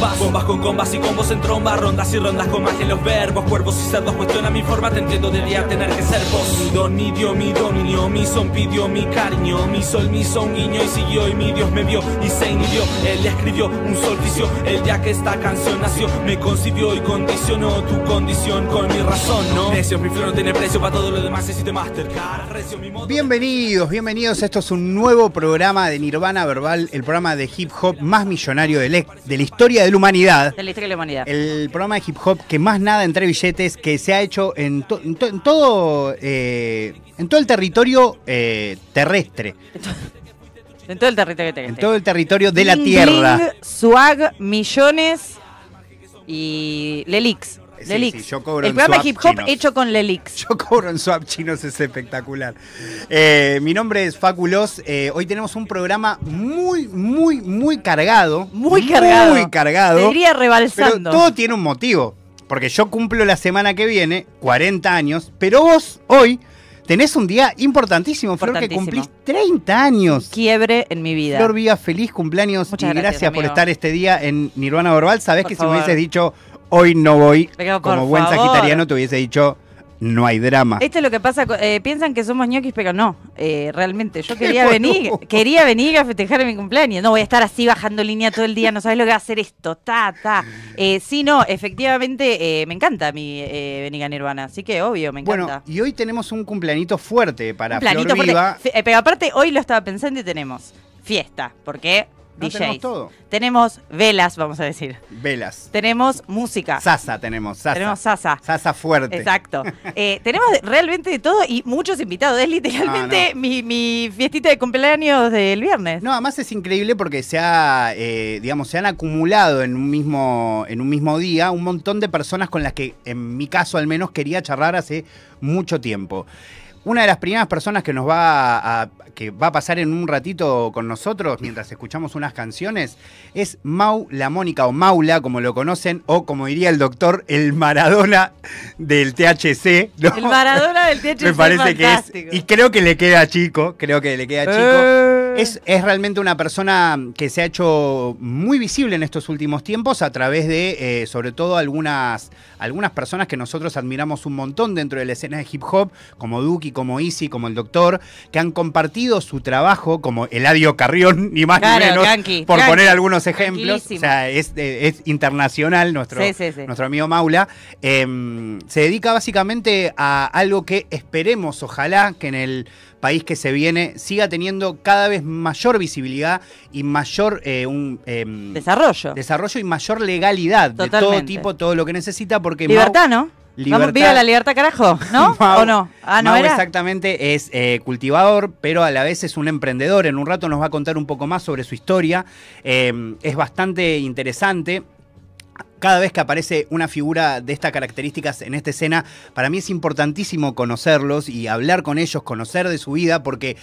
bombas Bombas con combas y combos en tromba Rondas y rondas con magia en los verbos Cuervos y cerdos cuestiona mi forma Te entiendo, debía tener que ser vos Mi don, mi dio, mi dominio Mi son pidió mi cariño Mi sol, mi son guiño y siguió Y mi Dios me vio y se inhibió Él escribió un solsticio El día que esta canción nació Me concibió y condicionó tu condición con mi razón, ¿no? Precios, mi flor no tiene precio para todo lo demás Existe Mastercard, recio, mi modo Bienvenidos, bienvenidos. Esto es un nuevo programa de Nirvana Verbal, el programa de hip hop más millonario de la historia de la humanidad. De la historia de la humanidad. El programa de hip hop que más nada entre billetes, que se ha hecho en, to- en to- en todo, eh, en todo el territorio eh, terrestre, En todo el territorio que en todo el territorio de la Tierra. swag, millones y Lelix. Lelix. sí, yo cobro el en programa hip hop chinos. hecho con Lelix. Yo cobro en swap chinos, es espectacular. Eh, mi nombre es Faculos. eh, hoy tenemos un programa muy, muy, muy cargado. Muy cargado. Muy cargado. Te diría Pero rebalsando. todo tiene un motivo. Porque yo cumplo la semana que viene 40 años, pero vos hoy tenés un día importantísimo, Flor, que cumplís 30 años. Quiebre en mi vida. Flor Vía, feliz cumpleaños Muchas y gracias, gracias, por estar este día en Nirvana Verbal. Sabés Por que favor. si me hubieses dicho hoy no voy, Pero como buen favor. sagitariano te hubiese dicho no hay drama. Esto es lo que pasa, eh, piensan que somos ñoquis, pero no, eh, realmente. Yo quería venir, quería venir a festejar mi cumpleaños. No voy a estar así bajando línea todo el día, no sabes lo que va a hacer esto, ta, ta. Eh, sí, no, efectivamente, eh, me encanta mi eh, Nirvana, así que obvio, me Bueno, encanta. y hoy tenemos un cumpleañito fuerte para Un Flor fuerte. Viva. Eh, pero aparte, hoy lo estaba pensando y tenemos fiesta, porque No, DJs. tenemos todo. Tenemos velas, vamos a decir. Velas. Tenemos música. Sasa tenemos, Sasa. Tenemos sasa. Sasa fuerte. Exacto. Eh, tenemos realmente de todo y muchos invitados. Es literalmente Ah, no. Mi, mi fiestita de cumpleaños del viernes. No, además es increíble porque se ha, eh, digamos, se han acumulado en un mismo, en un mismo día un montón de personas con las que, en mi caso al menos, quería charlar hace mucho tiempo. Una de las primeras personas que nos va a, que va a pasar en un ratito con nosotros mientras escuchamos unas canciones es Mau la Mónica o Maula, como lo conocen, o como diría el doctor, el Maradona del THC. ¿no? El Maradona del THC Me parece que es. Y creo que le queda chico, creo que le queda chico. Eh. Es, es realmente una persona que se ha hecho muy visible en estos últimos tiempos a través de, eh, sobre todo, algunas, algunas personas que nosotros admiramos un montón dentro de la escena de hip hop, como Duki, como Easy, como el Doctor, que han compartido su trabajo, como Eladio Carrión, ni más Claro, ni menos, tranqui, por tranqui. poner algunos ejemplos. O sea, es, eh, es internacional nuestro, Sí, sí, sí. nuestro amigo Maula. Eh, se dedica básicamente a algo que esperemos, ojalá, que en el país que se viene siga teniendo cada vez mayor visibilidad y mayor eh, un, em, Desarrollo. desarrollo y mayor legalidad de todo tipo, todo lo que necesita, porque Mau- Libertad, ¿no? Libertad. Vamos, viva la libertad, carajo, ¿no? Mau- ¿O no? Ah, ¿no Mau era? exactamente es eh, cultivador, pero a la vez es un emprendedor. En un rato nos va a contar un poco más sobre su historia. Eh, es bastante interesante. Cada vez que aparece una figura de estas características en esta escena, para mí es importantísimo conocerlos y hablar con ellos, conocer de su vida, porque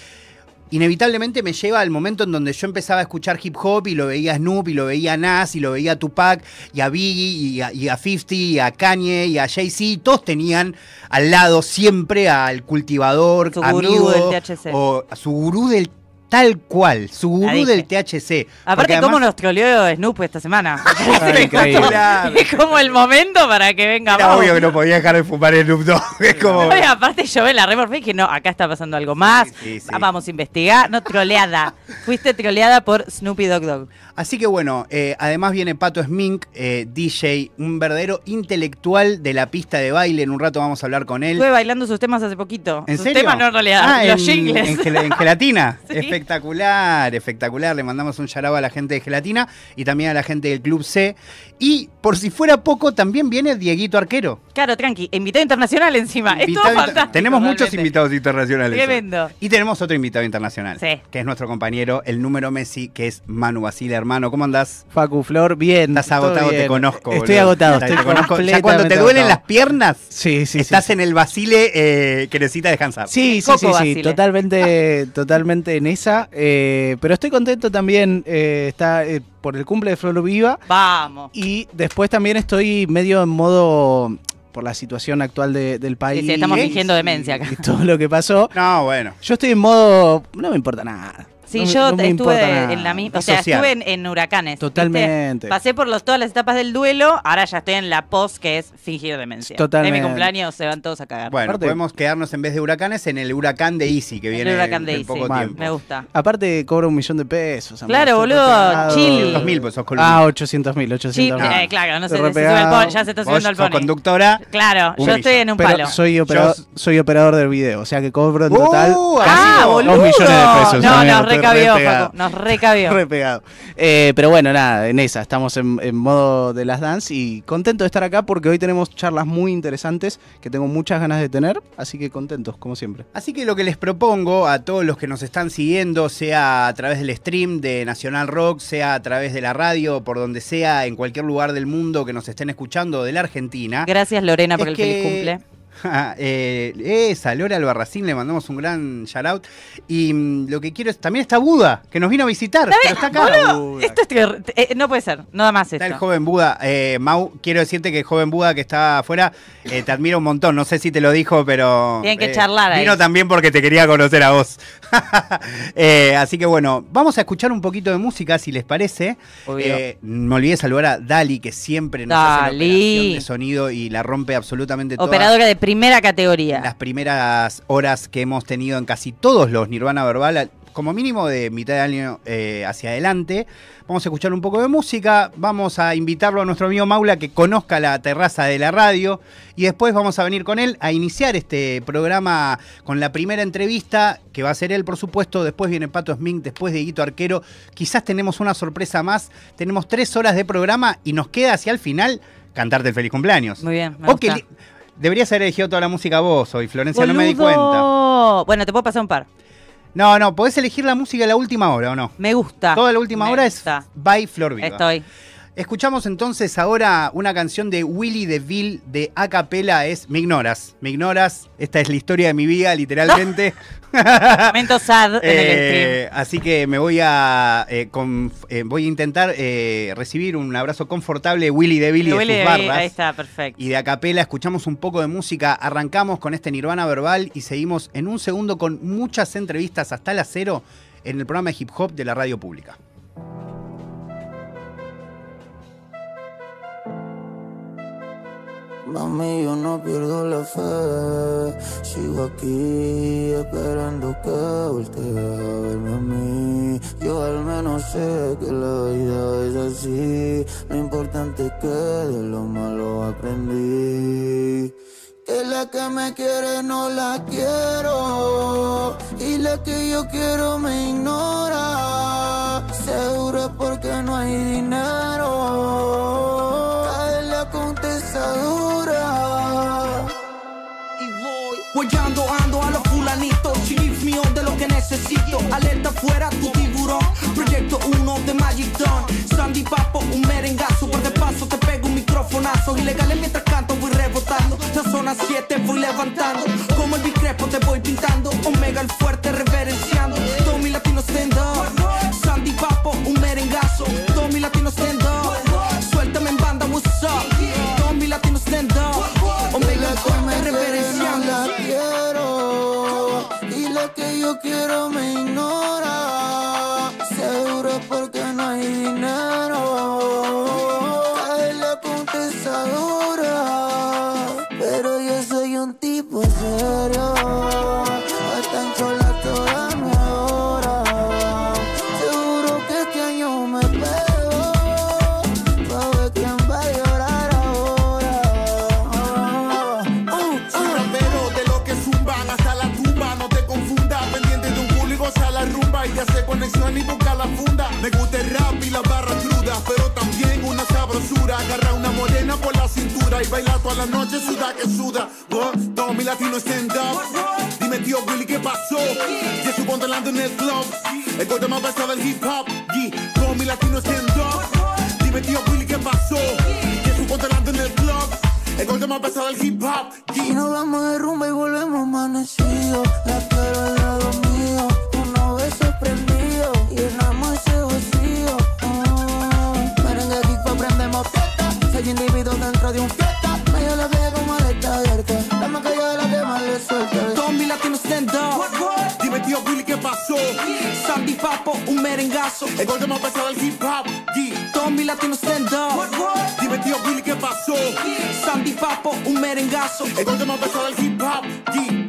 inevitablemente me lleva al momento en donde yo empezaba a escuchar hip hop y lo veía a Snoop y lo veía a Nas y lo veía a Tupac y a Biggie y a, y a 50 y a Kanye y a Jay-Z. Todos tenían al lado siempre al cultivador, Su amigo, gurú del THC. o a su gurú del tal cual, su gurú del THC. Aparte, Porque ¿cómo además nos troleó Snoop esta semana? Espectacular. es como el momento para que venga Era Mau. obvio que no podía dejar de fumar el Snoop Dogg. Es como... No, aparte yo ve la remorfé y dije, no, acá está pasando algo más. Sí, sí, sí. Ah, Vamos a investigar. No, troleada. Fuiste troleada por Snoopy Dog Dog. Así que bueno, eh, además viene Pato Smink, eh, DJ, un verdadero intelectual de la pista de baile. En un rato vamos a hablar con él. Estuve bailando sus temas hace poquito. ¿En sus serio? temas no en realidad, Ah, los en, jingles. En, gel- en gelatina. Sí. Espectacular, espectacular. Le mandamos un charaba a la gente de gelatina y también a la gente del Club C. Y por si fuera poco, también viene Dieguito Arquero. Claro, tranqui. Invitado internacional encima. es todo Invitado fantástico. Tenemos muchos invitados internacionales. Tremendo. Y tenemos otro invitado internacional. Sí. Que es nuestro compañero, el número Messi, que es Manu Basile, hermano. ¿Cómo andás? Facu, Flor, bien. Estás agotado, te conozco. Estoy boludo. agotado, Te estoy conozco. Ya cuando te duelen agotado. las piernas, Sí, sí, estás sí. en el Basile eh, que necesita descansar. Sí, sí, sí, sí, totalmente, totalmente en esa. eh, pero estoy contento también, eh, está eh, por el cumple de Flor Viva. Vamos. Y después también estoy medio en modo, por la situación actual de- del país. Sí, sí, estamos fingiendo demencia acá. Y todo lo que pasó. No, bueno. Yo estoy en modo, no me importa nada. Sí, No yo no me estuve en la misma, o sea, social. estuve en, en huracanes. ¿viste? Totalmente. Pasé por los, todas las etapas del duelo, ahora ya estoy en la post que es fingir demencia. Totalmente. Es mi cumpleaños, se van todos a cagar. Bueno, Aparte- podemos quedarnos en vez de huracanes en el huracán de Easy que El viene huracán en, de en Easy. poco Mal. tiempo. Me gusta. Aparte cobra un millón de pesos. Claro, boludo, chill. 800 mil, pues sos columnista. Ah, 800 mil, 800 Sí, mil. eh, claro, no sé, se sube el ya se está subiendo al pony. conductora. Claro, yo estoy en un Pero palo. soy, operador, Yo- soy operador del video, o sea que cobro en total Uh, casi ah, boludo. dos millones de pesos. No, recabió. Facu, nos recabió. Re pegado. Eh, pero bueno, nada, en esa, estamos en, en modo de las dance y contento de estar acá porque hoy tenemos charlas muy interesantes que tengo muchas ganas de tener, así que contentos, como siempre. Así que lo que les propongo a todos los que nos están siguiendo, sea a través del stream de Nacional Rock, sea a través de la radio, por donde sea, en cualquier lugar del mundo que nos estén escuchando de la Argentina. Gracias Lorena por Es el feliz que- cumple. eh, esa, Lora Albarracín, le mandamos un gran shout out. Y mm, lo que quiero es. También está Buda, que nos vino a visitar. pero está acá. Boludo, esto es ter- eh, no puede ser, nada más Está el esto. joven Buda. Eh, Mau, quiero decirte que el joven Buda que está afuera eh, te admiro un montón. No sé si te lo dijo, pero. Tienen que eh, charlar ahí. Vino también porque te quería conocer a vos. Eh, así que bueno, vamos a escuchar un poquito de música, si les parece. Obvio. Eh, me olvidé de saludar a Dali, que siempre nos hace la Dali. operación de sonido y la rompe absolutamente toda. Operadora de primera categoría. las primeras horas que hemos tenido en casi todos los Nirvana Verbal, al- como mínimo de mitad de año eh, hacia adelante. Vamos a escuchar un poco de música, vamos a invitarlo a nuestro amigo Maula que conozca la terraza de la radio y después vamos a venir con él a iniciar este programa con la primera entrevista, que va a ser él por supuesto, después viene Pato Smink, después de Guito Arquero, quizás tenemos una sorpresa más, tenemos tres horas de programa y nos queda hacia el final cantarte el feliz cumpleaños. Muy bien, me O gusta. Deberías haber elegido toda la música vos hoy, Florencia, no me di cuenta. Bueno, te puedo pasar un par. No, no, podés elegir la música de la última hora, ¿o no? Me gusta. Toda la última Me hora gusta. es by Flor Viva. Estoy. Escuchamos entonces ahora una canción de Willy DeVille de a capela, es Me Ignoras. Me Ignoras, esta es la historia de mi vida, literalmente. Momento sad en el stream. Eh, así que me voy a eh, con- eh, voy a intentar recibir un abrazo confortable de Willy DeVille y de sus barras. ahí está, perfecto. Y de acapela escuchamos un poco de música, arrancamos con este Nirvana verbal y seguimos en un segundo con muchas entrevistas hasta las cero en el programa de hip hop de la radio pública. Mami, yo no pierdo la fe. Sigo aquí esperando que voltee a verme a mí. Yo al menos sé que la vida es así. Lo importante es que de lo malo aprendí. Que la que me quiere no la quiero. Y la que yo quiero me ignora. Seguro es porque no hay dinero. Contestadora. y voy ando a los fulanitos Chilif mío de lo que necesito. Alerta fuera tu tiburón. Proyecto 1 de Magic Dawn. Sandy Papo, un merengazo. Por de paso te pego un microfonazo. Ilegales mientras canto voy rebotando. La zona 7 voy levantando. Como el bicrepo te voy pintando. Omega el fuerte reverenciando. Tommy Latino stand y baila toda la noche, suda que suda. Oh, todo mi latino stand up. Dime tío Willy, ¿qué pasó? Jesús controlando en el club. El corte más pesado del hip hop. Yeah, todo mi latino stand up. Dime tío Willy, ¿qué pasó? Jesús controlando en el club. El corte más pesado del hip hop. Y nos vamos de rumba y volvemos amanecidos. La quiero Sandy Papo, El golpe más pesado del hip hop. Yeah. Tommy Latino stand up. Dime tío Billy qué pasó. Sandy Papo, un merengazo. El golpe más pesado del hip hop. Yeah.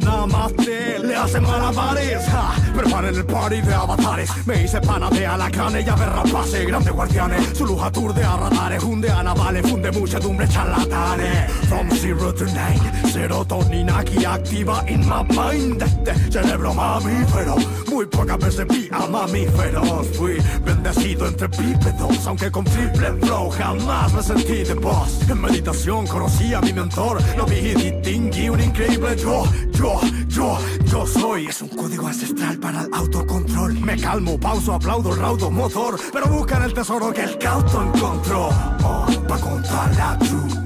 Nada más de Le hace malabares ja, Preparen el party de avatares. Me hice pana de alacranes y ave rapaces Grandes guardianes, su luz aturdea radares Hunde a navales, funde muchedumbre charlatanes. From zero to nine Serotonina aquí activa in my mind. Este cerebro mamífero Muy pocas veces vi a mamíferos Fui bendecido entre bípedos Aunque con triple flow jamás me sentí de boss En meditación conocí a mi mentor Lo vi y distinguí un increíble yo Yo, yo, yo soy. Es un código ancestral para el autocontrol. Me calmo, pauso, aplaudo, raudo, motor Pero buscan el tesoro que el cauto encontró. Oh, contar la Hay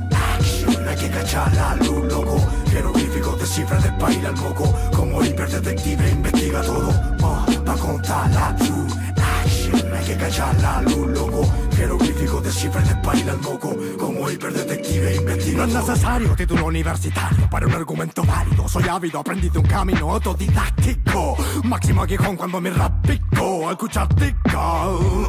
que cachar la luz, loco. Jeroglíficos de cifras de baila el moco Como hiperdetective investiga todo. Oh, pa' contar la true action. Hay que cachar la luz, loco Jeroglíficos de cifras de baila el moco Como hiperdetective investiga No es necesario título universitario para un argumento válido. Soy ávido, aprendí de un camino autodidáctico. Máximo aguijón cuando mi rap pico, escuchar tica.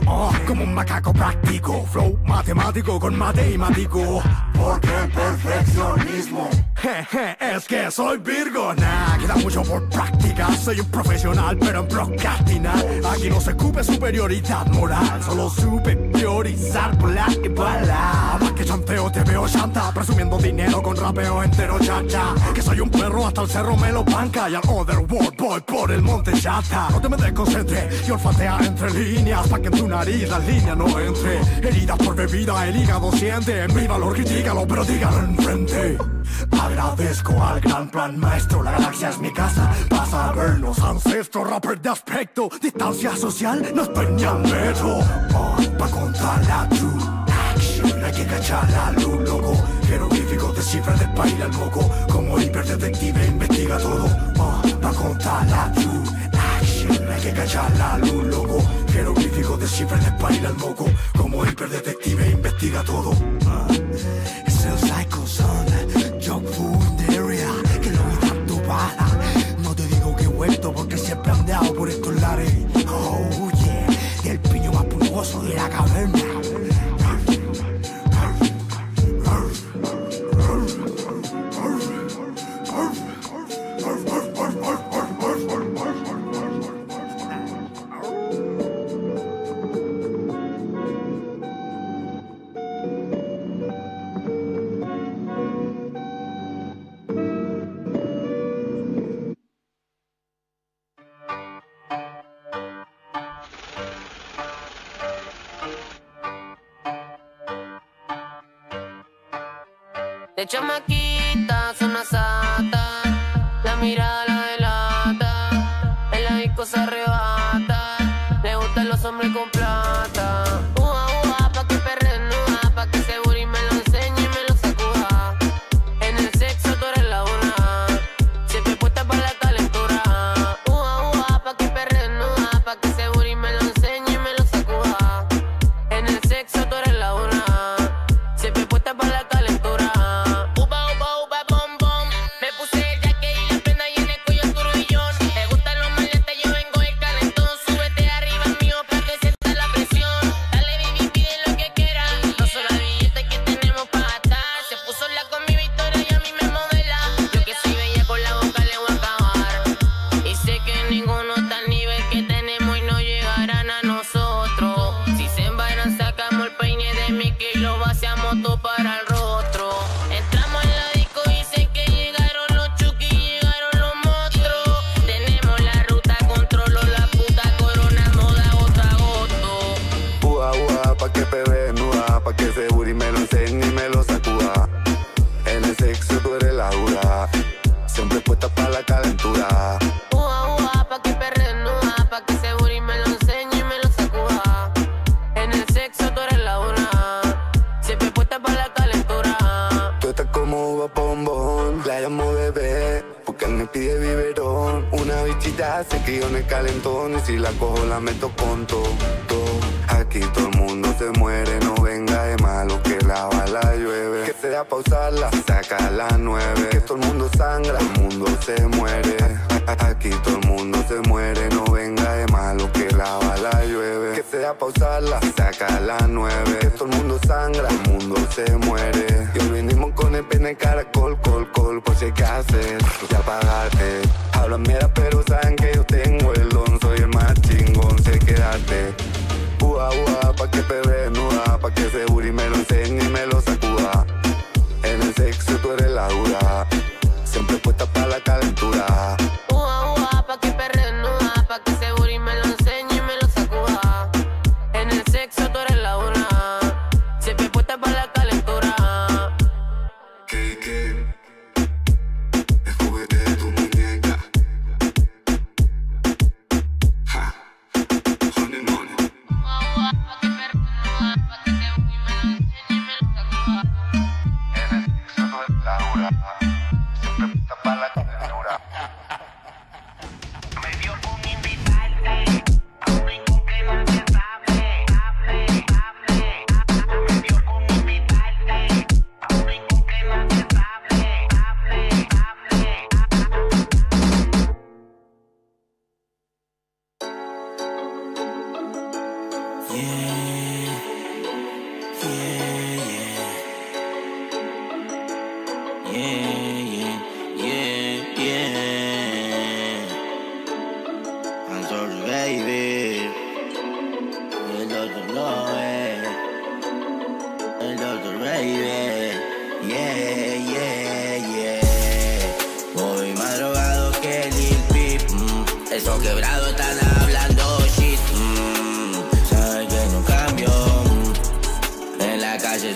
Oh, como un macaco práctico, flow matemático con matemático. Porque perfeccionismo Jeje, es que soy Virgo, nah, queda mucho por práctica. Soy un profesional, pero en procrastinar. Aquí no se ocupe superioridad moral, solo superiorizar por la que. Más que chanteo, te veo chanta, presumiendo dinero con rapeo entero, chacha. Que soy un perro, hasta el cerro me lo banca. Y al other world voy por el monte chata. No te me desconcentre y olfatea entre líneas, pa' que en tu nariz la línea no entre. Heridas por bebida, el hígado siente. Mi valor, critícalo, pero dígalo enfrente. Agradezco al gran plan maestro La galaxia es mi casa Pasa a vernos Ancestro, rapper de aspecto, distancia social, no estoy ni metro. Oh, pa' contar la true action Hay que cachar la luz, loco. Jeroglíficos de cifras de baila el moco. Como hiperdetective investiga todo. Oh, pa' contar la true action Hay que cachar la luz, loco. Jeroglíficos de cifras de baila el moco. Como hiperdetective investiga todo. Ah, Es el psycho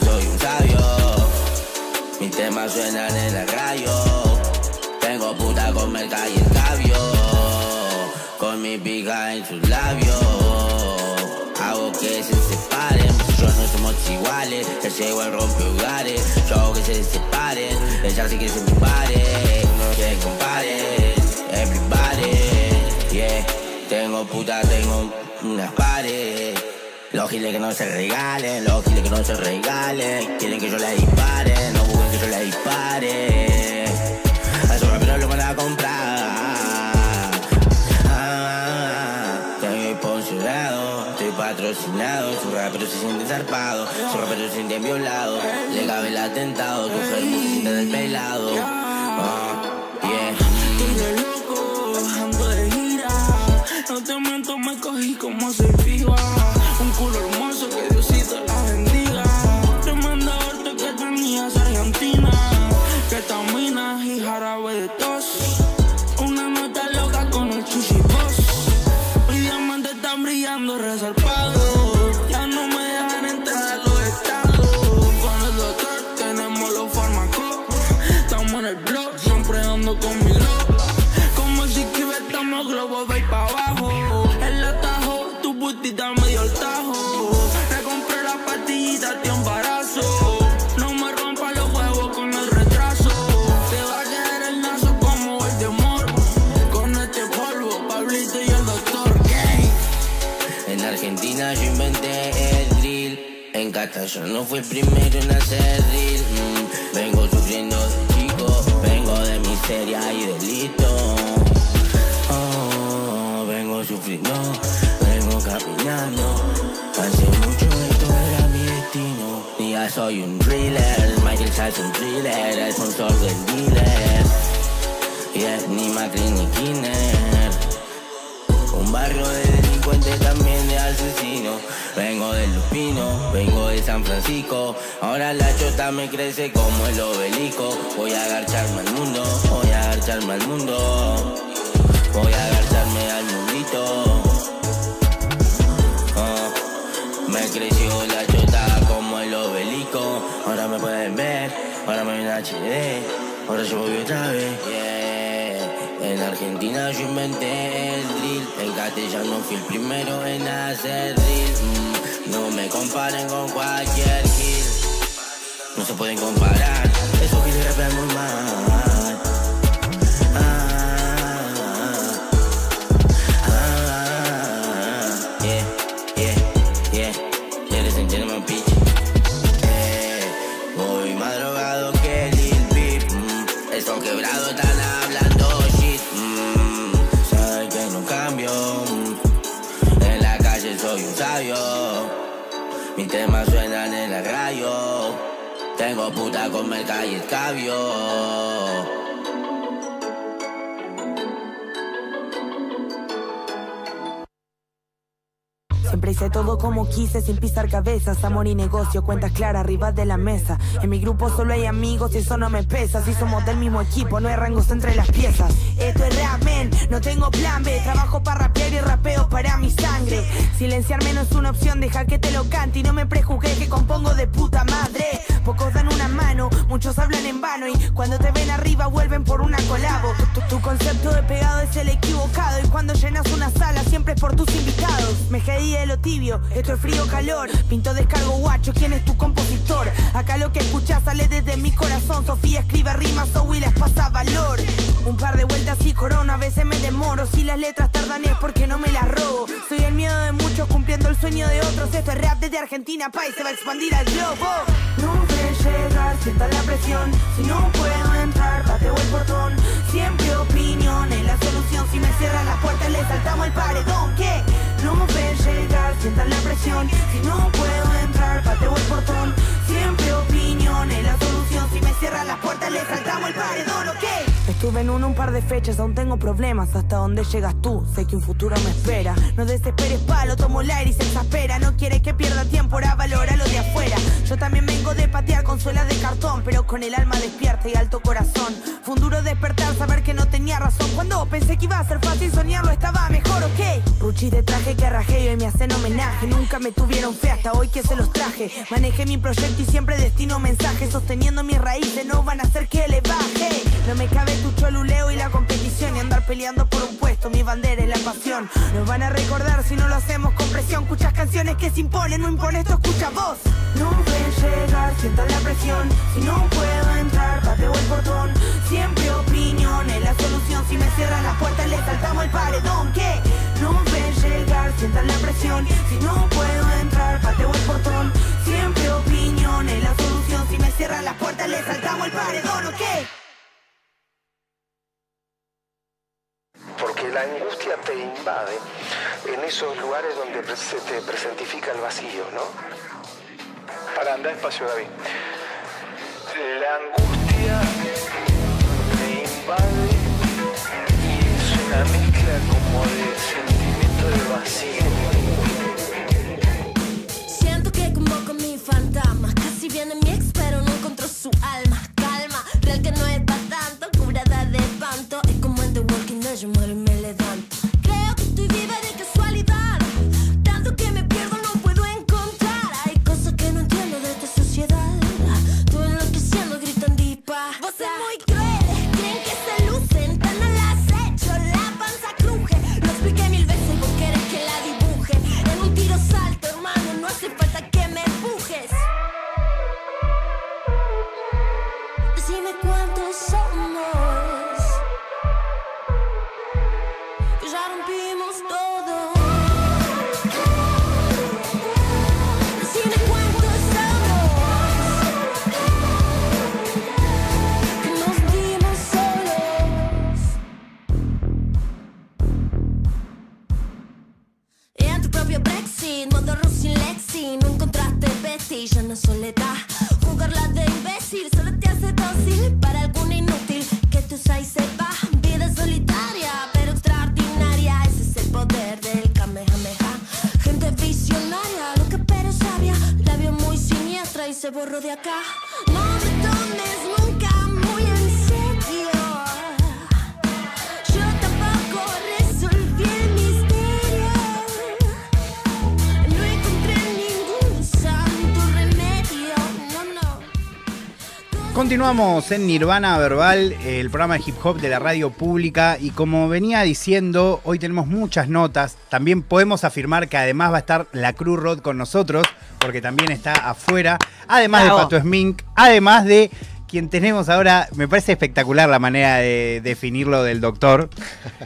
soy un sabio. Mis temas suenan en la radio. Tengo puta con merca y escabio. Con mi pica en sus labios. Hago que se separen. Yo no somos iguales. El ciego el rompe hogares. Yo hago que se separen. Ella sí que se pare. No se compare. Everybody. Yeah. Tengo puta, tengo unas pares. Los giles que no se regalen, los giles que no se regalen. Quieren que yo le dispare, no busquen que yo le dispare. A esos raperos lo van a comprar. Ah, estoy estoy patrocinado. Sus raperos se sienten zarpados, sus raperos se sienten violados. Le cabe el atentado, tu germo se siente despelado. Ah, yeah. No te miento, me cogí como soy viva. Un culo hermoso que Diosito Yo no fui el primero en hacer drill. Mm, vengo sufriendo de chico, vengo de miseria y delito. Oh, vengo sufriendo, vengo caminando. Hace mucho esto era mi destino. Y ya soy un thriller, Michael Jackson thriller, el sponsor del dealer. Y es ni Macri ni Kinner. Un barrio de también de asesinos. Vengo del Lupino, vengo de San Francisco. Ahora la chota me crece como el obelisco. Voy a agarcharme al mundo, voy a agarcharme al mundo. Voy a agarcharme al mundito. Ah, me creció la chota como el obelisco. Ahora me pueden ver, ahora me ven HD. Ahora yo voy otra vez. Argentina yo inventé el drill. En castellano fui el primero en hacer drill. Mm, no me comparen con cualquier kill. No se pueden comparar. Esos giles rapean muy mal. Puta con merca y escabio. Siempre hice todo como quise, sin pisar cabezas. Amor y negocio, cuentas claras arriba de la mesa. En mi grupo solo hay amigos y eso no me pesa. Si somos del mismo equipo, no hay rangos entre las piezas. Esto es rap, men, no tengo plan B. Trabajo para rapear y rapeo para mi sangre. Silenciarme no es una opción, deja que te lo cante y no me prejuzgues que compongo de puta madre. Pocos dan una mano, muchos hablan en vano y cuando te ven arriba vuelven por una colabo. Tu- tu concepto de pegado es el equivocado y cuando llenas una sala siempre es por tus invitados. Me quedé esto es frío calor. Pinto descargo guacho, ¿quién es tu compositor? Acá lo que escuchas sale desde mi corazón. Sofía escribe rimas, Zoe les pasa valor. Un par de vueltas y corona, a veces me demoro. Si las letras tardan es porque no me las robo. Soy el miedo de muchos cumpliendo el sueño de otros. Esto es rap desde Argentina, pa' y se va a expandir al globo. No ven llegar, sienta la presión. Si no puedo entrar, pateo el portón. Siempre opinión es la solución. Si me cierran las puertas, le saltamos el paredón. ¿Qué? No ven llegar, sientan la presión. Si no puedo entrar, pateo el portón. Siempre opinión es la solución. Si me cierran las puertas, le saltamos el paredón. Estuve en uno un par de fechas, aún tengo problemas. ¿Hasta dónde llegas tú? Sé que un futuro me espera. No desesperes, palo, tomo el aire y se exaspera. No quieres que pierda tiempo, ahora valora lo de afuera. Yo también vengo de patear con suelas de cartón, pero con el alma despierta y alto corazón. Fue un duro despertar, saber que no tenía razón. Cuando pensé que iba a ser fácil soñarlo, estaba mejor, ok. Ruchi de traje que rajeo y me hacen homenaje. Nunca me tuvieron fe hasta hoy que se los traje. Manejé mi proyecto y siempre destino mensajes. Sosteniendo mis raíces, no van a hacer que le baje. No me cabe tu choluleo y la competición y andar peleando por un puesto. Mi bandera es la pasión. Nos van a recordar si no lo hacemos con presión. Escuchas canciones que se imponen, no impone esto, escucha voz. No ven llegar, siento la presión. Si no puedo entrar, pateo el portón. Siempre opinión es la solución. Si me cierran las puertas, le saltamos el paredón. ¿Qué? No ven llegar, sientan la presión. Si no puedo entrar, pateo el portón. Siempre opinión es la solución. Si me cierran las puertas, le saltamos el paredón. ¿Ok? Porque la angustia te invade en esos lugares donde se te presentifica el vacío, ¿no? Para andar despacio, David. La angustia me invade y es una mezcla como de sentimiento de vacío. Siento que convoco mi fantasma. Casi viene mi ex, pero no encontró su alma. vestir, ya no soledad. Jugarla de imbécil solo te hace dócil para alguna inútil que tú usas y se va. Vida solitaria, pero extraordinaria, ese es el poder del Kamehameha. Gente visionaria, lo que pero sabia, labio muy siniestra y se borró de acá. Continuamos en Nirvana Verbal, el programa de hip hop de la radio pública y como venía diciendo, hoy tenemos muchas notas. También podemos afirmar que además va a estar la Cruz Rod con nosotros, porque también está afuera, además Bravo. de Pato Smink, además de quien tenemos ahora, me parece espectacular la manera de definirlo del doctor,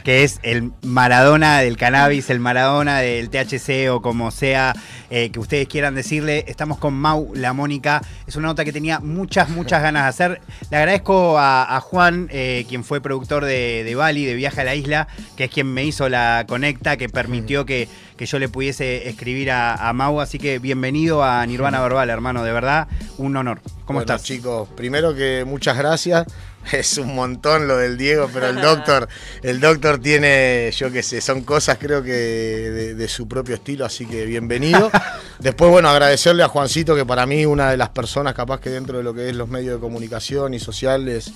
que es el Maradona del cannabis, el Maradona del THC o como sea eh, que ustedes quieran decirle. Estamos con Mau La Mónica. Es una nota que tenía muchas, muchas ganas de hacer. Le agradezco a, a Juan, eh, quien fue productor de, de Bali, de Viaje a la Isla, que es quien me hizo la conecta, que permitió que, que yo le pudiese escribir a, a Mau. Así que bienvenido a Nirvana Verbal, hermano. De verdad, un honor. ¿Cómo Bueno, estás? chicos? Primero que muchas gracias. Es un montón lo del Diego, pero el doctor, el doctor tiene, yo qué sé, son cosas creo que de, de su propio estilo, así que bienvenido. Después, bueno, agradecerle a Juancito, que para mí una de las personas capaz que dentro de lo que es los medios de comunicación y sociales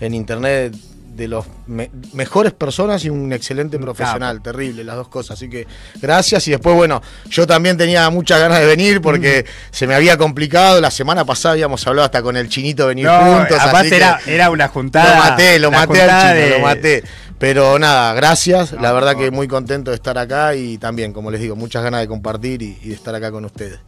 en internet, de los me- mejores personas y un excelente profesional, terrible, las dos cosas. Así que gracias. Y después, bueno, yo también tenía muchas ganas de venir porque se me había complicado. La semana pasada habíamos hablado hasta con el chinito de venir No, juntos. que era, era una juntada. Lo maté, lo maté al chino, de- lo maté. Pero nada, gracias. No, la verdad no. que muy contento de estar acá y también, como les digo, muchas ganas de compartir y, y de estar acá con ustedes.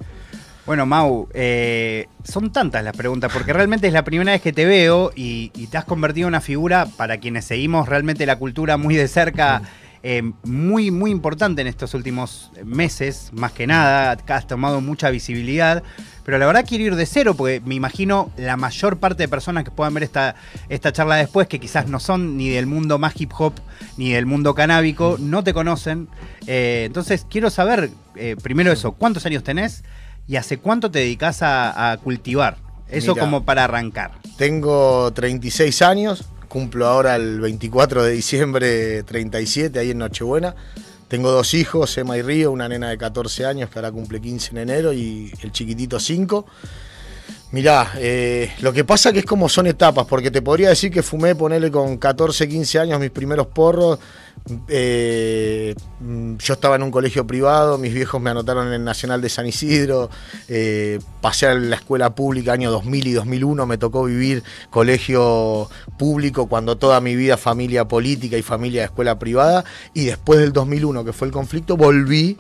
Bueno, Mau, eh, son tantas las preguntas, porque realmente es la primera vez que te veo y, y te has convertido en una figura para quienes seguimos realmente la cultura muy de cerca, eh, muy, muy importante en estos últimos meses, más que nada, has tomado mucha visibilidad, pero la verdad quiero ir de cero, porque me imagino la mayor parte de personas que puedan ver esta, esta charla después, que quizás no son ni del mundo más hip hop, ni del mundo canábico, no te conocen. Eh, entonces quiero saber, eh, primero eso, ¿cuántos años tenés? ¿Y hace cuánto te dedicas a, a cultivar? Eso como para arrancar. Tengo 36 años, cumplo ahora el 24 de diciembre 37, ahí en Nochebuena. Tengo dos hijos, Emma y Río, una nena de 14 años que ahora cumple 15 en enero y el chiquitito 5. Mirá, eh, lo que pasa que es como son etapas, porque te podría decir que fumé, ponerle con 14, 15 años mis primeros porros. eh, mm, yo estaba en un colegio privado, mis viejos me anotaron en el Nacional de San Isidro, eh, pasé a la escuela pública año 2000 y 2001, me tocó vivir colegio público cuando toda mi vida familia política y familia de escuela privada, y después del 2001, que fue el conflicto, volví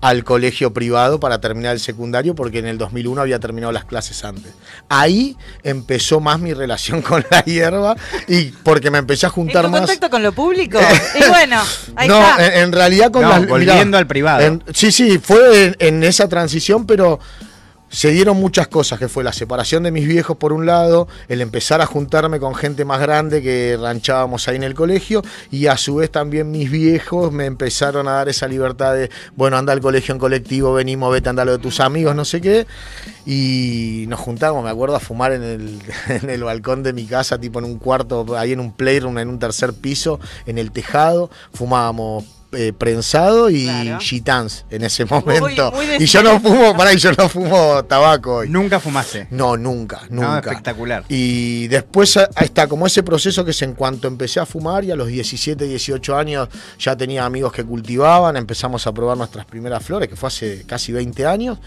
al colegio privado para terminar el secundario porque en el 2001 había terminado las clases antes. Ahí empezó más mi relación con la hierba y porque me empecé a ¿En juntar tu más... contacto con lo público? y bueno, ahí no, está. en, en realidad con No, las volviendo al privado. en- sí, sí, fue en, en esa transición, pero se dieron muchas cosas, que fue la separación de mis viejos por un lado, el empezar a juntarme con gente más grande que ranchábamos ahí en el colegio, y a su vez también mis viejos me empezaron a dar esa libertad de, bueno, anda al colegio en colectivo, venimos, vete, anda lo de tus amigos, no sé qué, y nos juntamos, me acuerdo, a fumar en el, en el balcón de mi casa, tipo en un cuarto, ahí en un playroom, en un tercer piso, en el tejado, fumábamos eh, prensado y Claro. gitans en ese momento. muy y yo no fumo, pará, y yo no fumo tabaco hoy. Nunca fumaste. No, nunca, No, nunca. espectacular. Y después ah, está como ese proceso que es en cuanto empecé a fumar y a los 17, 18 años ya tenía amigos que cultivaban, empezamos a probar nuestras primeras flores, que fue hace casi 20 años.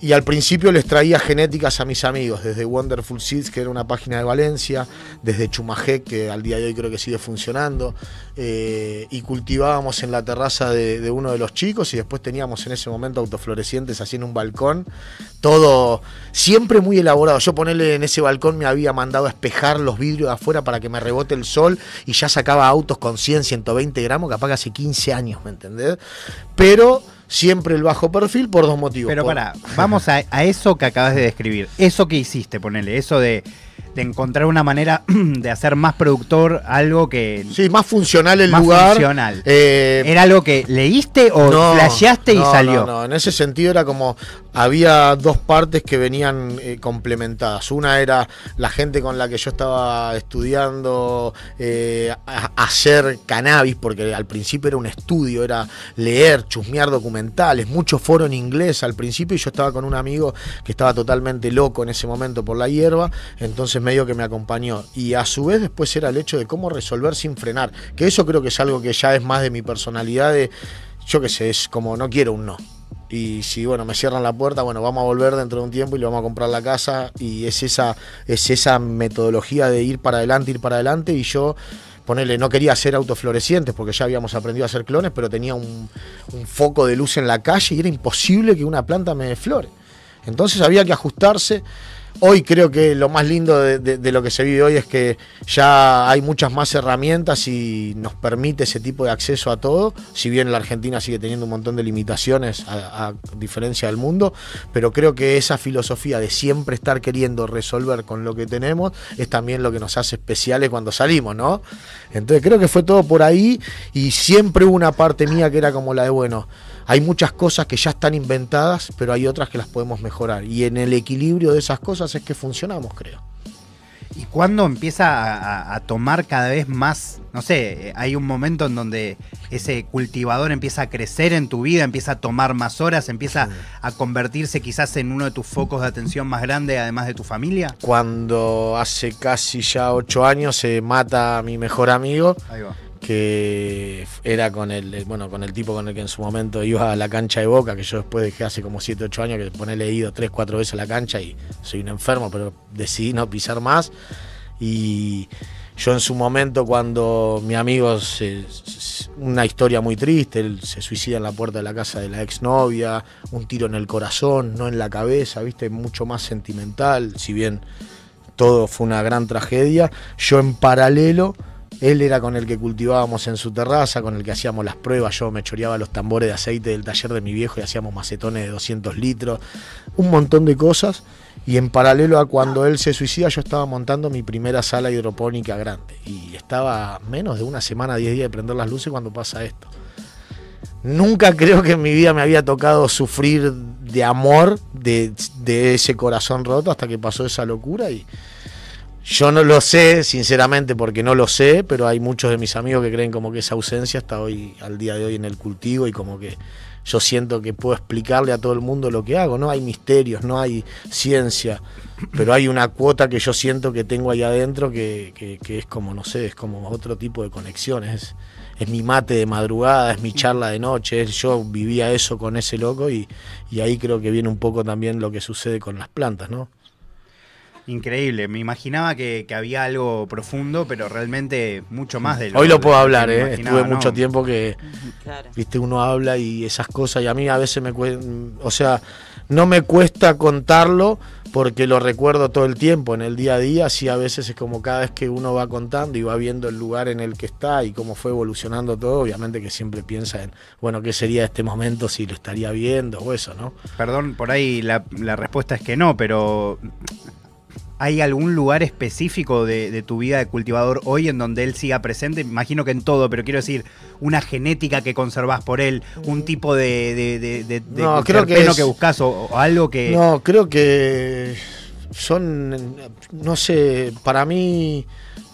Y al principio les traía genéticas a mis amigos, desde Wonderful Seeds, que era una página de Valencia, desde Chumajec, que al día de hoy creo que sigue funcionando, eh, y cultivábamos en la terraza de, de uno de los chicos y después teníamos en ese momento autoflorecientes así en un balcón, todo siempre muy elaborado. Yo ponerle en ese balcón me había mandado a espejar los vidrios de afuera para que me rebote el sol y ya sacaba autos con 100, 120 gramos, capaz que hace 15 años, ¿me entendés? Pero siempre el bajo perfil por dos motivos. Pero Por- para, vamos a, a eso que acabas de describir. Eso que hiciste, ponele, eso de, de encontrar una manera de hacer más productor algo que. Sí, más funcional el más lugar. funcional. Eh, ¿Era algo que leíste o No, flasheaste y salió? No, no, en ese sentido era como había dos partes que venían eh, complementadas. Una era la gente con la que yo estaba estudiando eh, a- hacer cannabis, porque al principio era un estudio, era leer, chusmear documentales, mucho foro en inglés al principio y yo estaba con un amigo que estaba totalmente loco en ese momento por la hierba, entonces medio que me acompañó. Y a su vez después era el hecho de cómo resolver sin frenar, que eso creo que es algo que ya es más de mi personalidad de, yo qué sé, es como no quiero un no. Y si bueno, me cierran la puerta, bueno, vamos a volver dentro de un tiempo y le vamos a comprar la casa. Y es esa, es esa metodología de ir para adelante, ir para adelante. Y yo ponerle, no quería hacer autoflorecientes porque ya habíamos aprendido a hacer clones, pero tenía un, foco de luz en la calle y era imposible que una planta me flore. Entonces había que ajustarse. Hoy creo que lo más lindo de, lo que se vive hoy es que ya hay muchas más herramientas y nos permite ese tipo de acceso a todo. Si bien la Argentina sigue teniendo un montón de limitaciones a, a diferencia del mundo, pero creo que esa filosofía de siempre estar queriendo resolver con lo que tenemos es también lo que nos hace especiales cuando salimos, ¿no? Entonces creo que fue todo por ahí y siempre hubo una parte mía que era como la de, bueno, hay muchas cosas que ya están inventadas, pero hay otras que las podemos mejorar. Y en el equilibrio de esas cosas es que funcionamos, creo. ¿Y cuándo empieza a, tomar cada vez más, no sé, hay un momento en donde ese cultivador empieza a crecer en tu vida, empieza a tomar más horas, empieza a convertirse quizás en uno de tus focos de atención más grande, además de tu familia? Cuando hace casi ya ocho años se mata a mi mejor amigo, Ahí va. Que era con el, el- bueno, con el tipo con el que en su momento iba a la cancha de Boca, que yo después dejé hace como 7, 8 años que ponerle he ido 3, 4 veces a la cancha y soy un enfermo, pero decidí no pisar más. Y yo en su momento cuando mi amigo, una historia muy triste, él se suicida en la puerta de la casa de la exnovia, un tiro en el corazón, no en la cabeza, viste, mucho más sentimental, si bien todo fue una gran tragedia, yo en paralelo él era con el que cultivábamos en su terraza, con el que hacíamos las pruebas. Yo me choreaba los tambores de aceite del taller de mi viejo y hacíamos macetones de 200 litros. Un montón de cosas. Y en paralelo a cuando él se suicida, yo estaba montando mi primera sala hidropónica grande. Y estaba menos de una semana, 10 días de prender las luces cuando pasa esto. Nunca creo que en mi vida me había tocado sufrir de amor de, de ese corazón roto hasta que pasó esa locura y yo no lo sé, sinceramente, porque no lo sé, pero hay muchos de mis amigos que creen como que esa ausencia está hoy, al día de hoy, en el cultivo y como que yo siento que puedo explicarle a todo el mundo lo que hago. No hay misterios, no hay ciencia, pero hay una cuota que yo siento que tengo ahí adentro que, que- que es como, no sé, es como otro tipo de conexiones. Es, mi mate de madrugada, es mi charla de noche, yo vivía eso con ese loco y, y ahí creo que viene un poco también lo que sucede con las plantas, ¿no? Increíble, me imaginaba que, que había algo profundo, pero realmente mucho más de lo Hoy lo puedo hablar, ¿eh? Estuve ¿no? mucho tiempo que, Claro. viste, uno habla y esas cosas, y a mí a veces me cuesta, o sea, no me cuesta contarlo porque lo recuerdo todo el tiempo, en el día a día, sí a veces es como cada vez que uno va contando y va viendo el lugar en el que está y cómo fue evolucionando todo, obviamente que siempre piensa en, bueno, ¿qué sería este momento si lo estaría viendo o eso, ¿no? Perdón, por ahí la, la respuesta es que no, pero ¿hay algún lugar específico de, de tu vida de cultivador hoy en donde él siga presente? Me Imagino que en todo, pero quiero decir, una genética que conservás por él, un tipo de, de, de, de- de No, creo que es- que buscas o, o algo que... No, creo que son, no sé, para mí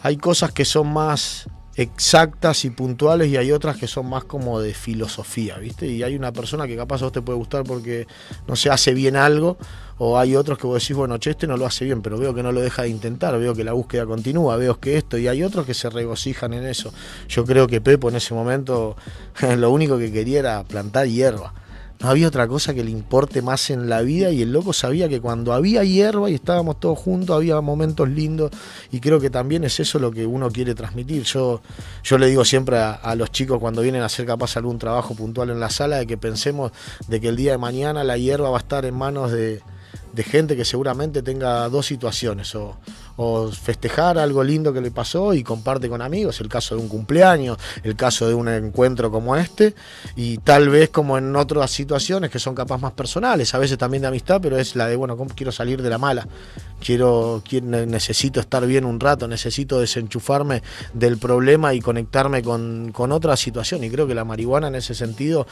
hay cosas que son más exactas y puntuales y hay otras que son más como de filosofía, ¿viste? Y hay una persona que capaz a vos te puede gustar porque, no sé, hace bien algo, o hay otros que vos decís, bueno, che, este no lo hace bien, pero veo que no lo deja de intentar, veo que la búsqueda continúa, veo que esto, y hay otros que se regocijan en eso. Yo creo que Pepo en ese momento lo único que quería era plantar hierba. No había otra cosa que le importe más en la vida y el loco sabía que cuando había hierba y estábamos todos juntos había momentos lindos y creo que también es eso lo que uno quiere transmitir. Yo, yo le digo siempre a, a los chicos cuando vienen a hacer capaz algún trabajo puntual en la sala de que pensemos de que el día de mañana la hierba va a estar en manos de, de gente que seguramente tenga dos situaciones, o, festejar algo lindo que le pasó y comparte con amigos, el caso de un cumpleaños, el caso de un encuentro como este, y tal vez como en otras situaciones que son capaz más personales, a veces también de amistad, pero es la de, bueno, ¿cómo quiero salir de la mala? Quiero, quiero- necesito estar bien un rato, necesito desenchufarme del problema y conectarme con, con otra situación, y creo que la marihuana en ese sentido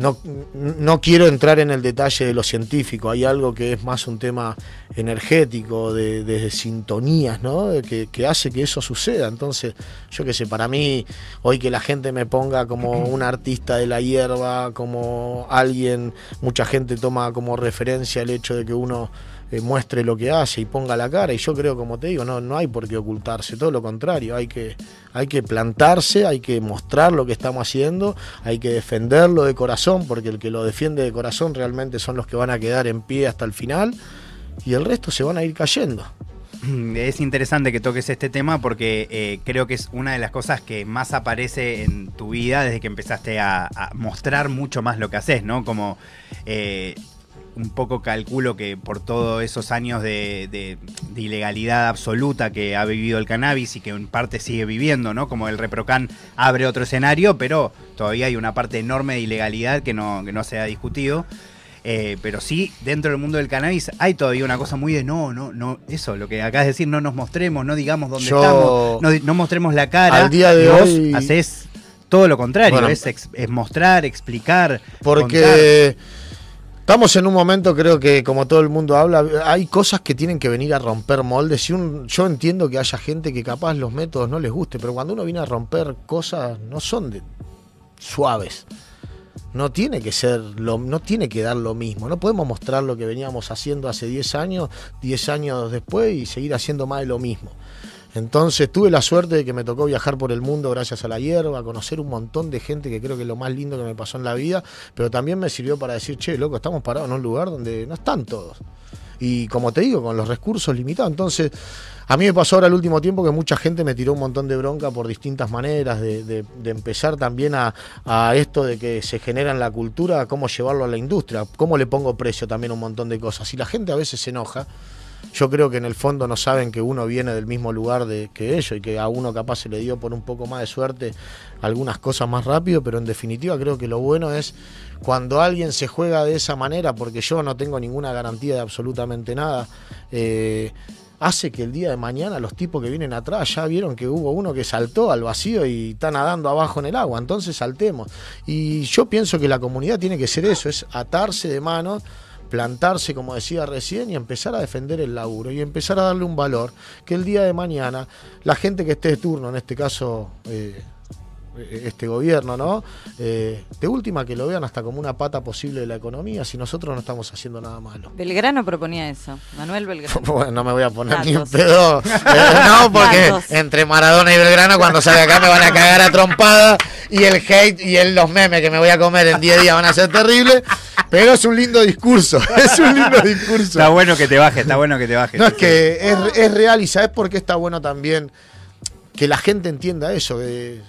no, no quiero entrar en el detalle de lo científico, hay algo que es más un tema energético, de, de sintonías, ¿no? Que, que hace que eso suceda. Entonces, yo qué sé, para mí, hoy que la gente me ponga como un artista de la hierba, como alguien, mucha gente toma como referencia el hecho de que uno eh, muestre lo que hace y ponga la cara. Y yo creo, como te digo, no, no hay por qué ocultarse, todo lo contrario, hay que, hay que plantarse, hay que mostrar lo que estamos haciendo, hay que defenderlo de corazón, porque el que lo defiende de corazón realmente son los que van a quedar en pie hasta el final y el resto se van a ir cayendo. Es interesante que toques este tema porque eh, creo que es una de las cosas que más aparece en tu vida desde que empezaste a, a mostrar mucho más lo que haces, ¿no? Como eh, un poco calculo que por todos esos años de, de- de ilegalidad absoluta que ha vivido el cannabis y que en parte sigue viviendo, ¿no? Como el ReproCan abre otro escenario, pero todavía hay una parte enorme de ilegalidad que no, que no se ha discutido. Eh, pero sí, dentro del mundo del cannabis hay todavía una cosa muy de no, no, no, eso, lo que acabas de decir, no nos mostremos, no digamos dónde Yo- estamos, no, no mostremos la cara. Al día de vos hoy- haces todo lo contrario, Bueno, es, ex- es mostrar, explicar. Porque estamos en un momento, creo que como todo el mundo habla, hay cosas que tienen que venir a romper moldes. Y un, yo entiendo que haya gente que capaz los métodos no les guste, pero cuando uno viene a romper cosas, no son de suaves. No tiene que ser, lo, no tiene que dar lo mismo. No podemos mostrar lo que veníamos haciendo hace 10 años, 10 años después y seguir haciendo más de lo mismo. Entonces tuve la suerte de que me tocó viajar por el mundo gracias a la hierba, conocer un montón de gente que creo que es lo más lindo que me pasó en la vida, pero también me sirvió para decir, che, loco, estamos parados en un lugar donde no están todos. Y como te digo, con los recursos limitados. Entonces, a mí me pasó ahora el último tiempo que mucha gente me tiró un montón de bronca por distintas maneras, de, de- de empezar también a, a esto de que se genera en la cultura, cómo llevarlo a la industria, cómo le pongo precio también a un montón de cosas. Y la gente a veces se enoja. Yo creo que en el fondo no saben que uno viene del mismo lugar de, que ellos y que a uno capaz se le dio por un poco más de suerte algunas cosas más rápido, pero en definitiva creo que lo bueno es cuando alguien se juega de esa manera, porque yo no tengo ninguna garantía de absolutamente nada, eh, hace que el día de mañana los tipos que vienen atrás ya vieron que hubo uno que saltó al vacío y está nadando abajo en el agua, entonces saltemos. Y yo pienso que la comunidad tiene que ser eso, es atarse de manos plantarse, como decía recién, y empezar a defender el laburo y empezar a darle un valor que el día de mañana la gente que esté de turno, en este caso eh, este gobierno, ¿no? Eh, de última que lo vean hasta como una pata posible de la economía si nosotros no estamos haciendo nada malo. Belgrano proponía eso. Manuel Belgrano. Bueno, no me voy a poner ni Datos. pedo. Eh, no, porque Datos. entre Maradona y Belgrano cuando salga acá me van a cagar a trompada y el hate y el, los memes que me voy a comer en 10 días van a ser terribles. Pero es un lindo discurso, es un lindo discurso. Está bueno que te baje, está bueno que te baje. No, es que es, es real y ¿sabes por qué está bueno también que la gente entienda eso? que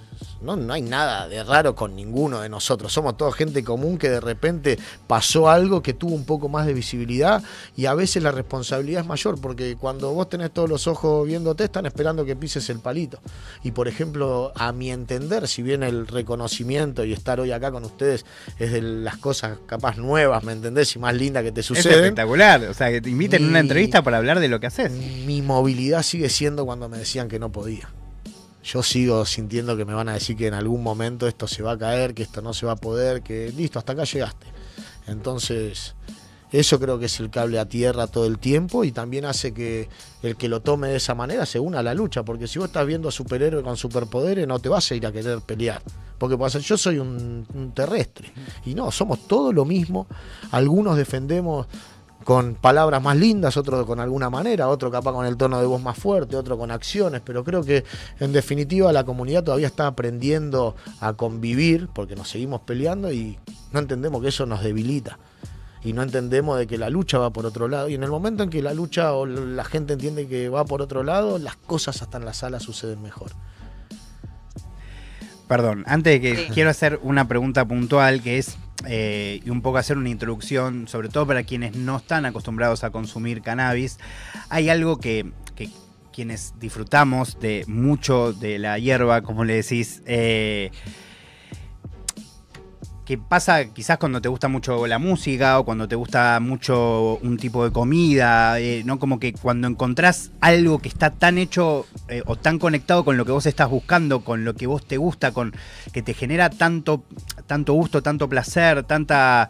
no, no hay nada de raro con ninguno de nosotros. Somos toda gente común que de repente pasó algo que tuvo un poco más de visibilidad y a veces la responsabilidad es mayor porque cuando vos tenés todos los ojos viéndote están esperando que pises el palito. Y por ejemplo, a mi entender, si bien el reconocimiento y estar hoy acá con ustedes es de las cosas capaz nuevas, ¿me entendés? Y más lindas que te Es suceden. espectacular. O sea, que te inviten a una entrevista para hablar de lo que haces. Mi movilidad sigue siendo cuando me decían que no podía. Yo sigo sintiendo que me van a decir que en algún momento esto se va a caer, que esto no se va a poder, que listo, hasta acá llegaste. Entonces, eso creo que es el cable a tierra todo el tiempo y también hace que el que lo tome de esa manera se una a la lucha, porque si vos estás viendo a superhéroe con superpoderes no te vas a ir a querer pelear. Porque yo soy un, un terrestre y no, somos todo lo mismo. Algunos defendemos con palabras más lindas, otro con alguna manera, otro capaz con el tono de voz más fuerte, otro con acciones, pero creo que en definitiva la comunidad todavía está aprendiendo a convivir porque nos seguimos peleando y no entendemos que eso nos debilita y no entendemos de que la lucha va por otro lado y en el momento en que la lucha o la gente entiende que va por otro lado, las cosas hasta en la sala suceden mejor. Perdón, antes de que Sí. quiero hacer una pregunta puntual que es eh, y un poco hacer una introducción, sobre todo para quienes no están acostumbrados a consumir cannabis. Hay algo que, que quienes disfrutamos de mucho de la hierba, como le decís, eh, que pasa quizás cuando te gusta mucho la música o cuando te gusta mucho un tipo de comida, eh, ¿no? Como que cuando encontrás algo que está tan hecho eh, o tan conectado con lo que vos estás buscando, con lo que vos te gusta, con que te genera tanto, tanto gusto, tanto placer, tanta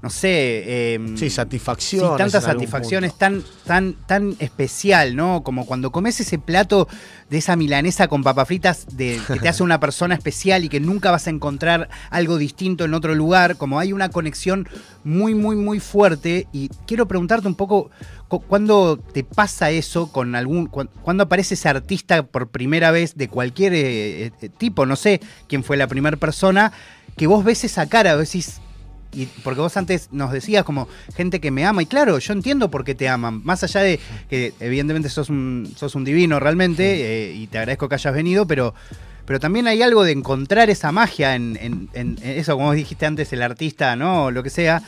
no sé. eh, Sí, sí, satisfacciones. tantas en algún satisfacciones, tan, tan, tan especial, ¿no? Como cuando comes ese plato de esa milanesa con papas fritas de, que te hace una persona especial y que nunca vas a encontrar algo distinto en otro lugar, como hay una conexión muy, muy, muy fuerte. Y quiero preguntarte un poco, cu- ¿cuándo te pasa eso con algún, cu- cuándo aparece ese artista por primera vez de cualquier eh, eh, tipo, no sé quién fue la primera persona, que vos ves esa cara, vos decís, y porque vos antes nos decías como gente que me ama, y claro, yo entiendo por qué te aman, más allá de que evidentemente sos un, sos un divino realmente, eh, y te agradezco que hayas venido, pero, pero también hay algo de encontrar esa magia en, en- eso, como dijiste antes, el artista, ¿no? O lo que sea,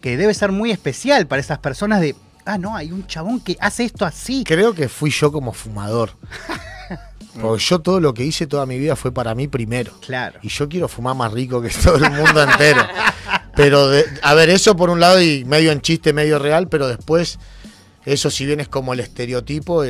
que debe ser muy especial para esas personas de, ah, no, hay un chabón que hace esto así. Creo que fui yo como fumador. Porque yo todo lo que hice toda mi vida fue para mí primero. Claro. Y yo quiero fumar más rico que todo el mundo entero. Pero, de- a ver, eso por un lado y medio en chiste, medio real, pero después, eso si bien es como el estereotipo,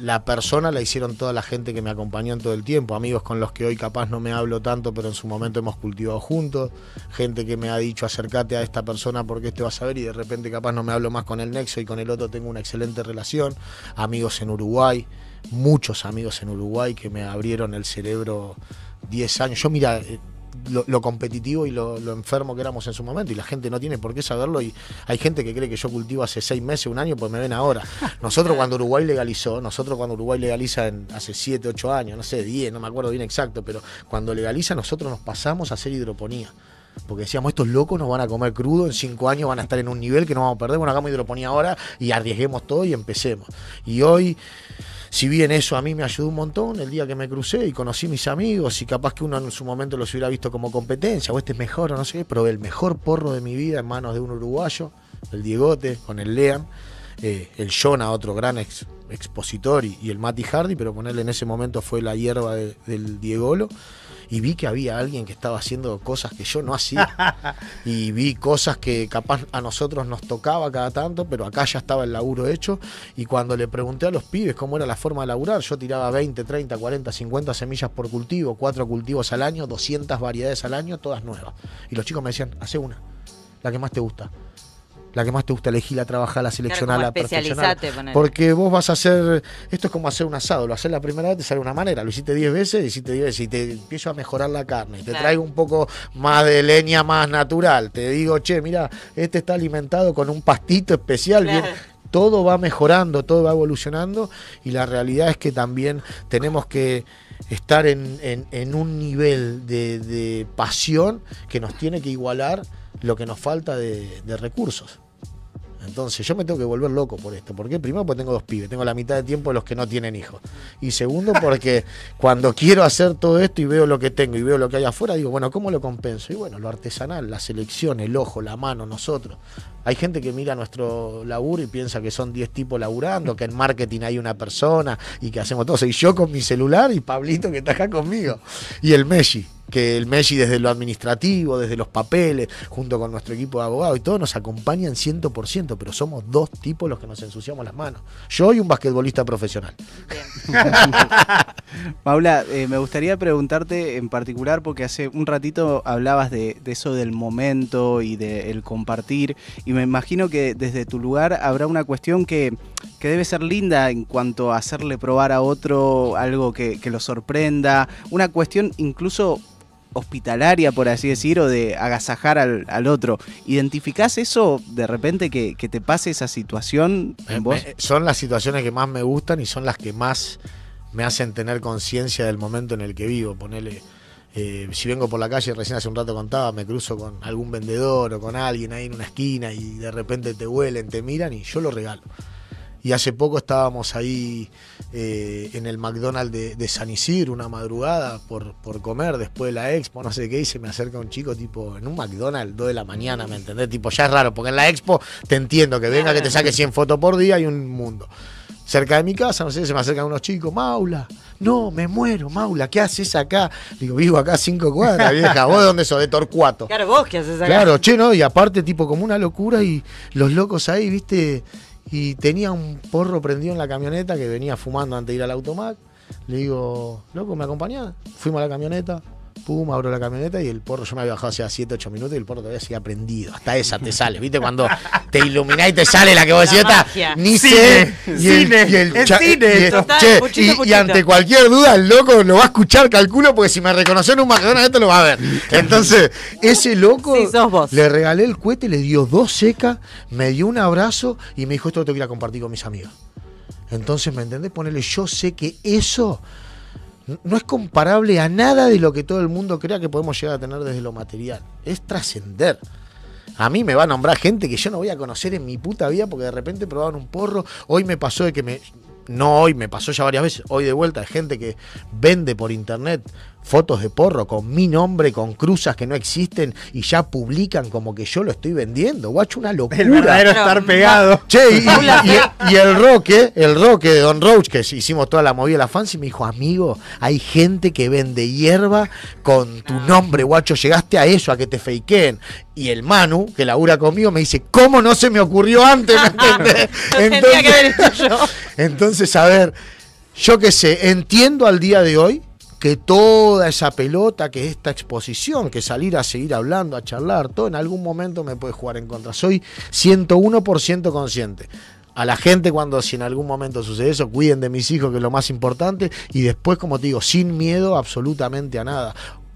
la persona la hicieron toda la gente que me acompañó en todo el tiempo. Amigos con los que hoy capaz no me hablo tanto, pero en su momento hemos cultivado juntos. Gente que me ha dicho acércate a esta persona porque este vas a ver y de repente capaz no me hablo más con el nexo y con el otro tengo una excelente relación. Amigos en Uruguay, muchos amigos en Uruguay que me abrieron el cerebro 10 años. Yo mira, eh, lo, competitivo y lo, enfermo que éramos en su momento y la gente no tiene por qué saberlo y hay gente que cree que yo cultivo hace seis meses, un año, pues me ven ahora. Nosotros cuando Uruguay legalizó, nosotros cuando Uruguay legaliza hace 7, 8 años, no sé, 10, no me acuerdo bien exacto, pero cuando legaliza nosotros nos pasamos a hacer hidroponía. Porque decíamos, estos locos nos van a comer crudo, en cinco años van a estar en un nivel que no vamos a perder, bueno, hagamos hidroponía ahora y arriesguemos todo y empecemos. Y hoy, si bien eso a mí me ayudó un montón, el día que me crucé y conocí mis amigos y capaz que uno en su momento los hubiera visto como competencia, o este es mejor no sé probé el mejor porro de mi vida en manos de un uruguayo, el Diegote, con el Lean, eh, el Jonah, otro gran ex- expositor, y, el Mati Hardy, pero ponerle en ese momento fue la hierba de- del Diegolo. Y vi que había alguien que estaba haciendo cosas que yo no hacía. y vi cosas que capaz a nosotros nos tocaba cada tanto, pero acá ya estaba el laburo hecho. Y cuando le pregunté a los pibes cómo era la forma de laburar, yo tiraba 20, 30, 40, 50 semillas por cultivo, cuatro cultivos al año, 200 variedades al año, todas nuevas. Y los chicos me decían, hace una, la que más te gusta. La que más te gusta, como perfeccionarla. especializate, ponele. Porque vos vas a hacer. Esto es como hacer un asado. Lo haces la primera vez, te sale una manera. Lo hiciste 10 veces, lo hiciste 10 veces. Y te empiezo a mejorar la carne. Y te Claro. traigo un poco más de leña, más natural. Te digo, che, mira, este está alimentado con un pastito especial. bien- todo va mejorando, todo va evolucionando. Y la realidad es que también tenemos que estar en, en- en un nivel de, de pasión que nos tiene que igualar lo que nos falta de, de recursos. Entonces yo me tengo que volver loco por esto. ¿Por qué? Primero porque tengo dos pibes, tengo la mitad de tiempo de los que no tienen hijos. Y segundo porque cuando quiero hacer todo esto y veo lo que tengo y veo lo que hay afuera, digo, bueno, ¿cómo lo compenso? Y bueno, lo artesanal, la selección, el ojo, la mano, nosotros. Hay gente que mira nuestro laburo y piensa que son 10 tipos laburando, que en marketing hay una persona y que hacemos todo. Soy yo con mi celular y Pablito que está acá conmigo. Y el Messi, que el Messi desde lo administrativo, desde los papeles, junto con nuestro equipo de abogados y todo, nos acompañan 100%, pero somos dos tipos los que nos ensuciamos las manos. Yo y un basquetbolista profesional. Paula, eh, me gustaría preguntarte en particular, porque hace un ratito hablabas de, de eso del momento y del compartir, y me imagino que desde tu lugar habrá una cuestión que, que debe ser linda en cuanto a hacerle probar a otro algo que, que lo sorprenda, una cuestión incluso hospitalaria, por así decir, o de agasajar al, al otro. ¿Identificás eso de repente que, que te pase esa situación Me- en vos? me- son las situaciones que más me gustan y son las que más me hacen tener conciencia del momento en el que vivo. Ponele, eh, si vengo por la calle, recién hace un rato contaba, me cruzo con algún vendedor o con alguien ahí en una esquina y de repente te huelen, te miran y yo lo regalo. Y hace poco estábamos ahí eh, en el McDonald's de, de San Isidro, una madrugada, por, por comer después de la expo, no sé qué, y se me acerca un chico tipo en un McDonald's, 2 de la mañana, ¿me entendés? Tipo, ya es raro, porque en la expo te entiendo, que venga, que te saque 100 fotos por día y un mundo. Cerca de mi casa, no sé, se me acercan unos chicos, Maula, no, me muero, Maula, ¿qué haces acá? Digo, vivo acá cinco cuadras, vieja, ¿vos de dónde sos? De Torcuato. Claro, vos qué haces acá. Claro, che, ¿no? Y aparte, tipo, como una locura y los locos ahí, viste, y tenía un porro prendido en la camioneta que venía fumando antes de ir al automac. Le digo, loco, ¿me acompañás? Fuimos a la camioneta, pum, abro la camioneta y el porro, yo me había bajado hace 7, 8 minutos y el porro todavía sigue prendido. Hasta esa te sale, ¿viste? Cuando te iluminás y te sale la que vos decías, La "Esta, magia. ni Cine, sé. Y el- cine, y el es cha- cine y el-. Total, che, puchito, y- y, puchito. ante cualquier duda, el loco lo va a escuchar, calculo, porque si me reconoció en un McDonald's, esto lo va a ver. Entonces, ese loco Sí, sos vos. le regalé el cohete, le dio dos secas, me dio un abrazo y me dijo, esto lo tengo que ir a compartir con mis amigos. Entonces, ¿me entendés? Ponele, yo sé que eso no es comparable a nada de lo que todo el mundo crea que podemos llegar a tener desde lo material. Es trascender. A mí me va a nombrar gente que yo no voy a conocer en mi puta vida porque de repente probaban un porro. Hoy me pasó de que me. No hoy, me pasó ya varias veces. Hoy de vuelta hay gente que vende por internet fotos de porro con mi nombre, con cruzas que no existen y ya publican como que yo lo estoy vendiendo. Guacho, una locura. El verdadero estar pegado. Che, y, y- y el Roque, el Roque de Don Roach, que hicimos toda la movida de la fans, y me dijo, amigo, hay gente que vende hierba con tu nombre, guacho, llegaste a eso, a que te fakeen. Y el Manu, que labura conmigo, me dice, ¿cómo no se me ocurrió antes? ¿Me entendés? Tendría que haber hecho yo. Entonces, a ver, yo qué sé, entiendo al día de hoy que toda esa pelota, que esta exposición, que salir a seguir hablando, a charlar, todo en algún momento me puede jugar en contra. Soy 101% consciente. A la gente cuando si en algún momento sucede eso, cuiden de mis hijos, que es lo más importante, y después, como te digo, sin miedo absolutamente a nada.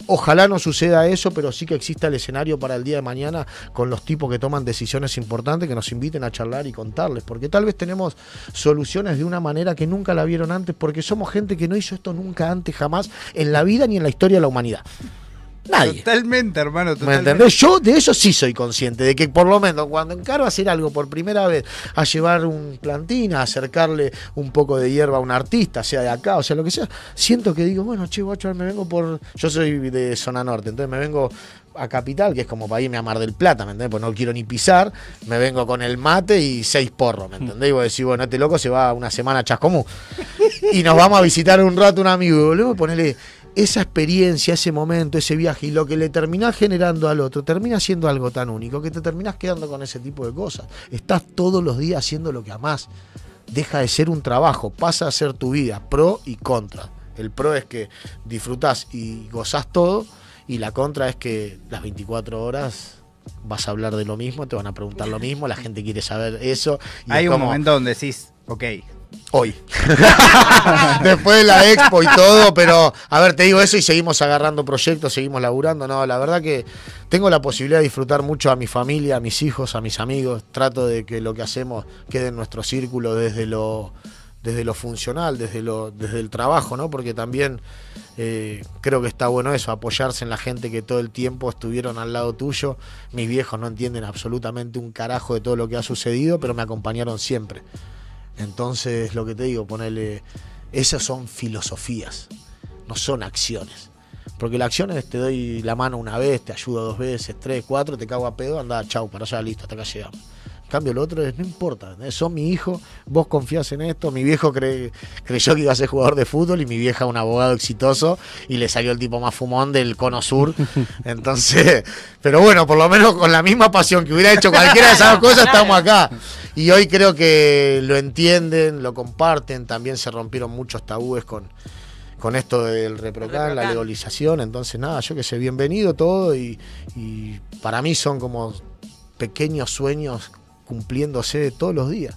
Ojalá no suceda eso, pero sí que exista el escenario para el día de mañana con los tipos que toman decisiones importantes, que nos inviten a charlar y contarles, porque tal vez tenemos soluciones de una manera que nunca la vieron antes, porque somos gente que no hizo esto nunca antes, jamás, en la vida ni en la historia de la humanidad. Nadie. Totalmente, hermano. ¿Me Totalmente. entendés? Yo de eso sí soy consciente, de que por lo menos cuando encaro a hacer algo por primera vez, a llevar un plantín, a acercarle un poco de hierba a un artista, sea de acá, o sea lo que sea, siento que digo, bueno, che, guacho, me vengo por. Yo soy de zona norte, entonces me vengo a Capital, que es como para irme a Mar del Plata, ¿me entendés? Pues no quiero ni pisar, me vengo con el mate y seis porros, ¿me entendés? Y vos decís, bueno, este loco se va una semana a Chascomú. Y nos vamos a visitar un rato un amigo, y volvemos a ponerle esa experiencia, ese momento, ese viaje y lo que le terminás generando al otro, termina siendo algo tan único que te terminás quedando con ese tipo de cosas. Estás todos los días haciendo lo que amás. Deja de ser un trabajo, pasa a ser tu vida, pro y contra. El pro es que disfrutás y gozás todo y la contra es que las 24 horas vas a hablar de lo mismo, te van a preguntar lo mismo, la gente quiere saber eso. y Hay es un como, momento donde decís, ok. Hoy. Después de la expo y todo, pero a ver, te digo eso y seguimos agarrando proyectos, seguimos laburando. No, la verdad que tengo la posibilidad de disfrutar mucho a mi familia, a mis hijos, a mis amigos. Trato de que lo que hacemos quede en nuestro círculo desde lo desde lo funcional, desde lo desde el trabajo, ¿no? Porque también eh, creo que está bueno eso, apoyarse en la gente que todo el tiempo estuvieron al lado tuyo. Mis viejos no entienden absolutamente un carajo de todo lo que ha sucedido, pero me acompañaron siempre. Entonces, lo que te digo, ponerle. Esas son filosofías, no son acciones. Porque la acción es te doy la mano una vez, te ayudo dos veces, tres, cuatro, te cago a pedo, anda, chau, para allá, listo, hasta acá llegamos. Cambio, lo otro es, no importa, ¿entendés? son mi hijo, vos confías en esto, mi viejo creyó que iba a ser jugador de fútbol y mi vieja un abogado exitoso y le salió el tipo más fumón del cono sur. Entonces, pero bueno, por lo menos con la misma pasión que hubiera hecho cualquiera de esas dos cosas, estamos acá. Y hoy creo que lo entienden, lo comparten, también se rompieron muchos tabúes con, con esto del reprocan, la legalización. Entonces, nada, yo que sé, bienvenido todo y, y para mí son como pequeños sueños cumpliéndose todos los días.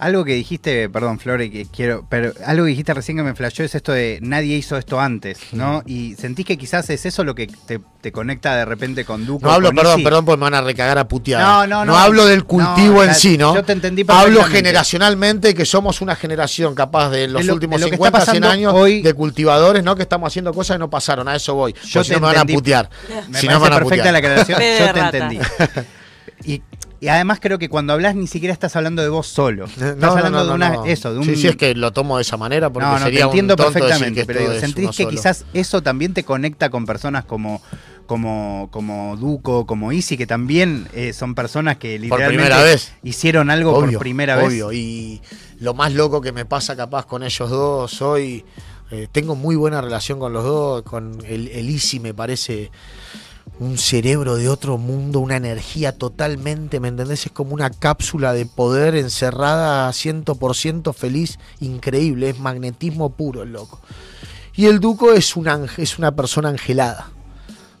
Algo que dijiste, perdón, Flore, que quiero, pero algo que dijiste recién que me flashó es esto de nadie hizo esto antes, ¿no? Y sentís que quizás es eso lo que te, te conecta de repente con Duco. No hablo, con perdón, perdón, porque me van a recagar a putear. No, no, no. hablo del cultivo No, en la- sí, ¿no? yo te entendí Hablo generacionalmente que somos una generación capaz de los De lo- últimos de lo que 50, está 100 pasando años hoy- de cultivadores, ¿no? Que estamos haciendo cosas que no pasaron. A eso voy. Yo si no me van a putear. Me si no me van a perfecta putear. la de Yo te rata. entendí. Y, y además creo que cuando hablas ni siquiera estás hablando de vos solo. Estás No, hablando no, de una, eso, de un. Sí, sí, es que lo tomo de esa manera porque no, no, sería te entiendo un tonto decir perfectamente, que pero digo, sentís que solo. quizás eso también te conecta con personas como como como Duco, como Easy, que también eh, son personas que literalmente vez. hicieron algo Obvio, por primera vez. obvio. Y lo más loco que me pasa capaz con ellos dos hoy, eh, tengo muy buena relación con los dos, con el, el Easy me parece un cerebro de otro mundo, una energía totalmente, ¿me entendés? Es como una cápsula de poder encerrada 100% feliz, increíble, es magnetismo puro el loco. Y el Duco es, un es una persona angelada.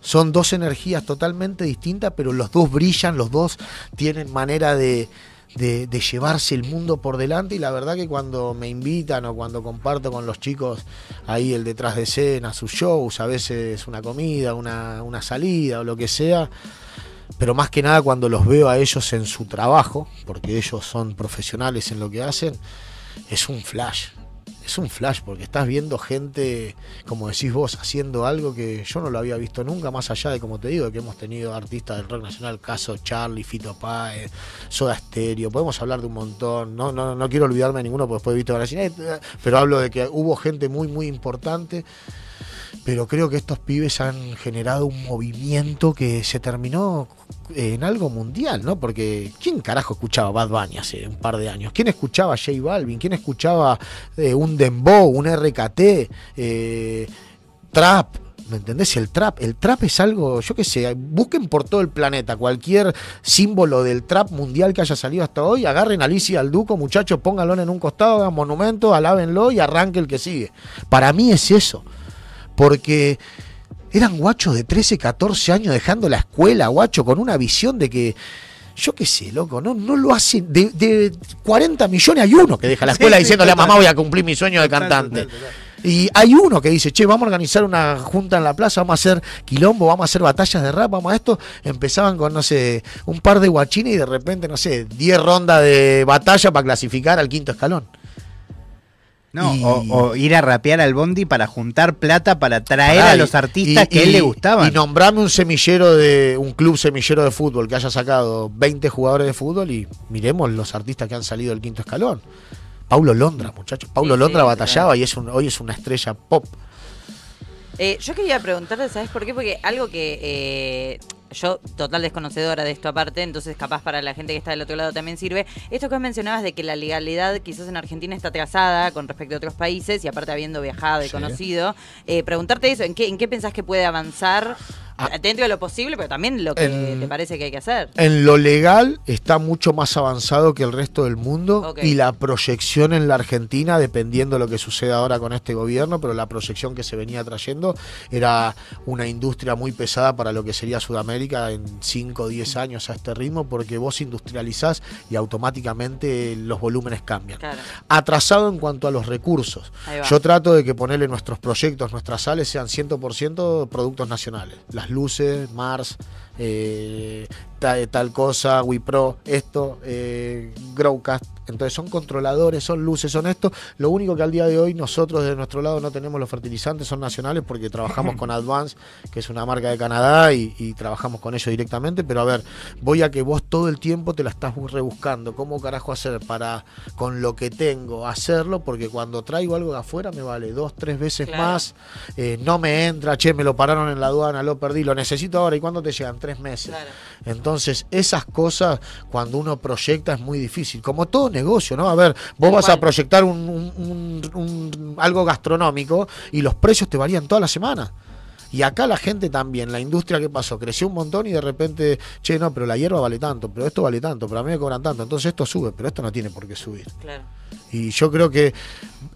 Son dos energías totalmente distintas, pero los dos brillan, los dos tienen manera de, de, llevarse el mundo por delante y la verdad que cuando me invitan o cuando comparto con los chicos ahí el detrás de escena, sus shows, a veces una comida, una, una salida o lo que sea, pero más que nada cuando los veo a ellos en su trabajo, porque ellos son profesionales en lo que hacen, es un flash. Es un flash porque estás viendo gente, como decís vos, haciendo algo que yo no lo había visto nunca, más allá de, como te digo, que hemos tenido artistas del rock nacional, caso Charlie, Fito Páez, Soda Stereo, podemos hablar de un montón, no, no, no quiero olvidarme de ninguno porque después he visto a pero hablo de que hubo gente muy, muy importante pero creo que estos pibes han generado un movimiento que se terminó en algo mundial, ¿no? Porque ¿quién carajo escuchaba Bad Bunny hace un par de años? ¿Quién escuchaba J Balvin? ¿Quién escuchaba eh, un Dembow, un RKT, eh, Trap? ¿Me entendés? El trap. El trap es algo, yo qué sé, busquen por todo el planeta cualquier símbolo del trap mundial que haya salido hasta hoy, agarren a Alicia al Duco, muchachos, pónganlo en un costado, hagan monumento, alábenlo y arranque el que sigue. Para mí es eso porque eran guachos de 13, 14 años dejando la escuela, guacho, con una visión de que, yo qué sé, loco, no, no lo hacen, de, de 40 millones hay uno que deja la escuela Sí, sí, diciéndole a mamá voy a cumplir mi sueño de cantante. Y hay uno que dice, che, vamos a organizar una junta en la plaza, vamos a hacer quilombo, vamos a hacer batallas de rap, vamos a esto. Empezaban con, no sé, un par de guachines y de repente, no sé, 10 rondas de batalla para clasificar al quinto escalón. No, Y- o, o ir a rapear al Bondi para juntar plata para traer Pará, a los artistas y- que a él y- le gustaban. Y nombrame un semillero de un club semillero de fútbol que haya sacado 20 jugadores de fútbol y miremos los artistas que han salido del quinto escalón. Paulo Londra, muchachos. Paulo Sí, Londra sí, batallaba y es un, hoy es una estrella pop. Eh, yo quería preguntarte, ¿sabes por qué? Porque algo que eh, yo, total desconocedora de esto aparte, entonces capaz para la gente que está del otro lado también sirve. Esto que mencionabas de que la legalidad quizás en Argentina está atrasada con respecto a otros países y aparte habiendo viajado y Sí. conocido, eh, preguntarte eso, ¿en qué, ¿en qué pensás que puede avanzar dentro de lo posible, pero también lo que En- te parece que hay que hacer? En lo legal está mucho más avanzado que el resto del mundo y la proyección en la Argentina, dependiendo de lo que suceda ahora con este gobierno, pero la proyección que se venía trayendo era una industria muy pesada para lo que sería Sudamérica en 5 o 10 años a este ritmo, porque vos industrializás y automáticamente los volúmenes cambian. Claro. Atrasado en cuanto a los recursos. Yo trato de que ponerle nuestros proyectos, nuestras sales sean 100% productos nacionales. Las luces, Mars, eh, ta- tal cosa, WePro, esto, eh, Growcast. Entonces son controladores, son luces, son esto. Lo único que al día de hoy nosotros de nuestro lado no tenemos los fertilizantes, son nacionales porque trabajamos con Advance, que es una marca de Canadá, y, y trabajamos con ellos directamente. Pero a ver, voy a que vos todo el tiempo te la estás bu- rebuscando. ¿Cómo carajo hacer para, con lo que tengo, hacerlo? Porque cuando traigo algo de afuera me vale dos, tres veces Claro. más. eh, no me entra, che, me lo pararon en la aduana, lo perdí, lo necesito ahora. ¿Y cuándo te llegan? Tres meses. Entonces, esas cosas, cuando uno proyecta, es muy difícil. Como todo negocio, ¿no? A ver, vos vas a proyectar un, un- un- un- algo gastronómico y los precios te varían toda la semana. Y acá la gente también, la industria que pasó, creció un montón y de repente, che, no, pero la hierba vale tanto, pero esto vale tanto, pero a mí me cobran tanto, entonces esto sube, pero esto no tiene por qué subir. Claro. Y yo creo que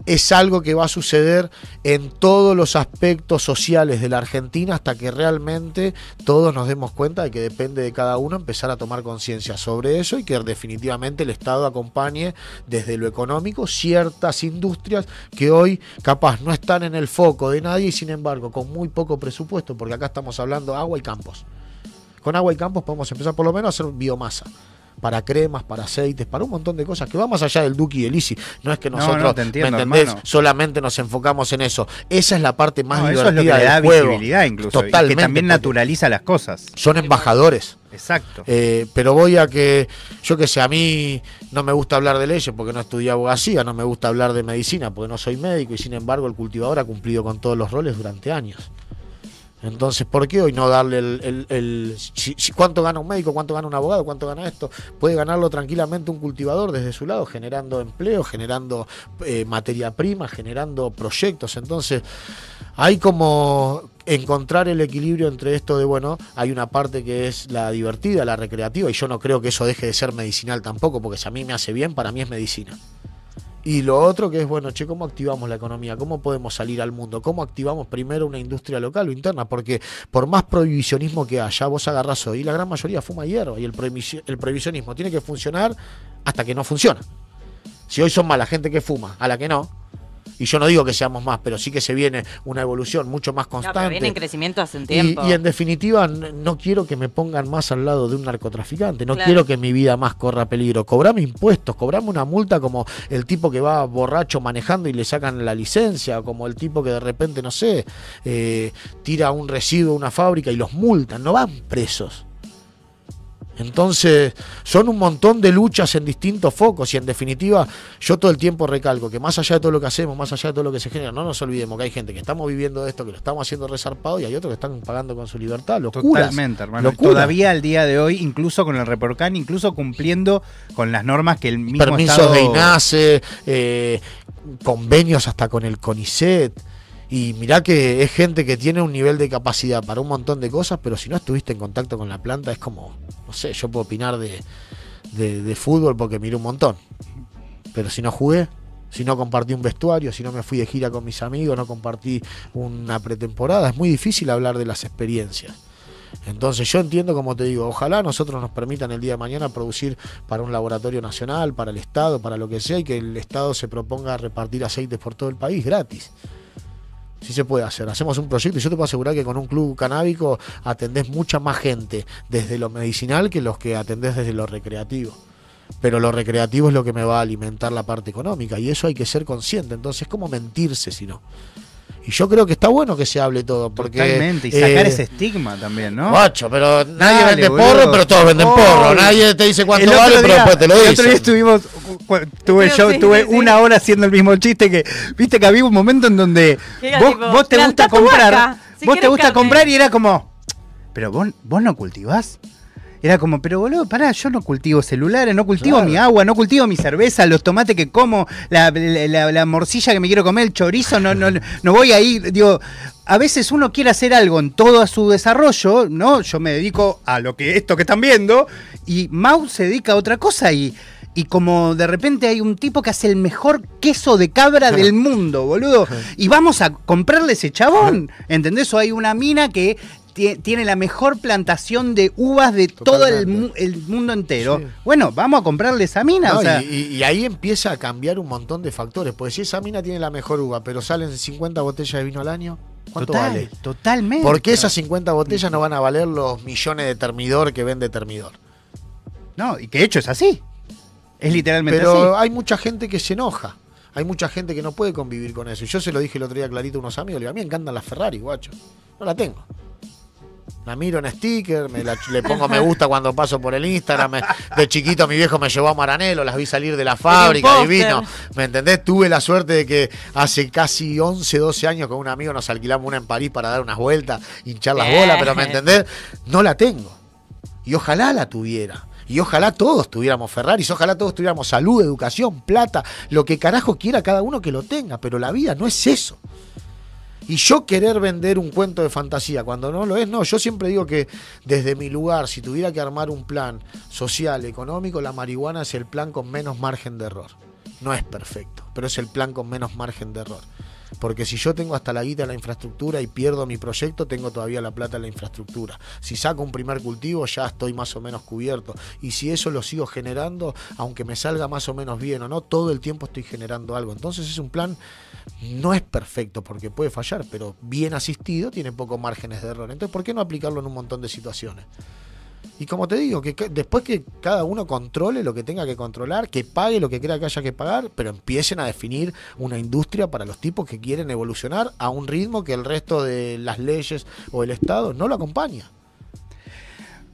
es algo que va a suceder en todos los aspectos sociales de la Argentina hasta que realmente todos nos demos cuenta de que depende de cada uno empezar a tomar conciencia sobre eso y que definitivamente el Estado acompañe desde lo económico ciertas industrias que hoy capaz no están en el foco de nadie y sin embargo con muy poco presupuesto, porque acá estamos hablando agua y campos. Con agua y campos podemos empezar por lo menos a hacer biomasa. Para cremas, para aceites, para un montón de cosas que va más allá del Duki y el Easy. No es que No, nosotros, no, te entiendo, ¿me entendés? Solamente nos enfocamos en eso. Esa es la parte más No, eso es divertida lo que le da juego. visibilidad incluso. y Totalmente. que también naturaliza las cosas. Son embajadores. Exacto. Eh, pero voy a que, yo que sé, a mí no me gusta hablar de leyes porque no estudié abogacía, no me gusta hablar de medicina porque no soy médico y sin embargo el cultivador ha cumplido con todos los roles durante años. Entonces, ¿por qué hoy no darle el... el- el- si- ¿Cuánto gana un médico? ¿Cuánto gana un abogado? ¿Cuánto gana esto? Puede ganarlo tranquilamente un cultivador desde su lado, generando empleo, generando eh, materia prima, generando proyectos. Entonces, hay como encontrar el equilibrio entre esto de, bueno, hay una parte que es la divertida, la recreativa, y yo no creo que eso deje de ser medicinal tampoco, porque si a mí me hace bien, para mí es medicina. Y lo otro que es, bueno, che, ¿cómo activamos la economía? ¿Cómo podemos salir al mundo? ¿Cómo activamos primero una industria local o interna? Porque por más prohibicionismo que haya, vos agarrás hoy, la gran mayoría fuma hierba y el, el prohibicionismo tiene que funcionar hasta que no funciona. Si hoy son más la gente que fuma, a la que no, y yo no digo que seamos más, pero sí que se viene una evolución mucho más No, constante. pero viene en crecimiento hace un Y, tiempo. y en definitiva, no quiero que me pongan más al lado de un narcotraficante. No Claro. quiero que mi vida más corra peligro. Cobrame impuestos, cobrame una multa como el tipo que va borracho manejando y le sacan la licencia, como el tipo que de repente, no sé, eh, tira un residuo a una fábrica y los multan. No van presos. Entonces, son un montón de luchas en distintos focos y en definitiva, yo todo el tiempo recalco que más allá de todo lo que hacemos, más allá de todo lo que se genera, no nos olvidemos que hay gente que estamos viviendo esto, que lo estamos haciendo resarpado y hay otros que están pagando con su libertad. Locuras. Totalmente, hermano. Locuras. Todavía al día de hoy, incluso con el Reporcan, incluso cumpliendo con las normas que el mismo Permisos Estado... de INASE, eh, convenios hasta con el CONICET. Y mirá que es gente que tiene un nivel de capacidad para un montón de cosas, pero si no estuviste en contacto con la planta, es como, no sé, yo puedo opinar de, de, fútbol porque miré un montón. Pero si no jugué, si no compartí un vestuario, si no me fui de gira con mis amigos, no compartí una pretemporada, es muy difícil hablar de las experiencias. Entonces yo entiendo, como te digo, ojalá nosotros nos permitan el día de mañana producir para un laboratorio nacional, para el Estado, para lo que sea, y que el Estado se proponga repartir aceites por todo el país gratis. Sí se puede hacer. Hacemos un proyecto y yo te puedo asegurar que con un club canábico atendés mucha más gente desde lo medicinal que los que atendés desde lo recreativo. Pero lo recreativo es lo que me va a alimentar la parte económica y eso hay que ser consciente. Entonces, ¿cómo mentirse si no? Y yo creo que está bueno que se hable todo. Porque, Totalmente, y sacar eh, ese estigma también, ¿no? Guacho, pero nadie Dale, vende boludo. porro, pero todos venden porro. Nadie te dice cuánto El otro vale, pero día- después te lo El dicen. otro día estuvimos, tuve Pero yo, sí, tuve sí, sí. una hora haciendo el mismo chiste que, viste que había un momento en donde vos, tipo, vos te "Plantá gusta comprar, vaca, si vos te gusta carne". comprar y era como, pero vos, vos no cultivás. Era como, pero boludo, pará, yo no cultivo celulares, no cultivo Claro. mi agua, no cultivo mi cerveza, los tomates que como, la, la- la- la morcilla que me quiero comer, el chorizo, no, no, no voy ahí. Digo, a veces uno quiere hacer algo en todo su desarrollo, ¿no? Yo me dedico a lo que esto que están viendo, y Mau se dedica a otra cosa y. Y como de repente hay un tipo que hace el mejor queso de cabra del mundo, boludo. Y vamos a comprarle ese chabón. ¿Entendés? O hay una mina que tiene la mejor plantación de uvas de todo el, mu- el mundo entero. Sí. Bueno, vamos a comprarle esa mina. No, o sea, y, ahí empieza a cambiar un montón de factores. Porque si esa mina tiene la mejor uva, pero salen 50 botellas de vino al año, ¿cuánto total, vale? Totalmente. ¿Por qué esas 50 botellas no van a valer los millones de termidor que vende termidor? No, y que de hecho es así. Es literalmente Pero así. hay mucha gente que se enoja. Hay mucha gente que no puede convivir con eso. Y yo se lo dije el otro día clarito a unos amigos. Le digo, a mí me encantan las Ferrari, guacho. No la tengo. La miro en sticker, me la- le pongo me gusta cuando paso por el Instagram. me- de chiquito mi viejo me llevó a Maranelo, las vi salir de la fábrica, divino. ¿Me entendés? Tuve la suerte de que hace casi 11, 12 años con un amigo nos alquilamos una en París para dar unas vueltas, hinchar las bolas, pero ¿me entendés? No la tengo. Y ojalá la tuviera. Y ojalá todos tuviéramos Ferraris, ojalá todos tuviéramos salud, educación, plata, lo que carajo quiera cada uno que lo tenga, pero la vida no es eso. Y yo querer vender un cuento de fantasía cuando no lo es, no, yo siempre digo que desde mi lugar, si tuviera que armar un plan social, económico, la marihuana es el plan con menos margen de error. No es perfecto, pero es el plan con menos margen de error. Porque si yo tengo hasta la guita en la infraestructura y pierdo mi proyecto, tengo todavía la plata en la infraestructura. Si saco un primer cultivo, ya estoy más o menos cubierto. Y si eso lo sigo generando, aunque me salga más o menos bien o no, todo el tiempo estoy generando algo. Entonces es un plan, no es perfecto porque puede fallar, pero bien asistido tiene pocos márgenes de error. Entonces, ¿por qué no aplicarlo en un montón de situaciones? Y como te digo, que después que cada uno controle lo que tenga que controlar, que pague lo que crea que haya que pagar, pero empiecen a definir una industria para los tipos que quieren evolucionar a un ritmo que el resto de las leyes o el Estado no lo acompaña.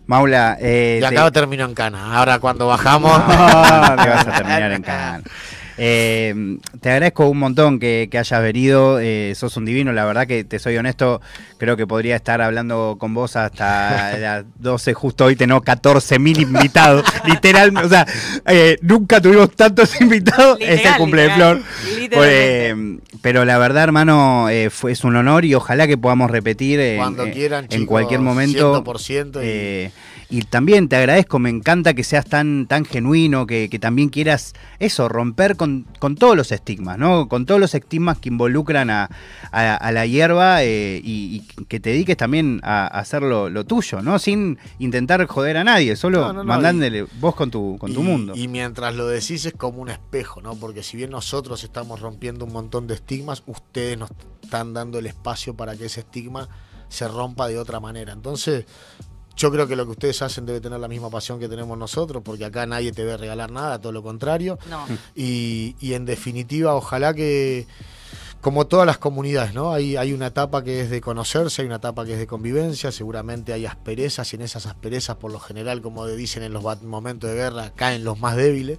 Maula, eh, y acá te- termino en cana. Ahora cuando bajamos. No, te vas a terminar en Canal. Eh, te agradezco un montón que, que hayas venido, eh, sos un divino, la verdad que te soy honesto, creo que podría estar hablando con vos hasta las 12, justo hoy tenemos 14 mil invitados, literal, o sea, eh, nunca tuvimos tantos invitados, Literal, cumple de Flor. literalmente. Eh, pero la verdad, hermano, eh, fue, es un honor y ojalá que podamos repetir en, Cuando en- quieran, en chicos, cualquier momento. 100% y- Eh, y también te agradezco, me encanta que seas tan, tan genuino, que, que también quieras eso, romper con, con, todos los estigmas, ¿no? Con todos los estigmas que involucran a, a, la hierba eh, y, que te dediques también a, a hacer lo, tuyo, ¿no? Sin intentar joder a nadie, solo mandándole y, vos con tu, con tu mundo. Y mientras lo decís es como un espejo, ¿no? Porque si bien nosotros estamos rompiendo un montón de estigmas, ustedes nos están dando el espacio para que ese estigma se rompa de otra manera. Entonces, yo creo que lo que ustedes hacen debe tener la misma pasión que tenemos nosotros, porque acá nadie te debe regalar nada, todo lo contrario. Mm. Y, y, en definitiva, ojalá que, como todas las comunidades, ¿no? Hay, hay una etapa que es de conocerse, hay una etapa que es de convivencia, seguramente hay asperezas y en esas asperezas, por lo general, como dicen en los momentos de guerra, caen los más débiles.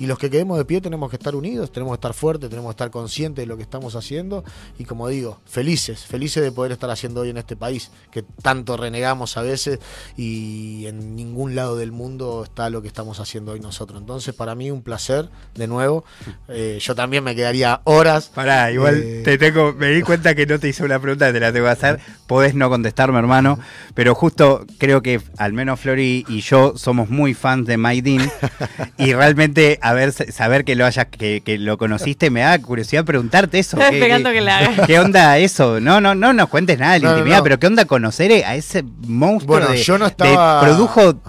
Y los que quedemos de pie tenemos que estar unidos, tenemos que estar fuertes, tenemos que estar conscientes de lo que estamos haciendo y como digo, felices, felices de poder estar haciendo hoy en este país, que tanto renegamos a veces y en ningún lado del mundo está lo que estamos haciendo hoy nosotros. Entonces, para mí un placer, de nuevo, eh, yo también me quedaría horas. Pará, igual eh, te tengo, me di cuenta que no te hice una pregunta, te la tengo que hacer, podés no contestarme hermano, pero justo creo que al menos Flori y yo somos muy fans de Maidin y realmente a ver, saber que lo hayas, que, que, lo conociste, me da curiosidad preguntarte eso. Estoy ¿Qué, que la ¿Qué onda eso? No, no, no nos cuentes nada de la intimidad, pero ¿qué onda conocer a ese monstruo? Bueno, de, produjo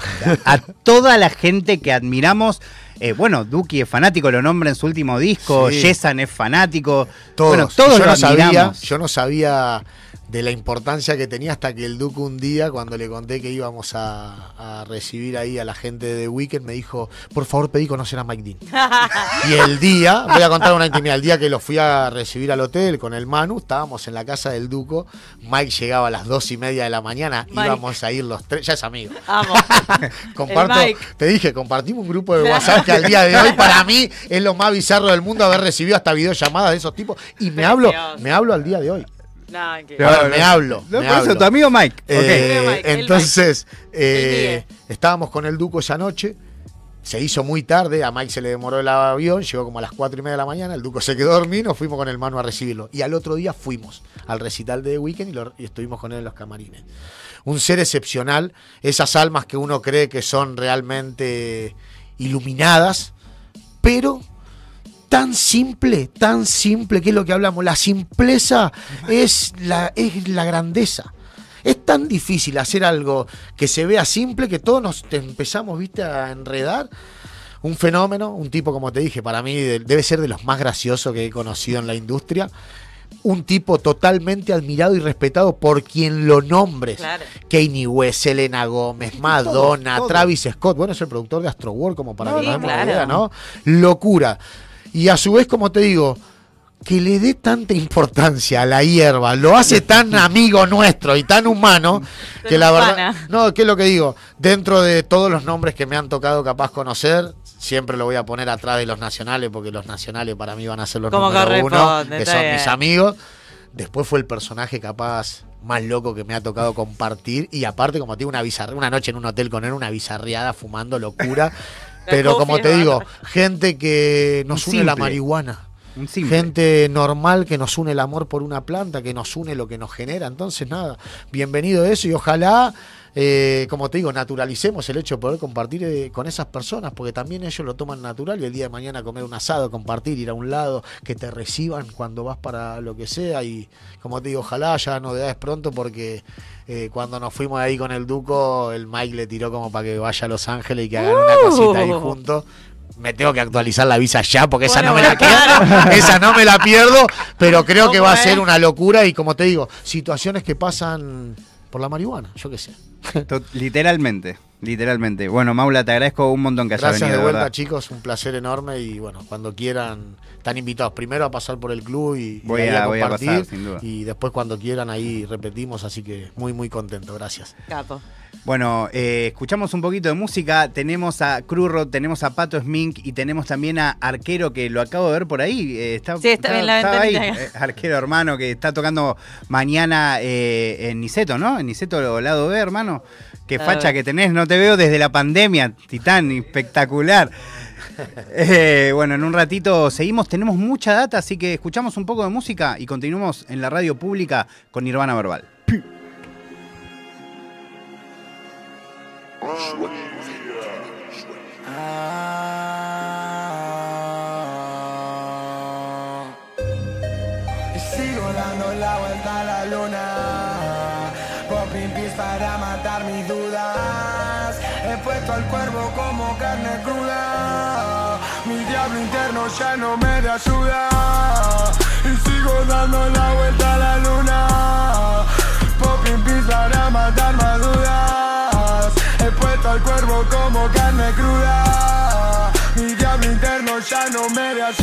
a toda la gente que admiramos. Eh, bueno, Duki es fanático, lo nombra en su último disco, sí. Yesan es fanático. Todos, todos yo lo no sabía, yo no sabía de la importancia que tenía hasta que el Duque un día, cuando le conté que íbamos a, recibir ahí a la gente de The Weeknd, me dijo, por favor pedí conocer a Mike Dean. y el día, voy a contar una intimidad, el día que lo fui a recibir al hotel con el Manu, estábamos en la casa del Duco, Mike llegaba a las dos y media de la mañana, Mike. íbamos a ir los tres, ya es amigo. Vamos. Comparto, te dije, compartimos un grupo de WhatsApp que al día de hoy para mí es lo más bizarro del mundo haber recibido hasta videollamadas de esos tipos y me hablo, me hablo al día de hoy. Nada, me hablo. No, me por eso, tu amigo Mike. Eh, entonces, eh, estábamos con el Duco esa noche. Se hizo muy tarde, a Mike se le demoró el avión, llegó como a las 4 y media de la mañana, el Duco se quedó dormido, fuimos con el mano a recibirlo. Y al otro día fuimos al recital de The Weekend y estuvimos con él en los camarines. Un ser excepcional, esas almas que uno cree que son realmente iluminadas, pero tan simple, tan simple, que es lo que hablamos. La simpleza es la, es la grandeza. Es tan difícil hacer algo que se vea simple que todos nos empezamos, viste, a enredar. Un fenómeno, un tipo, como te dije, para mí debe ser de los más graciosos que he conocido en la industria un tipo totalmente admirado y respetado por quien lo nombres. Claro. Kanye West, Selena Gómez, Madonna. Travis Scott. Bueno, es el productor de Astro World, como para sí, que nos claro. idea, ¿no? Locura y a su vez, como te digo, que le dé tanta importancia a la hierba, lo hace tan amigo nuestro y tan humano, que la verdad... No, ¿qué es lo que digo? Dentro de todos los nombres que me han tocado capaz conocer, siempre lo voy a poner atrás de los nacionales, porque los nacionales para mí van a ser los número uno, que son mis amigos. Después fue el personaje capaz más loco que me ha tocado compartir y aparte como tengo una, una noche en un hotel con él, una bizarriada fumando locura. Pero como te digo, gente que nos une la marihuana. Gente normal que nos une el amor por una planta, que nos une lo que nos genera. Entonces, nada, bienvenido eso y ojalá, eh, como te digo, naturalicemos el hecho de poder compartir eh, con esas personas, porque también ellos lo toman natural y el día de mañana comer un asado, compartir, ir a un lado, que te reciban cuando vas para lo que sea. Y como te digo, ojalá ya haya novedades pronto, porque eh, cuando nos fuimos ahí con el Duco, el Mike le tiró como para que vaya a Los Ángeles y que hagan una cosita ahí uh. juntos me tengo que actualizar la visa ya porque esa no me la quedo, esa no me la pierdo, pero creo que va a eh. ser una locura y como te digo, situaciones que pasan por la marihuana, yo qué sé. Literalmente. Literalmente. Bueno, Maula, te agradezco un montón que hayas venido. Gracias de vuelta, de chicos. Un placer enorme. Y bueno, cuando quieran, están invitados primero a pasar por el club y, voy a, a, compartir. Voy a pasar. Y después, cuando quieran, ahí repetimos. Así que muy, muy contento. Gracias. Capo. Bueno, eh, escuchamos un poquito de música. Tenemos a Crurro, tenemos a Pato Smink y tenemos también a Arquero, que lo acabo de ver por ahí. Eh, sí, está, bien la eh, Arquero, hermano, que está tocando mañana eh, en Niceto, ¿no? En Niceto, lado B, hermano. Qué facha que tenés, no te veo desde la pandemia, Titán, espectacular. Eh, bueno, en un ratito seguimos, tenemos mucha data, así que escuchamos un poco de música y continuamos en la radio pública con Nirvana Verbal. Ah. Sigo dando la vuelta a la luna, para matar mi duda. Puesto al cuervo como carne cruda. Mi diablo interno ya no me da ayuda. Y sigo dando la vuelta a la luna. Popping pills para matar más dudas. He puesto al cuervo como carne cruda. Mi diablo interno ya no me da ayuda.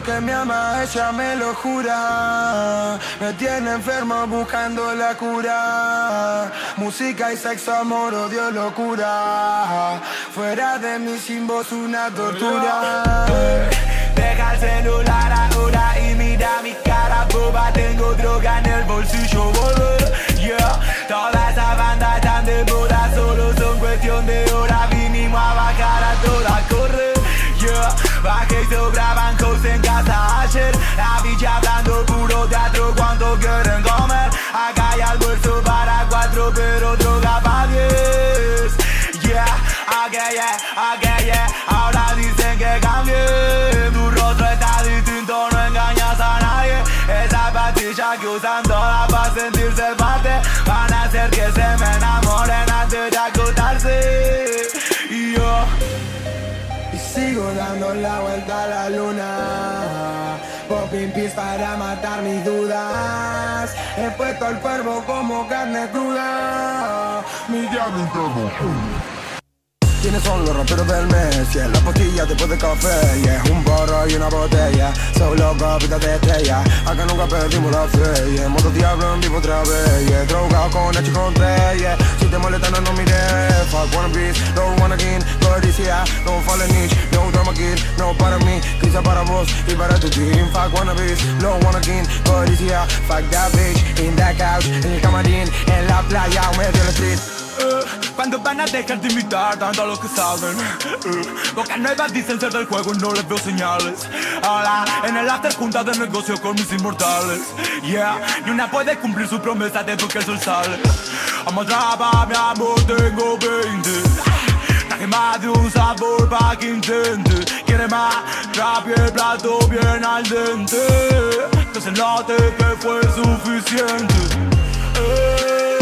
Que me ama, ella me lo jura. Me tiene enfermo buscando la cura. Música y sexo, amor, odio, locura. Fuera de mi sin voz una tortura. Deja el celular ahora y mira mi cara boba. Tengo droga en el bolsillo. Yeah, toda esa dando la vuelta a la luna. Popping pills para matar mis dudas. He puesto el cuervo como carne cruda. Mi diablo. ¿Quiénes son los raperos del mes? Yeah, la pastilla después de café Y es un barro y una botella Solo copitas de estrella. Acá nunca perdimos la fe yeah, modo diablo en vivo otra vez yeah, Drogado con H con tres yeah. Si te molesta no, no mire Fuck wanna be, no wanna again Codicia, no fallen niche No drama kid, no para mí. Quizá para vos y para tu team. Fuck wanna be, no wanna again Codicia, fuck that bitch In that couch, en el camarín En la playa, medio de la street Eh, Cuando van a dejar de imitar tanto a los que saben. Eh, Bocas nuevas dicen ser del juego y no les veo señales. Ahora en el after junta de negocio con mis inmortales. Yeah, ni una puede cumplir su promesa desde que el sol sale. Vamos a mi amor, tengo 20 Traje más de un sabor pa' que intente. Quiere más, rápido el plato bien al dente. Que se note que fue suficiente. Eh,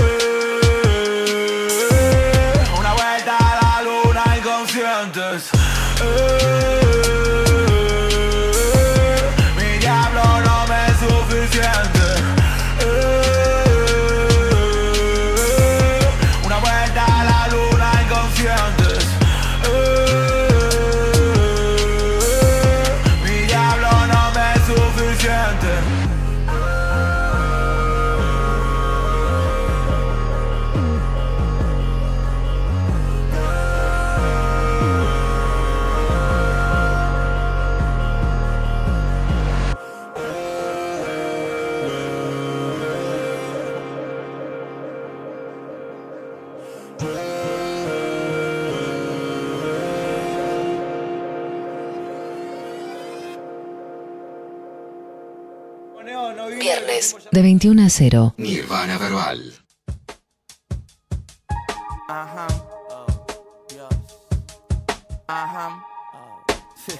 Viernes, de 21 a 0. Nirvana Verbal. Ajá. Ajá. Sí.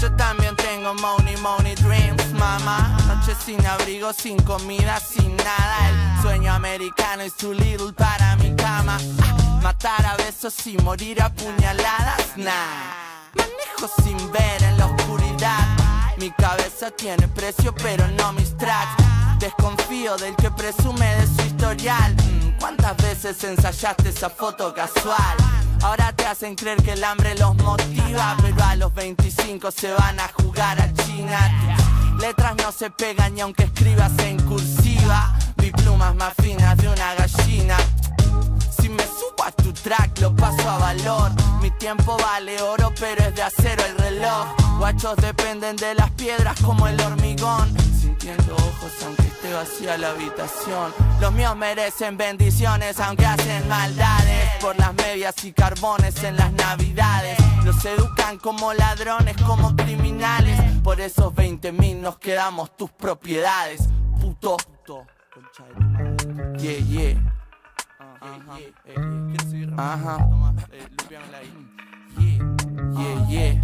Yo también tengo money, money dreams, mamá. Noche sin abrigo, sin comida, sin nada. El sueño americano es too little para mi cama. Ah, Matar a besos y morir a puñaladas, nah. Sin ver en la oscuridad. Mi cabeza tiene precio, pero no mis tracks. Desconfío del que presume de su historial. Mm, ¿Cuántas veces ensayaste esa foto casual? Ahora te hacen creer que el hambre los motiva, pero a los 25 se van a jugar a China. Letras no se pegan ni aunque escribas en cursiva. Mi pluma es más fina de una gallina. A tu track lo paso a valor. Mi tiempo vale oro pero es de acero el reloj. Guachos dependen de las piedras como el hormigón. Sintiendo ojos aunque esté vacía la habitación. Los míos merecen bendiciones aunque hacen maldades. Por las medias y carbones en las navidades. Los educan como ladrones, como criminales. Por eso esos 20 mil nos quedamos tus propiedades, puto. Yeah, yeah. Ajá. Ajá. Yeah, yeah.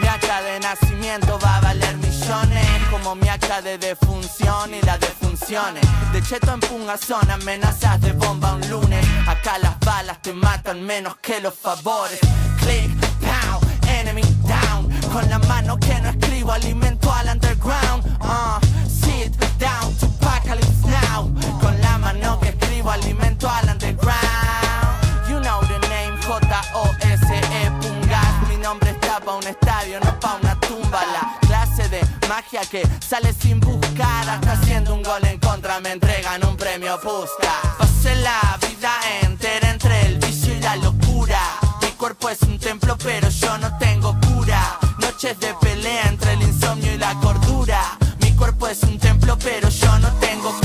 Mi acta de nacimiento va a valer millones Como mi acta de defunción y las defunciones. De cheto en pungazón, amenazas de bomba un lunes. Acá las balas te matan menos que los favores. Click, pound, enemy down. Con la mano que no escribo alimento al underground. Uh, Sit down, to apocalypse Con la mano que escribo alimento al underground. You know the name J-O-S-E Pungas. Mi nombre está pa' un estadio, no pa' una tumba. La clase de magia que sale sin buscar. Hasta haciendo un gol en contra me entregan un premio Pusca. Pasé la vida entera entre el vicio y la locura. Mi cuerpo es un templo pero yo no tengo cura. Noches de pelea entre el insomnio y la cordura. Mi cuerpo es un templo pero yo no tengo cura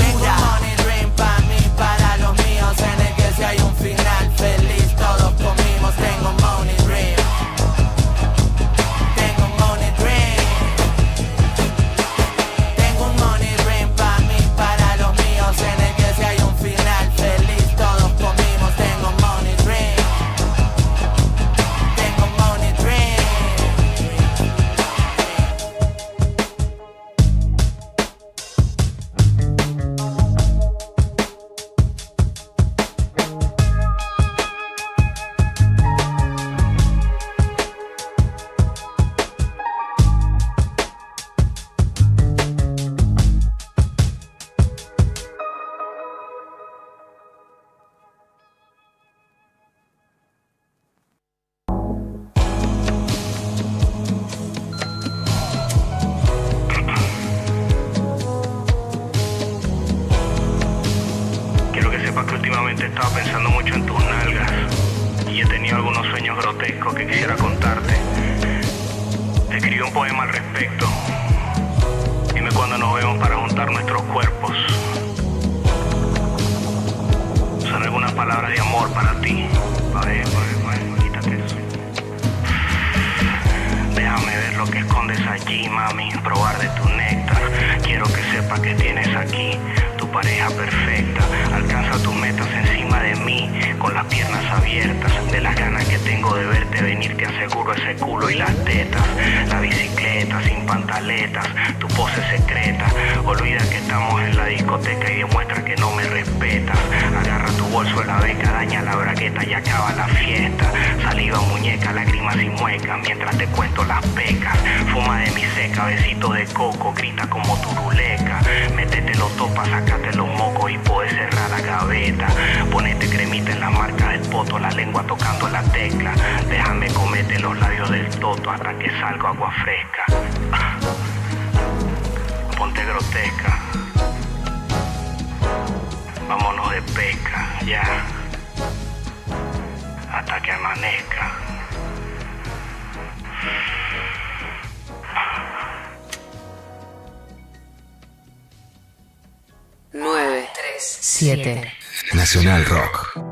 tu pose secreta. Olvida que estamos en la discoteca y demuestra que no me respetas. Agarra tu bolso de la beca, daña la bragueta y acaba la fiesta. Saliva, muñeca, lágrimas y muecas mientras te cuento las pecas. Fuma de mi seca, besitos de coco, grita como turuleca. Métete los topas, sacate los mocos y puedes cerrar la gaveta. Ponete cremita en la marca del poto, la lengua tocando la tecla. Déjame comerte los labios del toto hasta que salga agua fresca. Ponte grotesca. Vámonos de pesca, ya. Hasta que amanezca. Nueve, siete. Nacional Rock.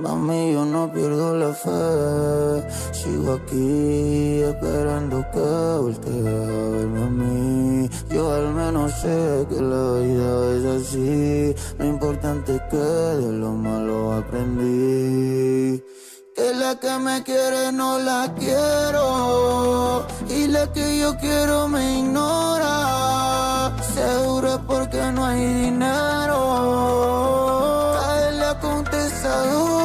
Mami, yo no pierdo la fe. Sigo aquí esperando que voltee a verme a mí. Yo al menos sé que la vida es así. Lo importante es que de lo malo aprendí. Que la que me quiere no la quiero. Y la que yo quiero me ignora. Seguro es porque no hay dinero. Cae la contestadora.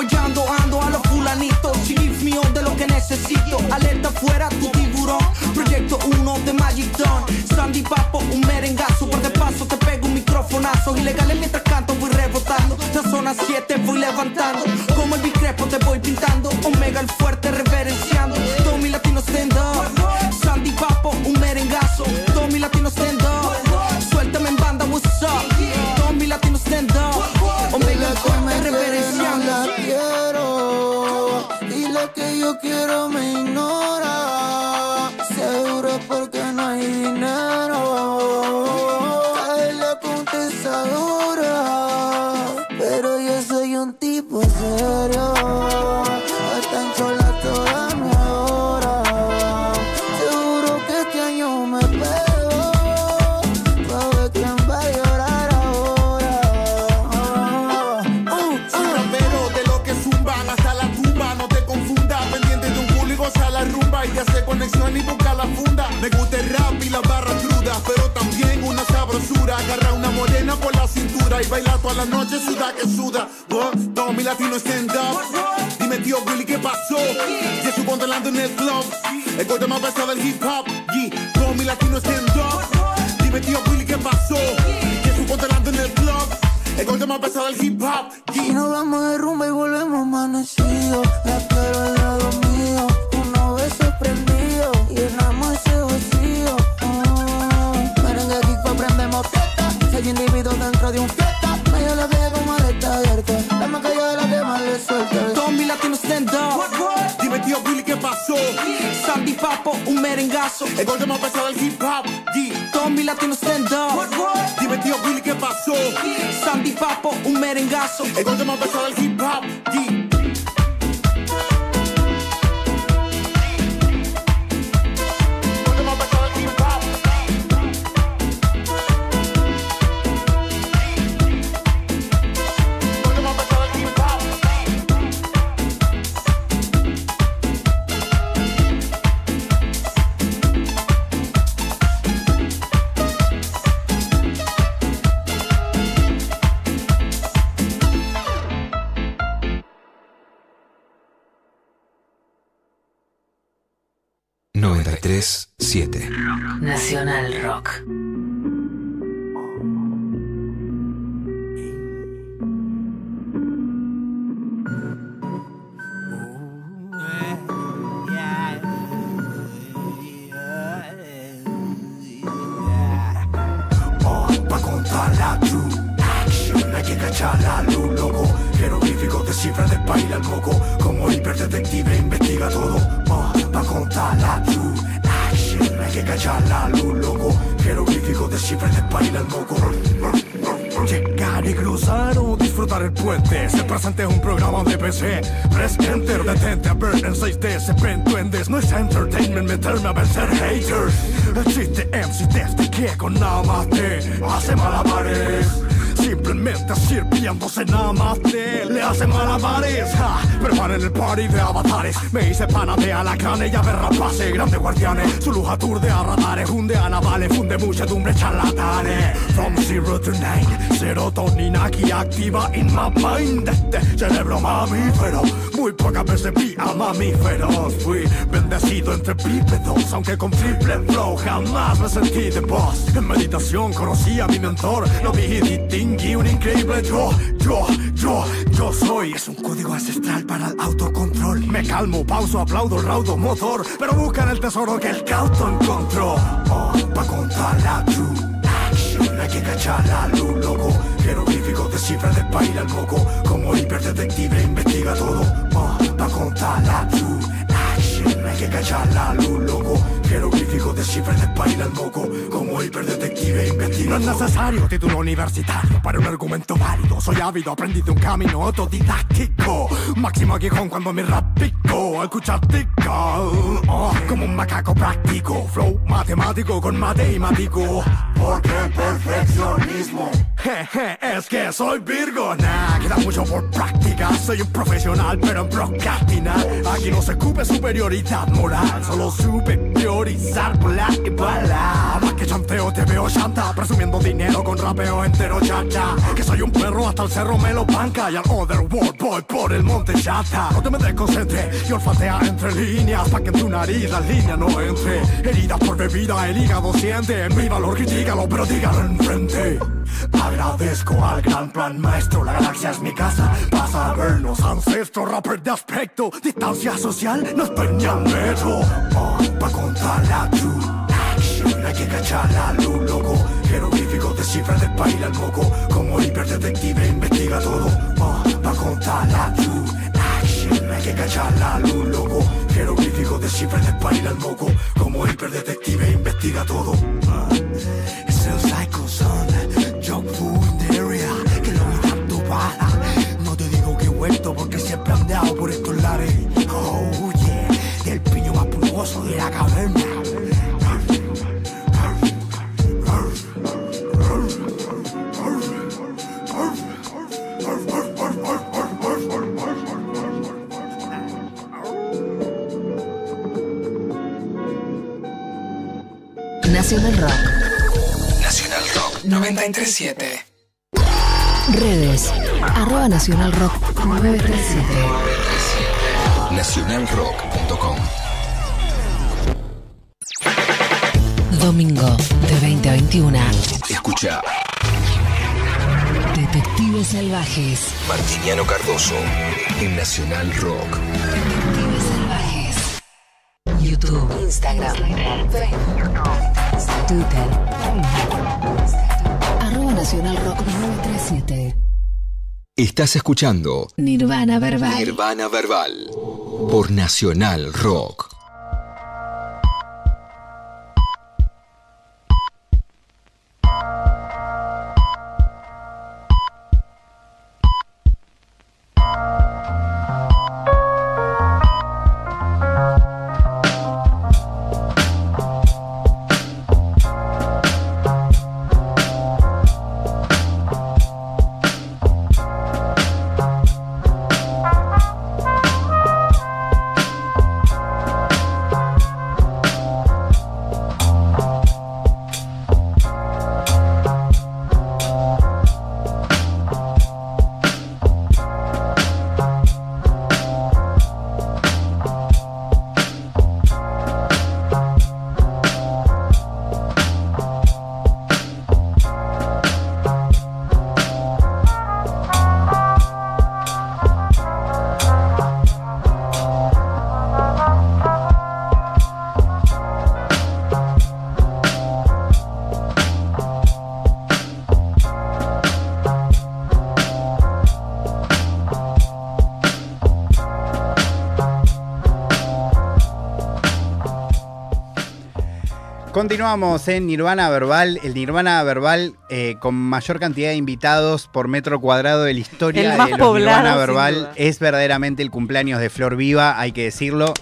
Guayando ando a los fulanitos. Chief mío de lo que necesito Alerta fuera tu tiburón. Proyecto 1 de Magic Dawn. Sandy Papo, un merengazo. Por de paso te pego un microfonazo. Ilegales mientras canto voy rebotando. La zona 7 voy levantando. Como el bicrepo te voy pintando. Omega el fuerte reverenciando. Todos mis latinos stand up Sandy Papo, un merengazo. Todos mis latinos stand quiero me y baila toda la noche, suda que suda. What? Todo mi latino stand up. Dime tío Willy, ¿qué pasó? Jesús controlando en el club. El golpe más pesado del hip hop. Yeah. Todo mi latino stand up. Dime tío Willy, ¿qué pasó? Jesús controlando en el club. El golpe más pesado del hip hop. Yeah. Y nos vamos de rumba y volvemos amanecidos. La espero al lado mío. Unos besos prendidos. Llenamos ese vacío. Mm. Merengue aquí prendemos fiesta. Seis individuos dentro de un fiesta. Willy, ¿qué pasó? Sandy Papo, un merengazo. El golpe más pesado del hip hop. Todo mi latino stand up. Dime tío Willy, ¿qué pasó? Sandy Papo, un merengazo. El golpe más pesado del hip hop. Yeah. 937. Nacional Rock. Chala, luz, loco, jeroglífico, descifra del país al coco, como hiperdetective investigador. Cachar la luz, loco Jeroglífico de cifra de baila el moco. Llegar y cruzar o disfrutar el puente. Ser presente es un programa de PC Press Enter, detente a ver en 6D Se ven duendes, no es entertainment Meterme a vencer haters. Existe MC desde que con nada más te hace malabares Simplemente sirviéndose nada más de Le hace malabares ja, Preparen el party de avatares. Me hice pana de alacrán Ella ve rapaces, grandes guardianes Su luz aturde a radares. Hunde a navales, funde muchedumbre charlatanes. From zero to nine Serotonina aquí activa in my mind. Este cerebro mamífero Muy pocas veces vi a mamíferos. Fui bendecido entre bípedos Aunque con triple flow jamás me sentí de boss En meditación conocí a mi mentor Lo vi y distinguí un increíble yo Yo, yo, yo soy. Es un código ancestral para el autocontrol. Me calmo, pauso, aplaudo, raudo, motor Pero buscan el tesoro que el cauto encontró. Oh, pa' la que cachar la luz, loco. Jeroglífico de cifra de baila el moco Como hiperdetective investiga todo. Oh, pa' contar la true. Action Hay que cachar la luz, loco Jeroglífico de cifra de baila el moco Como hiperdetective investiga No es necesario título universitario para un argumento válido. Soy ávido, aprendí de un camino autodidáctico. Máximo aguijón cuando mi rap pico, escuchar tica. Oh, como un macaco práctico, flow matemático con matemático. Porque el perfeccionismo Jeje, es que soy Virgo, nah, queda mucho por práctica. Soy un profesional, pero en procrastinar. Aquí no se cupe superioridad moral, solo supe priorizar bla y bla. Más que chanteo te veo chanta, presumiendo dinero con rapeo entero chacha. Que soy un perro hasta el cerro me lo banca y al other world voy por el monte chata. No te me desconcentres y olfatea entre líneas, pa' que en tu nariz la línea no entre. Heridas por bebida, el hígado siente. Mi valor critícalo, pero dígalo enfrente. Agradezco al gran plan maestro, la galaxia es mi casa. Pasa a vernos, Ancestro, rapper de aspecto, distancia social, no es peñamero. Oh, pa' contar la true. Action Hay que cachar la luz, loco Jeroglífico de cifra de baila el moco. Como hiperdetective investiga todo Oh, pa' contar la true. Action Hay que cachar la luz, loco Jeroglífico de cifra de baila el moco. Como hiperdetective investiga todo. Es el Psycho Son, Jog Fu in the area, que lo vida tu bala. No te digo que he vuelto porque siempre he andado por estos pulgoso de la caverna. Nacional Rock. Nacional Rock 937. Redes. Arroba Nacional Rock 937. Nacionalrock.com Domingo de 20 a 21. Escucha Detectives Salvajes. Martiniano Cardoso en Nacional Rock. Detectives Salvajes. YouTube, Instagram, Facebook, Twitter. Arroba Nacional Rock 937. Estás escuchando Nirvana Verbal. Nirvana Verbal por Nacional Rock. Continuamos en Nirvana Verbal, el Nirvana Verbal eh, con mayor cantidad de invitados por metro cuadrado de la historia El más de los poblado, Nirvana Verbal. Es verdaderamente el cumpleaños de Flor Viva, hay que decirlo.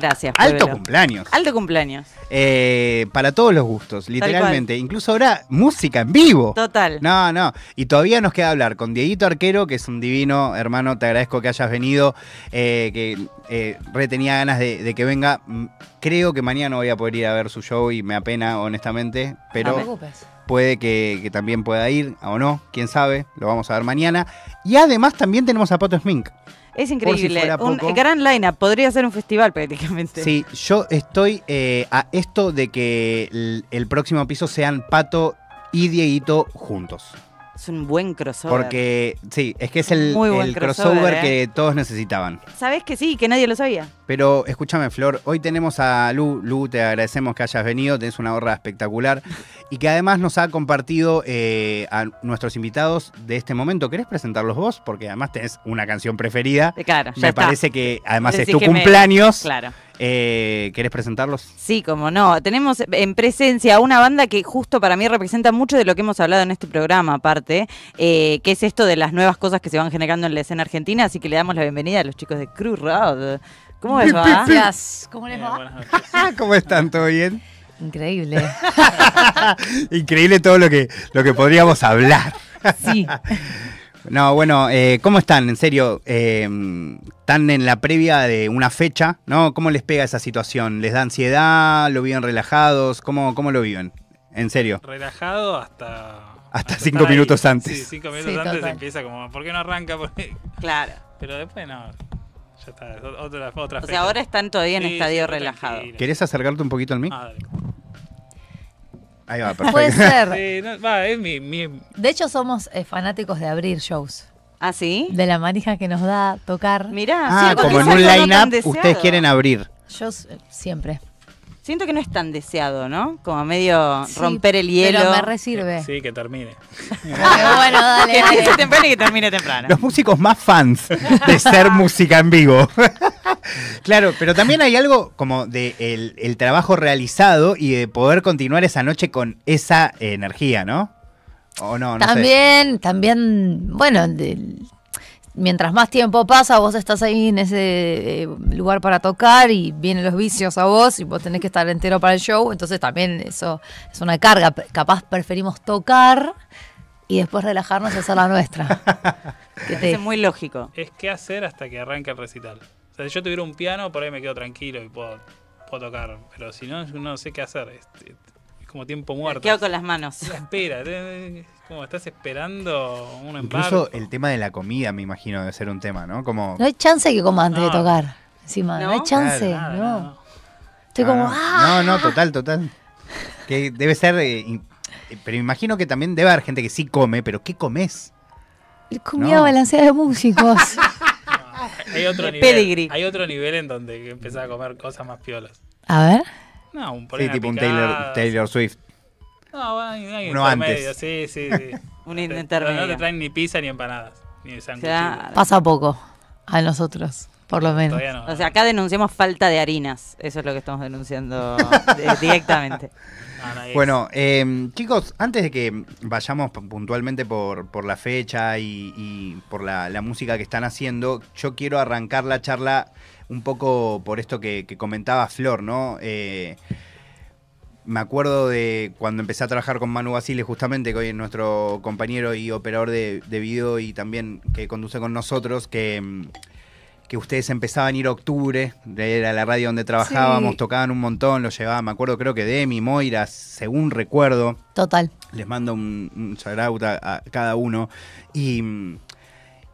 Gracias. Alto cumpleaños. Alto cumpleaños. Eh, para todos los gustos, literalmente. Incluso ahora música en vivo. Total. No, no. Y todavía nos queda hablar con Dieguito Arquero, que es un divino hermano. Te agradezco que hayas venido. eh, que eh, re tenía ganas de, de que venga. Mm, Creo que mañana no voy a poder ir a ver su show y me apena, honestamente. Pero No te preocupes. puede que, que también pueda ir o no. Quién sabe. Lo vamos a ver mañana. Y además también tenemos a Pato Smink. Es increíble. un gran line-up. Podría ser un festival prácticamente. Sí, yo estoy eh, a esto de que el, el próximo piso sean Pato y Dieguito juntos. Es un buen crossover. Porque, sí, es que es el, Muy buen el crossover, crossover, ¿eh? que todos necesitaban. ¿Sabes que sí? Que nadie lo sabía. Pero escúchame, Flor, hoy tenemos a Lu. Lu, te agradecemos que hayas venido, tenés una gorra espectacular y que además nos ha compartido eh, a nuestros invitados de este momento. ¿Querés presentarlos vos? Porque además tenés una canción preferida. Claro, ya Me está. parece que además es tu me- cumpleaños. Claro. Eh, ¿Querés presentarlos? Sí, como no. Tenemos en presencia una banda que justo para mí representa mucho de lo que hemos hablado en este programa, aparte, eh, que es esto de las nuevas cosas que se van generando en la escena argentina. Así que le damos la bienvenida a los chicos de Cruz Road. ¿Cómo les va? Gracias. ¿Cómo les va? ¿Cómo están? ¿Todo bien? Increíble. Increíble todo lo que, lo que podríamos hablar. Sí. No, bueno, eh, ¿cómo están? En serio, eh, están en la previa de una fecha, ¿no? ¿Cómo les pega esa situación? ¿Les da ansiedad? ¿Lo viven relajados? ¿Cómo, cómo lo viven? En serio. Relajado hasta. Hasta cinco ahí. minutos antes. Sí, cinco minutos Sí, antes total. empieza como, ¿por qué no arranca? Claro. Pero después no. Ya está, es otra, otra O fecha. sea, ahora están todavía en Sí, estadio sí, relajado. tranquilo. ¿Querés acercarte un poquito al mic? Ah, dale. Ahí va, perfecto. Puede ser. Sí, no, va, es mi, mi- De hecho, somos eh, fanáticos de abrir shows. ¿Ah, sí? De la manija que nos da tocar. Mirá, Ah, como en un line-up ustedes quieren abrir. Yo siempre. Siento que no es tan deseado, ¿no? Como medio Sí, romper el hielo. Pero me resirve. Sí, que termine. Bueno, dale. Que empiece temprano y que termine temprano. Los músicos más fans de ser música en vivo. claro, pero también hay algo como de el, el trabajo realizado y de poder continuar esa noche con esa energía, ¿no? O no, no sé. También, también, bueno, de- mientras más tiempo pasa, vos estás ahí en ese eh, lugar para tocar y vienen los vicios a vos y vos tenés que estar entero para el show, entonces también eso es una carga. Capaz preferimos tocar y después relajarnos y hacer la nuestra. Que te- Es muy lógico. Es qué hacer hasta que arranque el recital. O sea, si yo tuviera un piano, por ahí me quedo tranquilo y puedo, puedo tocar. Pero si no, no sé qué hacer. Este, como tiempo muerto. Quedo con las manos. Espera, te- como estás esperando un Incluso embargo. el tema de la comida, me imagino, debe ser un tema, ¿no? Como. No hay chance que coma antes de No. tocar. Encima, no, hay chance, Claro, no. Estoy Ah, como, no. ¡ah! No, no, total, total. Que debe ser. eh, eh, pero imagino que también debe haber gente que sí come, pero ¿qué comes? Comida No. balanceada de músicos. Hay otro De nivel. pedigree. Hay otro nivel en donde empezás a comer cosas más piolas. A ver. No, un Sí, tipo un Taylor Swift. No, hay, hay Uno intermedio, antes. sí, sí, sí. Un Te- intermedio. No te traen ni pizza ni empanadas. Ni sándwiches. Pasa poco a nosotros, por lo menos. Todavía no. O sea, acá denunciamos falta de harinas. Eso es lo que estamos denunciando de- directamente. Bueno, eh, chicos, antes de que vayamos pu- puntualmente por, por la fecha y, y por la, la música que están haciendo, yo quiero arrancar la charla un poco por esto que, que comentaba Flor, ¿no? Eh, me acuerdo de cuando empecé a trabajar con Manu Basile, justamente, que hoy es nuestro compañero y operador de, de video y también que conduce con nosotros, que, mm, que ustedes empezaban a ir a octubre, era la radio donde trabajábamos, Sí. tocaban un montón, lo llevaban, me acuerdo, creo que Demi, Moira, según recuerdo. Total. Les mando un, un shout out a, a cada uno. Y, mm,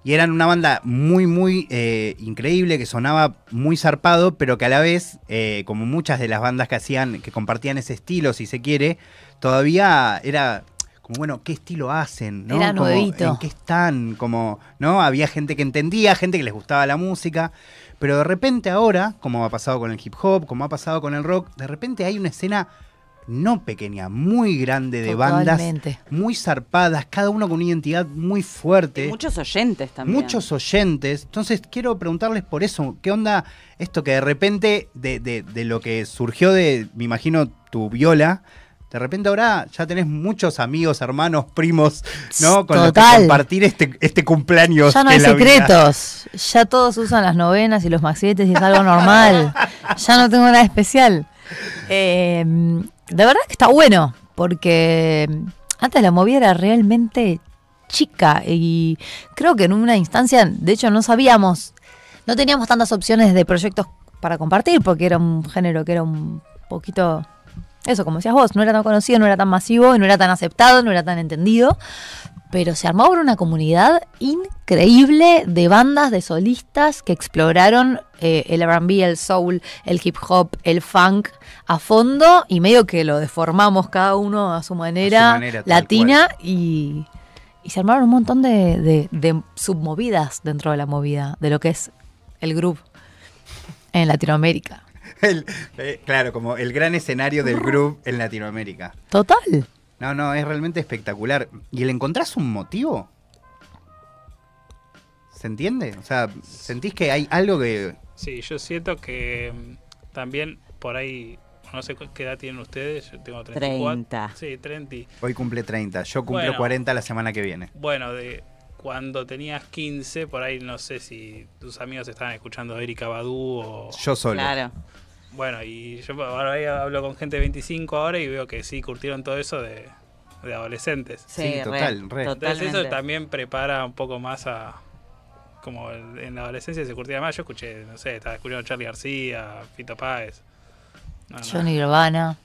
y eran una banda muy, muy eh, increíble, que sonaba muy zarpado, pero que a la vez, eh, como muchas de las bandas que hacían, que compartían ese estilo, si se quiere, todavía era como, bueno, ¿qué estilo hacen? ¿no? Era Como, nuevito. ¿En qué están? Como, ¿no? Había gente que entendía, gente que les gustaba la música. Pero de repente ahora, como ha pasado con el hip hop, como ha pasado con el rock, de repente hay una escena no pequeña, muy grande de Totalmente. bandas, muy zarpadas, cada uno con una identidad muy fuerte. Y muchos oyentes también. Muchos oyentes. Entonces quiero preguntarles por eso, ¿qué onda esto que de repente, de, de- de lo que surgió de, me imagino, tu viola, de repente ahora ya tenés muchos amigos, hermanos, primos, ¿no? Con los que Total. compartir este, este cumpleaños. Ya no hay vida. secretos. Ya todos usan las novenas y los maxietes y es algo normal. ya no tengo nada especial. Eh, de verdad que está bueno, porque antes la movida era realmente chica y creo que en una instancia, de hecho no sabíamos, no teníamos tantas opciones de proyectos para compartir, porque era un género que era un poquito, eso, como decías vos, no era tan conocido, no era tan masivo, no era tan aceptado, no era tan entendido, pero se armó una comunidad increíble de bandas, de solistas que exploraron eh, el RB, el soul, el hip hop, el funk a fondo y medio que lo deformamos cada uno a su manera, latina y, y se armaron un montón de, de- de submovidas dentro de la movida, de lo que es el groove en Latinoamérica. El- eh, claro, como el gran escenario del groove en Latinoamérica. Total. No, no, es realmente espectacular. ¿Y le encontrás un motivo? ¿Se entiende? O sea, ¿sentís que hay algo que... Sí, yo siento que mm, también por ahí, no sé qué edad tienen ustedes, yo tengo 34. 30. Sí, 30. Hoy cumple 30, yo cumplo Bueno. 40 la semana que viene. Bueno, de cuando tenías 15, por ahí no sé si tus amigos estaban escuchando a Erika Badu o... Yo solo. Claro. Bueno, y yo ahora ahí hablo con gente de 25 ahora y veo que sí curtieron todo eso de, de adolescentes. Sí, Sí, total, re, re. Entonces eso también prepara un poco más a... Como el- en la adolescencia se curtía más, yo escuché, no sé, estaba escuchando Charlie García, Fito Páez. No, no. Johnny Nirvana.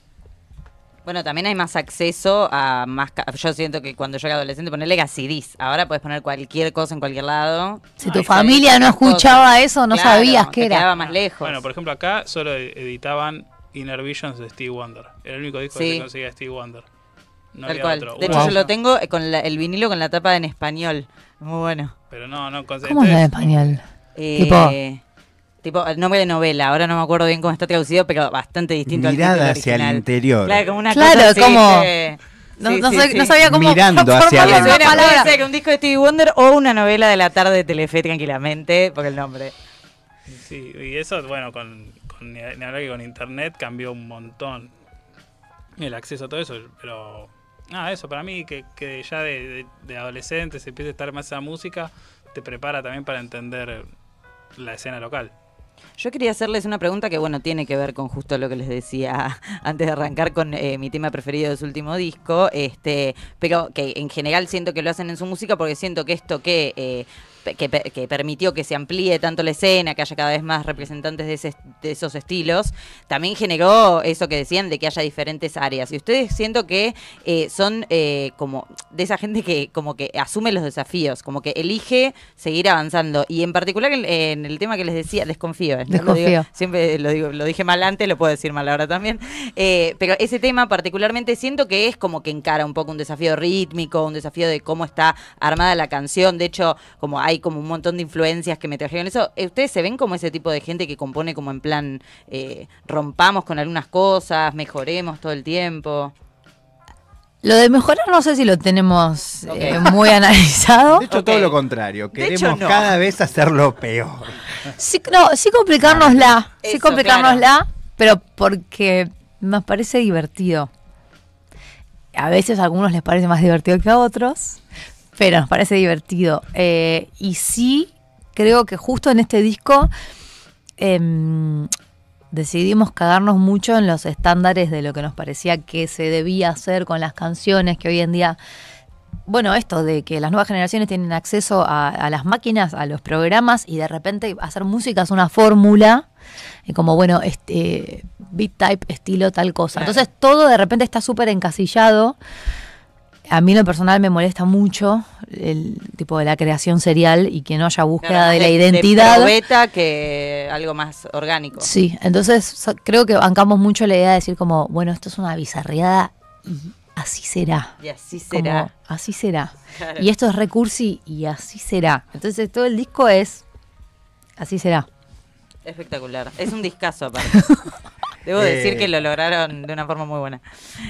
Bueno, también hay más acceso a más... ca- Yo siento que cuando yo era adolescente ponerle a CDs. Ahora puedes poner cualquier cosa en cualquier lado. Si tu familia no escuchaba eso, no sabías qué te era. quedaba más lejos. Bueno, por ejemplo, acá solo e- editaban Inner Visions de Steve Wonder. Era el único disco que Sí. conseguía Steve Wonder. No Tal había cual. otro. De hecho, yo se- lo tengo eh, con la- el vinilo con la tapa en español. Muy bueno. Pero no, no. ¿Cómo es en español? Eh, tipo, nombre de novela. Ahora no me acuerdo bien cómo está traducido, pero bastante distinto Mirada al hacia el interior. Claro, como una Claro, cosa así, como- que- No- sí, no sí, sé- sí. no sabía cómo Mirando hacia Suena, palabra. puede ser un disco de Stevie Wonder o una novela de la tarde de Telefe tranquilamente, por el nombre. Sí, y eso, bueno, con, con ni ni hablar que con internet cambió un montón el acceso a todo eso, pero nada, eso para mí que, que ya de, de, de adolescente se empieza a estar más esa música, te prepara también para entender la escena local. Yo quería hacerles una pregunta que, bueno, tiene que ver con justo lo que les decía antes de arrancar con eh, mi tema preferido de su último disco, este, pero que en general siento que lo hacen en su música porque siento que esto que eh, que, pe- que permitió que se amplíe tanto la escena, que haya cada vez más representantes de, ese- de esos estilos, también generó eso que decían de que haya diferentes áreas. Y ustedes siento que eh, son eh, como de esa gente que como que asume los desafíos, como que elige seguir avanzando. Y en particular en, en el tema que les decía, desconfío. ¿eh? No lo digo- Desconfío. siempre lo digo, lo dije mal antes, lo puedo decir mal ahora también. Eh, pero ese tema particularmente siento que es como que encara un poco un desafío rítmico, un desafío de cómo está armada la canción. De hecho, como hay como un montón de influencias que me trajeron eso. Eh, ¿Ustedes se ven como ese tipo de gente que compone como en plan eh, rompamos con algunas cosas, mejoremos todo el tiempo? Lo de mejorar no sé si lo tenemos eh, muy analizado. De hecho, todo lo contrario. Hecho, Queremos no. cada vez hacerlo peor. Sí, no, sí complicárnosla, sí Eso, complicárnosla, pero porque nos parece divertido. A veces a algunos les parece más divertido que a otros, pero nos parece divertido. Eh, y sí, creo que justo en este disco em, decidimos cagarnos mucho en los estándares de lo que nos parecía que se debía hacer con las canciones, que hoy en día bueno, esto de que las nuevas generaciones tienen acceso a, a las máquinas, a los programas y de repente hacer música es una fórmula, y como bueno, este beat type, estilo, tal cosa. Claro. Entonces todo de repente está súper encasillado. A mí lo personal me molesta mucho el tipo de la creación serial y que no haya búsqueda de la De identidad. probeta que algo más orgánico. Sí, entonces creo que bancamos mucho la idea de decir como, bueno, esto es una bizarreada y así será. Y así Como, será. así será. Claro. Y esto es recursi y así será. Entonces todo el disco es así será. Espectacular. Es un discazo aparte. Debo Eh. decir que lo lograron de una forma muy buena.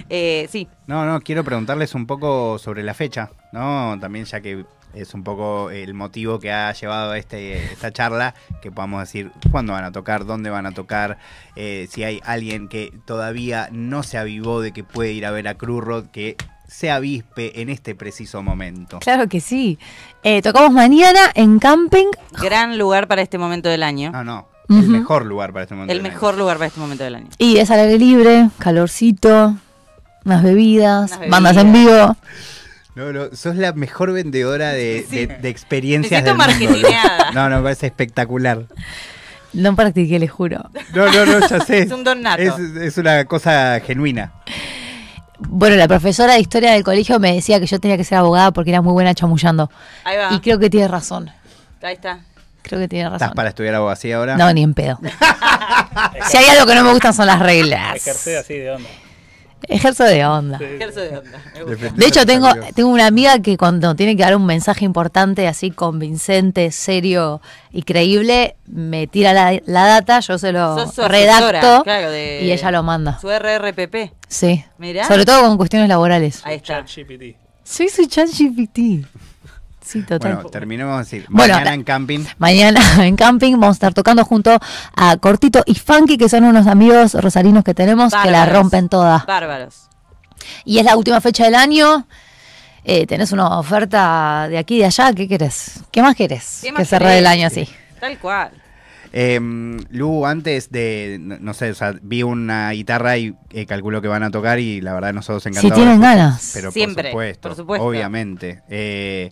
Eh, sí, No, no, quiero preguntarles un poco sobre la fecha, ¿no? También ya que es un poco el motivo que ha llevado a este, esta charla, que podamos decir cuándo van a tocar, dónde van a tocar, eh, si hay alguien que todavía no se avivó de que puede ir a ver a Cruz Road, que se avispe en este preciso momento. Claro que sí. Eh, tocamos mañana en camping. gran lugar para este momento del año. No, no. El mejor lugar para este momento. El del año. mejor lugar para este momento del año. Y es al aire libre, calorcito, unas bebidas, Unas bandas en vivo. No, no, sos la mejor vendedora de, Sí. de- de experiencias Me del siento mundo. marketineada. No, no, me parece espectacular. No practiqué, les juro. No, no, no, ya sé. Es un don nato. Es, es una cosa genuina. Bueno, la profesora de historia del colegio me decía que yo tenía que ser abogada porque era muy buena chamullando. Ahí va. Y creo que tiene razón. Ahí está. Creo que tiene ¿Estás razón. para estudiar abogacía ahora? No, ni en pedo. si hay algo que no me gustan son las reglas. Ejercer así de onda. Ejerzo de onda. Ejerzo de onda. De hecho, tengo, tengo una amiga que cuando tiene que dar un mensaje importante, así convincente, serio y creíble, me tira la, la data, yo se lo redacto claro, de- y ella lo manda. Su RRPP. Sí. Mirá. Sobre todo con cuestiones laborales. Ahí está. GPT. Sí, soy ChatGPT. Sí, total. Bueno, terminemos así. Bueno, Mañana en camping. Mañana en camping vamos a estar tocando junto a Cortito y Funky, que son unos amigos rosarinos que tenemos que la rompen toda. Bárbaros. Y es la última fecha del año. Eh, tenés una oferta de aquí y de allá. ¿Qué querés? ¿Qué más querés? ¿Qué que cerrar el año así. Tal cual. Eh, Lu, antes de, no no sé, o sea, vi una guitarra y eh, calculo que van a tocar y la verdad nosotros encantados. tienen de- ganas. Pero Siempre, por supuesto, por supuesto. obviamente. Eh,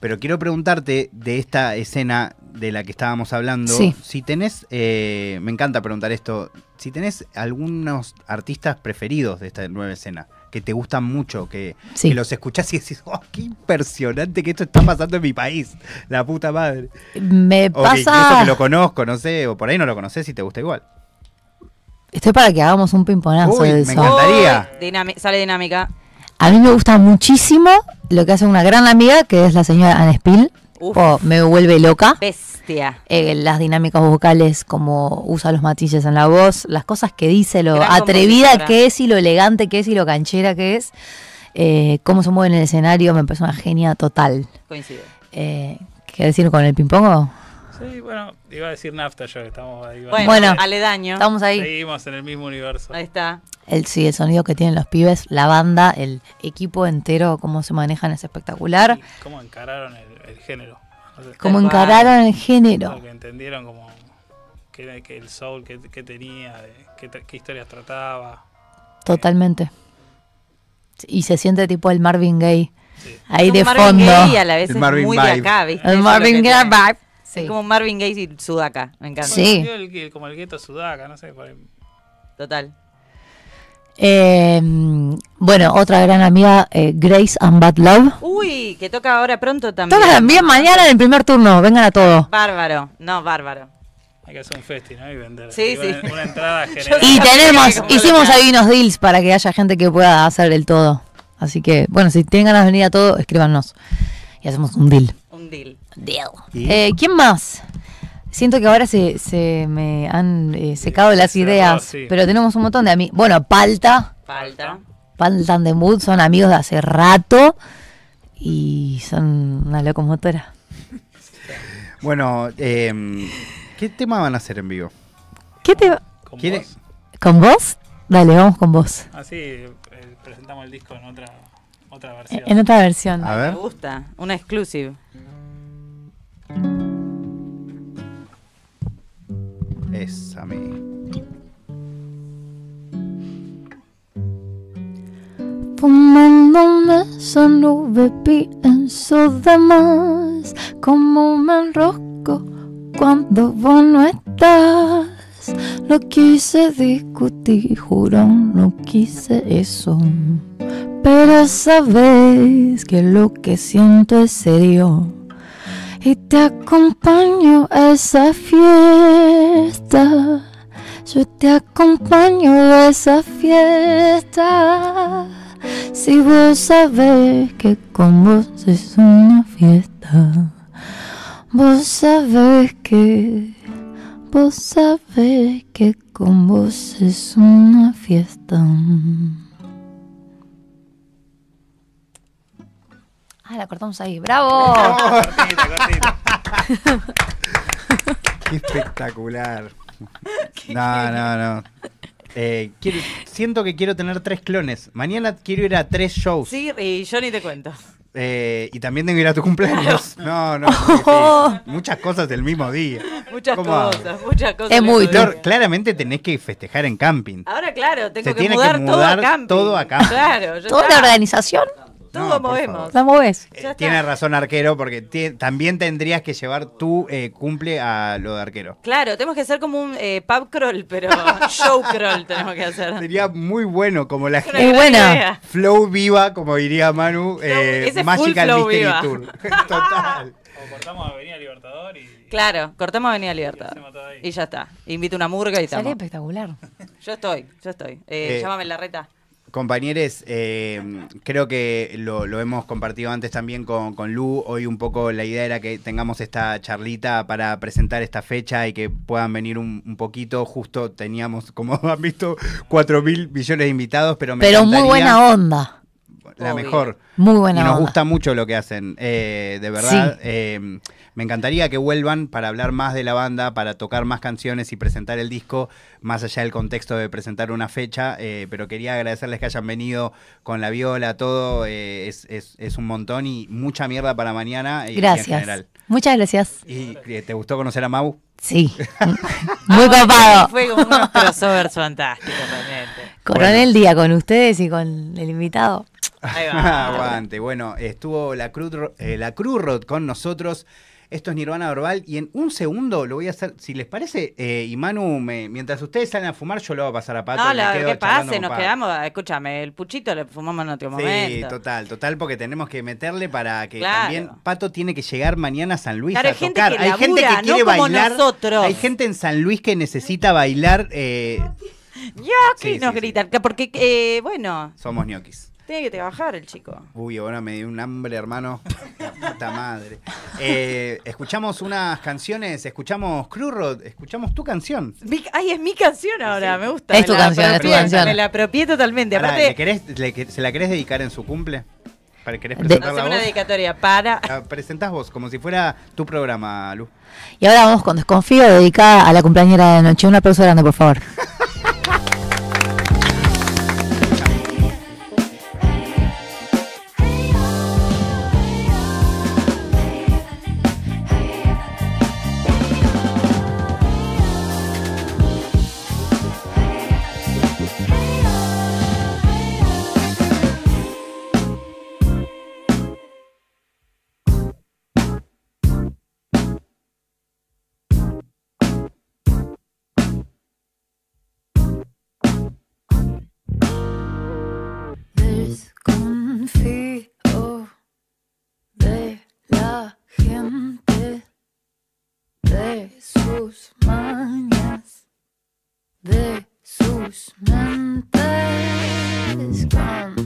pero quiero preguntarte de esta escena de la que estábamos hablando, Sí. si tenés, eh, me encanta preguntar esto, si tenés algunos artistas preferidos de esta nueva escena, que te gustan mucho, que, Sí. que los escuchás y decís, oh, qué impresionante que esto está pasando en mi país, la puta madre. Me O que incluso pasa. que lo conozco, no sé, o por ahí no lo conoces y te gusta igual. Estoy para que hagamos un pimponazo Uy, de me eso. encantaría. Dinami- sale dinámica. A mí me gusta muchísimo lo que hace una gran amiga, que es la señora Anne Spill. Uf. Oh, me vuelve loca. Bestia. Eh, las dinámicas vocales, como usa los matices en la voz, las cosas que dice, lo Gran atrevida que es y lo elegante que es y lo canchera que es, eh, cómo se mueve en el escenario, me parece una genia total. Coincide. Eh, ¿Qué decir con el ping-pong? Sí, bueno, iba a decir nafta yo, que estamos ahí. Bueno, Bueno, aledaño. Estamos ahí. Seguimos en el mismo universo. Ahí está. El, sí, el sonido que tienen los pibes, la banda, el equipo entero, cómo se manejan es espectacular. Y cómo encararon el, el género. No sé, Cómo encararon el género. Porque entendieron como que, que el soul que, que tenía, qué, historias trataba. Totalmente. Y se siente tipo el Marvin Gaye ahí Es de Marvin fondo. Gaye y a la vez El es Marvin muy vibe. de acá, ¿viste? El Eso Marvin Gaye vibe, sí. Es como Marvin Gaye y Sudaca, me encanta. Sí. Medio el como el gueto sudaca, no sé. Total. Eh, bueno, otra gran amiga, eh, Grace and Bad Love. Uy, que toca ahora pronto también. Todas también mañana en el primer turno, vengan a todo. Bárbaro, no, bárbaro. Hay que hacer un festi, ¿no? Y vender. Sí, Y sí. Una, una entrada general. Y tenemos, hicimos ahí unos deals para que haya gente que pueda hacer el todo. Así que, bueno, si tienen ganas de venir a todo, escríbanos. Y hacemos un deal. Un deal. Deal. Eh, ¿Quién más? Siento que ahora se, se me han eh, secado las ideas, sí. pero tenemos un montón de amigos. Bueno, Palta, Falta. Palta and the Mood son amigos de hace rato y son una locomotora. Bueno, eh, ¿qué tema van a hacer en vivo? ¿Qué te va- ¿Con ¿Quiere- vos? ¿Con vos? Dale, vamos con vos. Así eh, presentamos el disco en otra, otra versión. En otra versión. A Me ver. gusta. Una exclusive. Esa me. Fumándome esa nube pienso de más Como me enrosco cuando vos no estás. No quise discutir, juro, no quise eso. Pero sabes que lo que siento es serio Y te acompaño a esa fiesta yo te acompaño a esa fiesta. Si vos sabés que con vos es una fiesta. Vos sabés que, vos sabés que con vos es una fiesta. Ah, la cortamos ahí. ¡Bravo! Cortita, cortita. Qué espectacular. No, no, no. Eh, quiero- siento que quiero tener tres clones. Mañana quiero ir a tres shows. Sí, y yo ni te cuento. Eh, y también tengo que ir a tu cumpleaños. No, no. sí, sí. Muchas cosas del mismo día. Muchas ¿Cómo hago? cosas, muchas cosas. Es muy le Flor, podría- claramente tenés que festejar en camping. Ahora, claro, tengo Se que tiene que mudar, todo mudar a camping. todo a camping. Claro, ya Toda la está. organización Todo No, movemos. la movés. Ya Eh. Tiene razón Arquero, porque también tendrías que llevar tu eh, cumple a lo de Arquero. Claro, tenemos que hacer como un eh, pub crawl, pero show crawl tenemos que hacer. Sería muy bueno, como la gente. Es buena. idea. Flow viva, como diría Manu, eh, ese es Magical Mystery viva. Tour. Total. O cortamos Avenida Libertador y. Claro, cortamos Avenida Libertad. hacemos todo ahí. Y ya está. Invito una murga y Sale estamos. espectacular. Yo estoy, yo estoy. Eh, Eh, llámame la reta. Compañeros, eh, creo que lo, lo hemos compartido antes también con, con Lu. Hoy un poco la idea era que tengamos esta charlita para presentar esta fecha y que puedan venir un, un poquito. Justo teníamos, como han visto, 4 mil millones de invitados, pero me Pero muy buena onda. La Obvio. mejor. Muy buena y nos onda. gusta mucho lo que hacen, eh, de verdad. eh, me encantaría que vuelvan para hablar más de la banda, para tocar más canciones y presentar el disco, más allá del contexto de presentar una fecha. eh, pero quería agradecerles que hayan venido con la viola, todo. eh, es, es- es un montón y mucha mierda para mañana y, y en Gracias. general. Muchas gracias. ¿Y eh, te gustó conocer a Mau? Sí. Muy copado. Fue como unos crossovers fantásticos realmente. Coroné el día con ustedes y con el invitado. Ahí va. Aguante. Bueno, estuvo la Cruz, eh, la Cruz Rod con nosotros. Esto es Nirvana Verbal y en un segundo lo voy a hacer, si les parece, eh, y Manu, me- mientras ustedes salen a fumar, yo lo voy a pasar a Pato. No, y quedo que pase, nos Pato. quedamos. Escúchame, el puchito le fumamos en otro Sí, momento. total, total, porque tenemos que meterle para que Claro. también Pato tiene que llegar mañana a San Luis Claro, a hay gente tocar. que hay gente que quiere no como bailar. nosotros. Hay gente en San Luis que necesita bailar. eh, Ya, Sí, nos sí, sí. gritan. que Porque, eh, bueno, somos ñoquis. Tiene que trabajar el chico. Uy, ahora me dio un hambre, hermano. La puta madre. Eh, escuchamos unas canciones, escuchamos Crew Road, escuchamos tu canción. Mi- ay, es mi canción ahora, me gusta. Es me tu la canción, es tu apropié, canción. Me la apropié totalmente. Pará, Aparte, ¿le querés- le ¿Se la querés dedicar en su cumple? ¿Para querés haceme una dedicatoria para. La presentás vos, como si fuera tu programa, Lu. Y ahora vamos con Desconfío, dedicada a la compañera de noche. Un aplauso grande, por favor. Desconfío de la gente, de sus mañas, de sus mentes. Cuando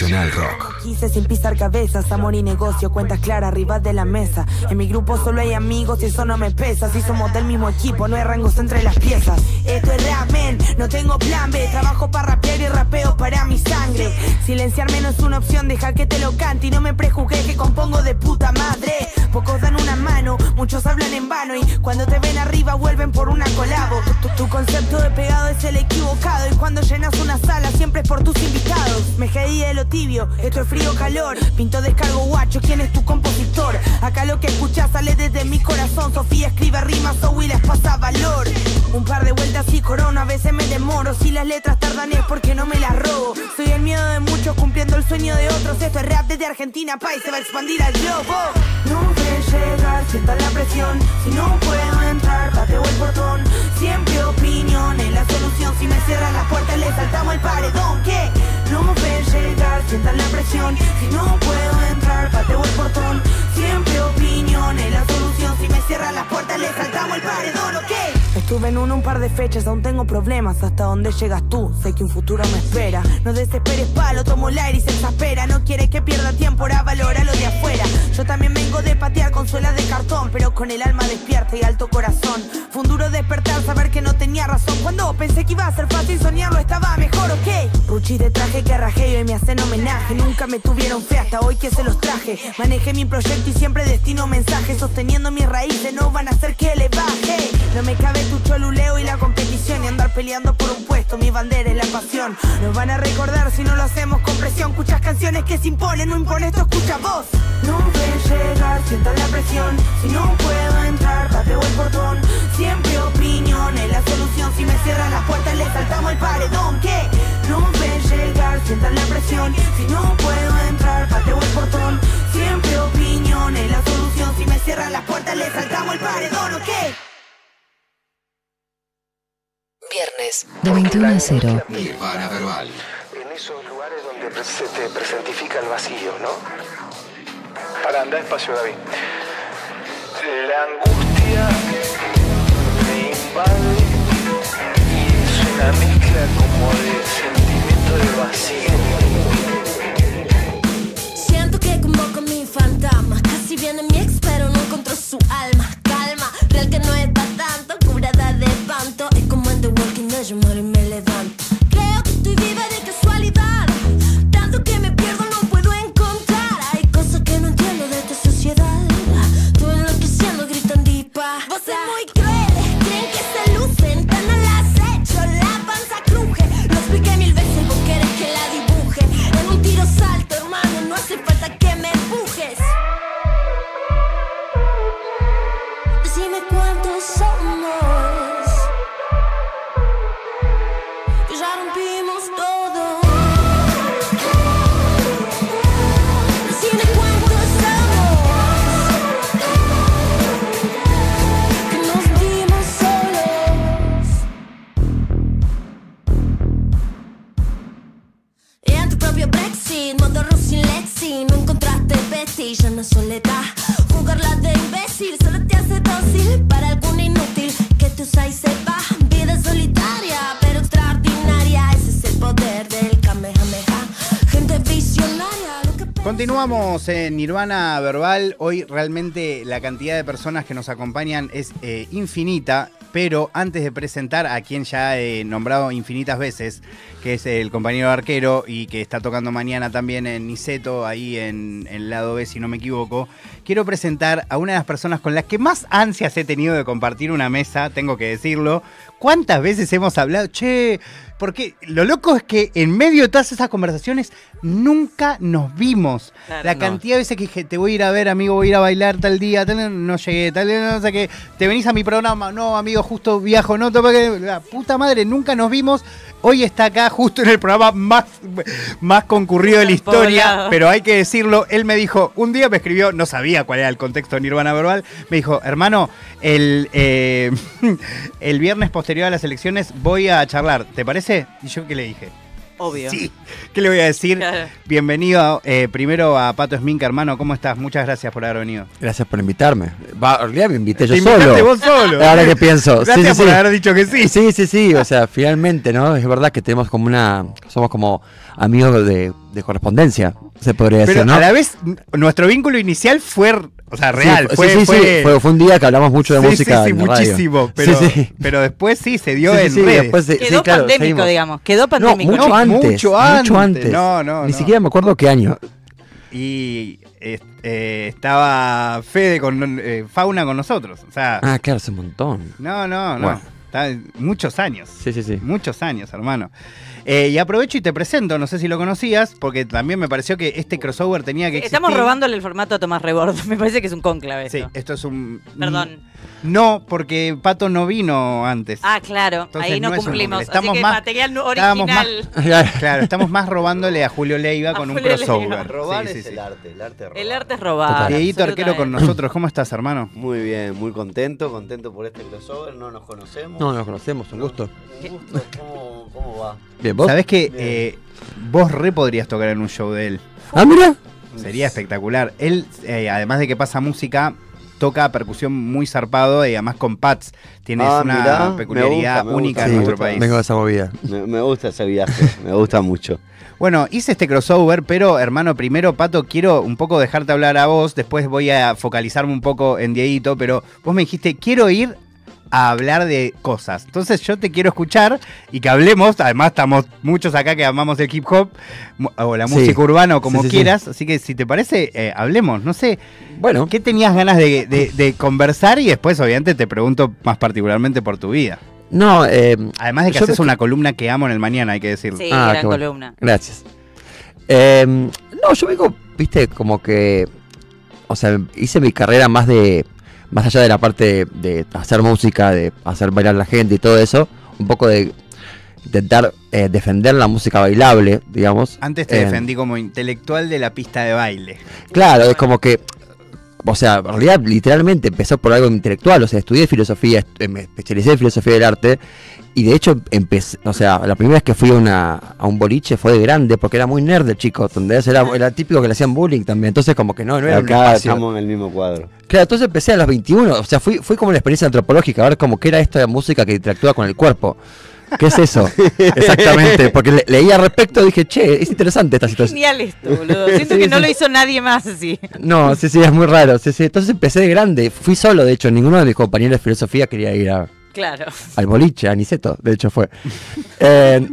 Nacional Rock. Quise sin pisar cabezas, amor y negocio, cuentas claras arriba de la mesa. En mi grupo solo hay amigos y eso no me pesa. Si somos del mismo equipo, no hay rangos entre las piezas. Esto es rap, men, no tengo plan B. Trabajo para rapear y rapeo para mi sangre. Silenciarme no es una opción, deja que te lo cante y no me prejuzgues que compongo de puta madre. Pocos dan una mano, muchos hablan en vano y cuando te ven arriba vuelven por una colabo. Tu, concepto de pegado es el equivocado y cuando llenas una sala siempre es por tus invitados. Me caí de lo tibio, esto es frío calor. Pinto descargo guacho, ¿quién es tu compositor? Acá lo que escuchas sale desde mi corazón. Sofía escribe rimas, Zoe les pasa valor. Un par de vueltas y corona, a veces me demoro. Si las letras tardan es porque no me las robo. Soy el miedo de muchos cumpliendo el sueño de otros. Esto es rap desde Argentina, país se va a expandir al globo. Ves llegar, sienta la presión. Si no puedo entrar, pateo el portón. Siempre opinión es la solución. Si me cierran las puertas, le saltamos el paredón. ¿Qué? No ves llegar, sientan la presión. Si no puedo entrar, pateo el portón. Siempre opinión es la solución. Si me cierran las puertas, le saltamos el paredón. ¿Ok? Estuve en uno un par de fechas, aún tengo problemas. ¿Hasta dónde llegas tú? Sé que un futuro me espera. No desesperes, palo, tomo el aire y se exaspera. No quiere que pierda tiempo, ahora valora lo de afuera. Yo también vengo de patear con con suela de cartón, pero con el alma despierta y alto corazón. Fue un duro despertar, saber que no tenía razón. Cuando pensé que iba a ser fácil soñarlo, estaba mejor, ok. Ruchi de traje que rajeo y me hacen homenaje. Nunca me tuvieron fe hasta hoy que se los traje. Manejé mi proyecto y siempre destino mensajes. Sosteniendo mis raíces, no van a hacer que le baje. No me cabe tu choluleo y la competición y andar peleando por un puesto. Mi bandera es la pasión. Nos van a recordar si no lo hacemos con presión. Escuchas canciones que se imponen, no impone esto, escucha vos. No ven llegar, sientan la presión. Si no puedo entrar, pateo el portón. Siempre opinión es la solución. Si me cierran las puertas, le saltamos el paredón. ¿Qué? No ven llegar, sientan la presión. Si no puedo entrar, pateo el portón. Siempre opinión es la solución. Si me cierran las puertas, le saltamos el paredón. ¿Ok? Viernes, de 21 a 0. Nirvana verbal. En esos lugares donde se te presentifica el vacío, ¿no? Para andar despacio, David. La angustia Siento que convoco mi fantasma. Casi viene mi ex, pero no encontró su alma. Calma, real que no es pa' tanto. Curada de espanto. Es como en The Walking Dead, yo muero y me levanto. Creo que estoy viva de casualidad. Tanto que me pierdo, no puedo encontrar. Hay cosas que no entiendo de esta sociedad. Todo enloqueciendo, gritan dipa. Voces muy crueles, creen que se lucen. Las he hecho, la panza cruje. Lo expliqué vestigio en la soledad. Jugarla de imbécil solo te hace dócil para algún inútil que te usa y se va. Vida solitaria, pero extraordinaria. Ese es el poder del Kamehameha. Gente visionaria, Continuamos en Nirvana Verbal. Hoy realmente la cantidad de personas que nos acompañan es eh, infinita, pero antes de presentar a quien ya he nombrado infinitas veces, que es el compañero arquero y que está tocando mañana también en Niceto, ahí en el lado B, si no me equivoco, quiero presentar a una de las personas con las que más ansias he tenido de compartir una mesa, tengo que decirlo. ¿Cuántas veces hemos hablado? Che, porque lo loco es que en medio de todas esas conversaciones nunca nos vimos. Claro. la No. cantidad de veces que dije, te voy a ir a ver, amigo, voy a ir a bailar tal día, tal, no llegué, tal, no sé qué, te venís a mi programa, no, amigo, justo viajo, no, te- la puta madre, nunca nos vimos. Hoy está acá justo en el programa más, más concurrido de la historia, pero hay que decirlo, él me dijo, un día me escribió, no sabía cuál era el contexto de Nirvana Verbal, me dijo, hermano, el, eh, el viernes posterior a las elecciones voy a charlar, ¿te parece? Y yo qué le dije, Obvio. Sí. ¿qué le voy a decir? Claro. Bienvenido eh, primero a Pato Esminca, hermano, ¿cómo estás? Muchas gracias por haber venido. Gracias por invitarme. Va, en realidad me invité yo Te solo. invitaste vos solo. Ahora que pienso. Gracias sí, sí, por sí. haber dicho que sí. Sí, sí, sí. O sea, finalmente, ¿no? Es verdad que tenemos como una. Somos como amigos de, de correspondencia, se podría Pero decir, ¿no? a la vez, nuestro vínculo inicial fue, o sea, real. Sí, fue, sí, sí, fue, sí. Fue, fue un día que hablamos mucho de Sí, música. Sí, sí, en radio. muchísimo. Pero, Sí, sí. pero después sí, se dio en sí, redes. después de- Quedó sí, claro, pandémico, seguimos. digamos. Quedó No, pandémico. mucho No, antes. mucho Mucho antes. No, no, Ni no. siquiera me acuerdo qué año. Y eh, eh, estaba Fede con eh, Fauna con nosotros. O sea, Ah, claro, hace un montón. no, no, no. Bueno. Está- muchos años. Sí, sí, sí. Muchos años, hermano. Eh, y aprovecho y te presento, no sé si lo conocías, porque también me pareció que este crossover tenía que existir. Estamos robándole el formato a Tomás Rebord. Me parece que es un conclave Sí, esto. esto es un... Perdón. No, porque Pato no vino antes. Ah, claro. Entonces ahí no, es cumplimos. Estamos Así que más- material más- original. Claro, estamos más robándole a Julio Leiva A con un crossover. Leiva. Robar Sí, es sí. el arte, el arte de robar. El arte es robar. Dieguito Arquero con nosotros. ¿Cómo estás, hermano? Muy bien, muy contento, contento por este crossover, no nos conocemos. No, nos conocemos, un gusto. Un gusto, ¿cómo, va? Bien, ¿vos? ¿Sabés que Bien. eh, vos re podrías tocar en un show de él? Ah, mira. Sería espectacular. Él, eh, además de que pasa música, toca percusión muy zarpado y además con pads. Tienes Ah, una mirá, me peculiaridad gusta, me única gusta, en nuestro país. Vengo de esa movida. Me, me gusta ese viaje, me gusta mucho. Bueno, hice este crossover, pero hermano, primero, Pato, quiero un poco dejarte hablar a vos, después voy a focalizarme un poco en Dieguito, pero vos me dijiste, quiero ir a hablar de cosas. Entonces yo te quiero escuchar y que hablemos, además estamos muchos acá que amamos el hip hop o la Sí. música urbana o como Sí, sí, sí. quieras, así que si te parece, eh, hablemos, no sé. Bueno. ¿Qué tenías ganas de, de- de conversar? Y después obviamente te pregunto más particularmente por tu vida. No, eh, Además de que yo haces una columna que amo en el mañana, hay que decirlo. Sí, Ah, gran qué bueno. columna. Gracias. Eh, no, yo vengo, viste, como que. O sea, hice mi carrera más de. Más allá de la parte de, de hacer música, de hacer bailar a la gente y todo eso. Un poco de intentar eh, defender la música bailable, digamos. Antes te Eh, defendí como intelectual de la pista de baile. Claro, es como que. O sea, en realidad, literalmente empezó por algo intelectual. O sea, estudié filosofía, est- me especialicé en filosofía del arte. Y de hecho, empecé. O sea, la primera vez que fui a, una, a un boliche fue de grande, porque era muy nerd el chico. ¿entendés? Era, era típico que le hacían bullying también. Entonces, como que no, no era Acá estamos en el mismo cuadro. Claro, entonces empecé a los 21. O sea, fui, fui como una experiencia antropológica, a ver cómo que era esto de música que interactúa con el cuerpo. ¿Qué es eso? Exactamente, porque le- leía al respecto y dije, che, es interesante esta situación. Genial esto, boludo. Siento Sí, que no sí. lo hizo nadie más así. No, sí, sí, es muy raro. Sí, sí. Entonces empecé de grande. Fui solo, de hecho, ninguno de mis compañeros de filosofía quería ir a- Claro. al boliche, a Niceto, de hecho fue. Eh,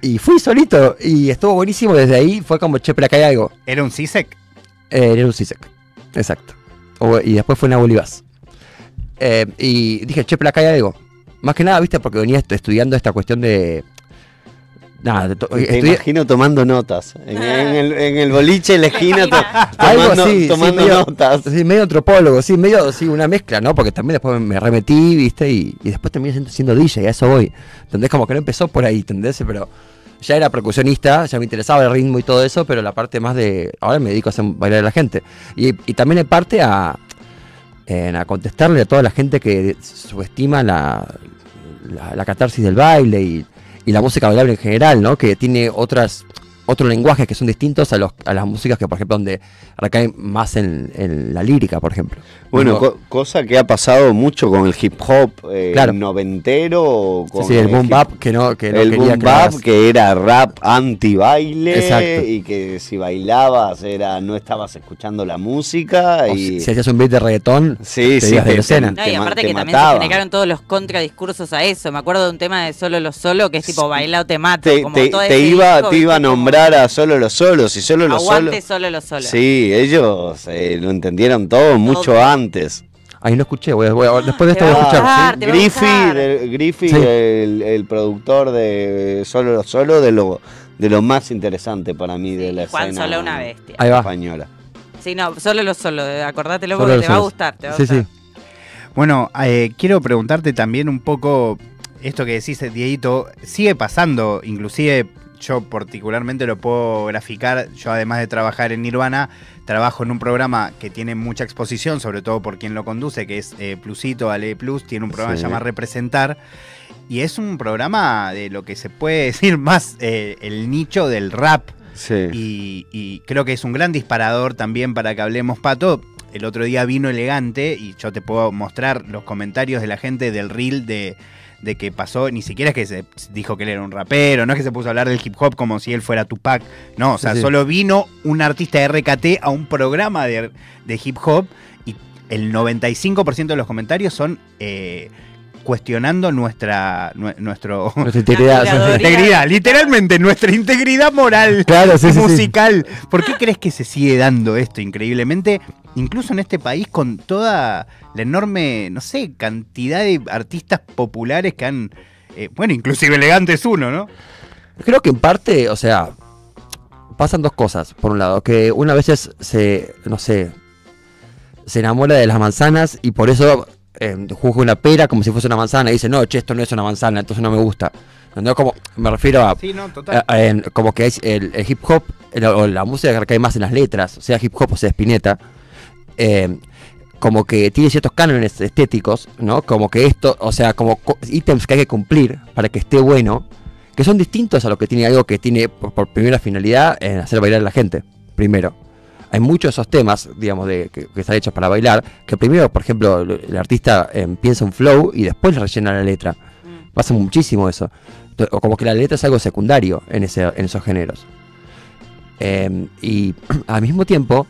y fui solito y estuvo buenísimo. Desde ahí fue como, che, pero acá hay algo. ¿Era un CISEC? Eh, era un CISEC, exacto. O- y después fue una Bolivas. Eh, y dije, che, pero acá hay algo. Más que nada, viste, porque venía est- estudiando esta cuestión de. Nada, de to- Te estudié- imagino tomando notas. En, en el, en el boliche, en la esquina, to- Algo tomando, así, sí, tomando medio, notas. sí, medio antropólogo, sí, medio, sí, una mezcla, ¿no? Porque también después me remetí, ¿viste? Y, y después terminé siendo, siendo DJ, a eso voy. ¿Entendés? Como que no empezó por ahí, ¿entendés? Pero ya era percusionista, ya me interesaba el ritmo y todo eso, pero la parte más de. Ahora me dedico a hacer bailar a la gente. Y, y también en parte a. en a contestarle a toda la gente que subestima la, la, la catarsis del baile y, la música bailable en general, ¿no? Que tiene otras otros lenguajes que son distintos a, los, a las músicas que, por ejemplo, donde recaen más en, en la lírica, por ejemplo. Bueno, co- cosa que ha pasado mucho con el hip hop eh, Claro. noventero. o Con sí, el boom bap que no, que no el quería boom que bap que era rap anti-baile Exacto. y que si bailabas era no estabas escuchando la música O y si, si hacías un beat de reggaetón, Sí, te sí, ibas de la escena. No, y aparte te que también se generaron todos los contradiscursos a eso. Me acuerdo de un tema de solo lo solo, que es tipo bailado te mato. te, como te- todo te iba disco, te iba a ¿viste? A solo los solos y solo los Aguante solos solo lo solo. sí ellos eh, lo entendieron todo mucho Todo. antes Ahí no escuché, voy a- voy a- después de esto voy a escuchar. a Griffy Sí. el, el productor de Solo los Solo, de lo, de lo más interesante para mí de la Juan escena Solo una bestia. Ahí va. española. Sí, no, solo lo solo. Acordátelo porque los te va a solos. gustar. Te va a Sí, gustar. sí. Bueno, eh, quiero preguntarte también un poco esto que decís, Dieguito, sigue pasando, inclusive yo particularmente lo puedo graficar, yo además de trabajar en Nirvana, trabajo en un programa que tiene mucha exposición, sobre todo por quien lo conduce, que es eh, Plusito, Ale Plus, tiene un programa que Sí. se llama Representar, y es un programa de lo que se puede decir más eh, el nicho del rap, Sí. y, y creo que es un gran disparador también para que hablemos, Pato. El otro día vino elegante y yo te puedo mostrar los comentarios de la gente del reel de, de que pasó, ni siquiera es que se dijo que él era un rapero, no es que se puso a hablar del hip hop como si él fuera Tupac, no, o sea, Sí, sí. solo vino un artista de RKT a un programa de, de hip hop y el 95% de los comentarios son eh, cuestionando nuestra nue- nuestro Nuestra integridad. Admiradoría. integridad, literalmente nuestra integridad moral Claro, sí, y sí, sí. musical. ¿Por qué crees que se sigue dando esto increíblemente? Incluso en este país con toda la enorme, no sé, cantidad de artistas populares que han... eh, bueno, inclusive elegante es uno, ¿no? Creo que en parte, o sea, pasan dos cosas. Por un lado, que una vez se, no sé, se enamora de las manzanas y por eso eh, juzga una pera como si fuese una manzana y dice, no, che, esto no es una manzana, entonces no me gusta. No, como, me refiero a, Sí, no, total. a- a- en- como que es el, el hip hop el- o la música que recae más en las letras, sea hip hop o sea Spinetta, eh, como que tiene ciertos cánones estéticos, ¿no? Como que esto, o sea, como co- ítems que hay que cumplir para que esté bueno, que son distintos a lo que tiene algo que tiene por, por primera finalidad en hacer bailar a la gente, primero. Hay muchos de esos temas, digamos, de, que, que están hechos para bailar, que primero, por ejemplo, el artista eh, piensa un flow y después le rellena la letra. Pasa muchísimo eso. O como que la letra es algo secundario en, ese, en esos géneros. Eh, y al mismo tiempo,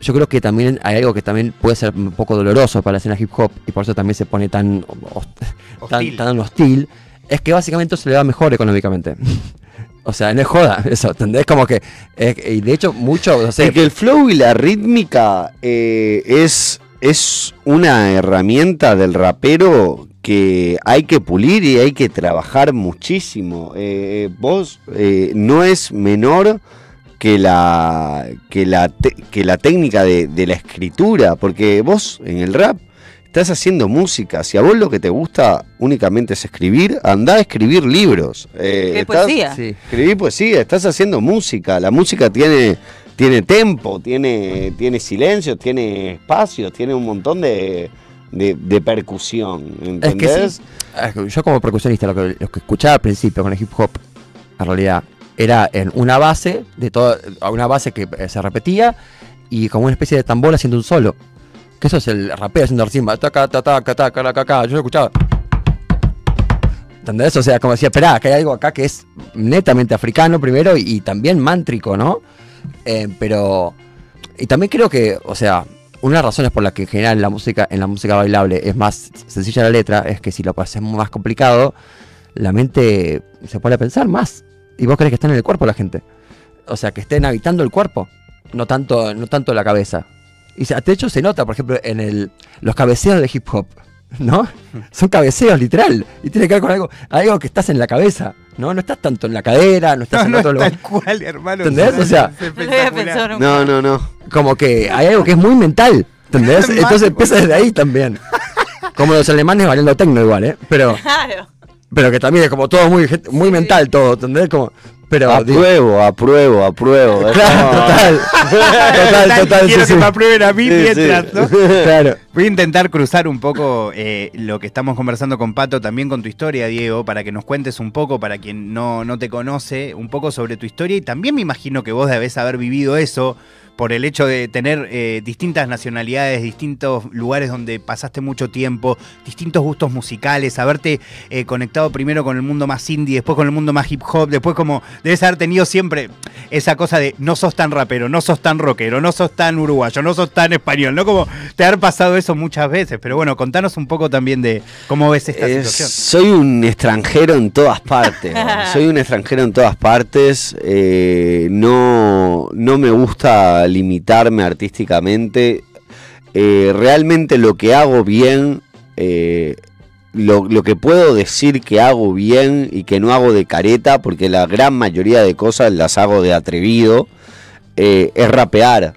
yo creo que también hay algo que también puede ser un poco doloroso para la escena hip hop y por eso también se pone tan host- tan, Hostil. tan hostil, es que básicamente se le va mejor económicamente. o sea, no es joda eso, ¿entendés? Como que, eh, y de hecho, mucho, Es que el flow y la rítmica eh, es, es una herramienta del rapero que hay que pulir y hay que trabajar muchísimo. Eh, vos eh, no es menor que la, que la, que la técnica de la escritura, porque vos en el rap estás haciendo música. Si a vos lo que te gusta únicamente es escribir, andá a escribir libros. Eh, ¿Qué estás- poesía? Sí. Escribir poesía, estás haciendo música. La música tiene, tiene tempo, tiene, tiene silencio, tiene espacio, tiene un montón de, de, de percusión. Es que ¿Entendés? sí. Que Yo como percusionista lo que, lo que escuchaba al principio con el hip hop, en realidad, era en una base, de todo, una base que eh, se repetía, y como una especie de tambor haciendo un solo. Que eso es el rapeo haciendo ricima. Taca, ta, taca, taca, taca, taca. Yo lo escuchaba. ¿Entendés? O sea, como decía, esperá, que hay algo acá que es netamente africano primero y, también mántrico, ¿no? Eh, pero. Y también creo que, o sea, una de las razones por las que en general la música, en la música bailable es más sencilla la letra es que si lo hacemos más complicado, la mente se pone a pensar más. Y vos crees que están en el cuerpo la gente. O sea, que estén habitando el cuerpo, no tanto, no tanto la cabeza. Y se- de hecho se nota, por ejemplo, en el, los cabeceos de hip hop, ¿no? Son cabeceos, literal. Y tiene que ver con algo, algo que estás en la cabeza, ¿no? No estás tanto en la cadera, no estás No, en no, otro lugar. tal cual, hermano. ¿Entendés? O sea, Es No. No, no, no. como que hay algo que es muy mental, ¿entendés? Entonces empieza desde ahí también. Como los alemanes bailando tecno igual, ¿eh? Pero, Claro. pero que también es como todo muy, muy mental todo, ¿entendés? Como, pero digo- Apruebo, apruebo, apruebo. Es Claro, total. total, total, Quiero sí, que sí. me aprueben a mí Sí, mientras, sí. ¿no? Claro. Voy a intentar cruzar un poco eh, lo que estamos conversando con Pato, también con tu historia, Diego, para que nos cuentes un poco, para quien no, no te conoce, un poco sobre tu historia. Y también me imagino que vos debés haber vivido eso por el hecho de tener eh, distintas nacionalidades, distintos lugares donde pasaste mucho tiempo, distintos gustos musicales, haberte eh, conectado primero con el mundo más indie, después con el mundo más hip hop, después como debes haber tenido siempre esa cosa de no sos tan rapero, no sos tan rockero, no sos tan uruguayo, no sos tan español, ¿no? Como te haber pasado eso muchas veces, pero bueno, contanos un poco también de cómo ves esta Es- situación. soy un extranjero en todas partes. ¿no? soy un extranjero en todas partes. eh, no, no me gusta limitarme artísticamente. Eh, realmente lo que hago bien, eh, lo, lo que puedo decir que hago bien y que no hago de careta, porque la gran mayoría de cosas las hago de atrevido, eh, es rapear.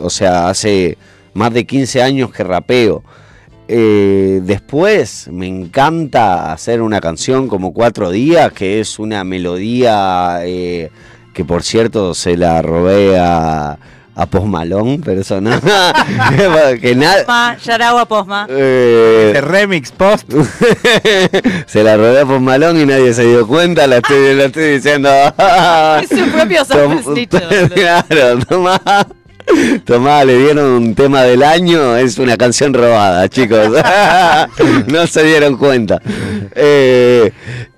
O sea, hace más de 15 años que rapeo. Después me encanta hacer una canción como Cuatro Días, que es una melodía que por cierto se la robé a, a Post Malone, pero eso no. que nada. Yaragua Posma. eh, Este remix post. se la robé a Post Malone y nadie se dio cuenta, la estoy, la estoy diciendo. Es su propio snitcher. Claro, tomá. Tomá, le dieron un tema del año, es una canción robada, chicos. no se dieron cuenta. Eh,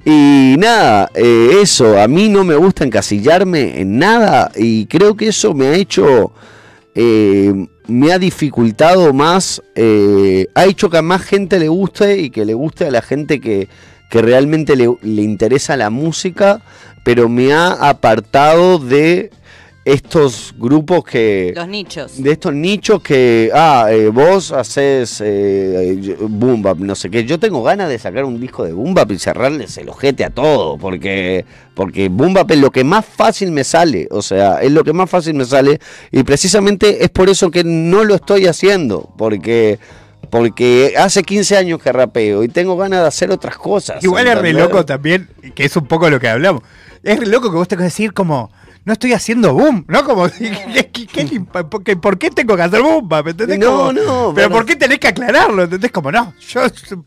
y nada, eh, eso, a mí no me gusta encasillarme en nada y creo que eso me ha hecho, eh, me ha dificultado más, eh, ha hecho que a más gente le guste y que le guste a la gente que, que realmente le, le interesa la música, pero me ha apartado de estos grupos que Los nichos. de estos nichos que, ah, eh, vos haces eh, boom bap, no sé qué. Yo tengo ganas de sacar un disco de boom bap y cerrarles el ojete a todo, porque, porque boom bap es lo que más fácil me sale, o sea, es lo que más fácil me sale y precisamente es por eso que no lo estoy haciendo, porque... Porque hace 15 años que rapeo y tengo ganas de hacer otras cosas. Igual es re loco también, que es un poco lo que hablamos. Es re loco que vos te que decir como, no estoy haciendo boom, ¿no? Como, ¿qué- qué- qué- por, qué, tengo que hacer bomba? ¿Me entendés? No, Como, no, Pero bueno. ¿por qué tenés que aclararlo? ¿Entendés? Como, no, yo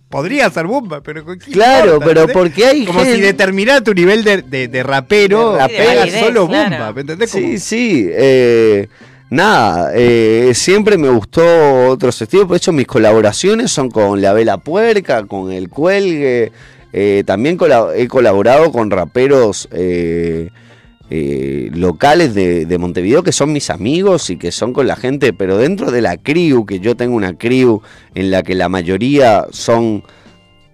podría hacer bomba, pero ¿qué Claro, importa? pero ¿entendés? porque hay Como si determinara tu nivel de, de- de rapero, De solo bomba, claro. ¿me entendés? Como- Sí, sí. eh, nada, eh, siempre me gustó otros estilos. Por eso mis colaboraciones son con La Vela Puerca, con El Cuelgue. eh, también he colaborado con raperos eh, eh, locales de, de Montevideo que son mis amigos y que son con la gente, pero dentro de la crew, que yo tengo una crew en la que la mayoría son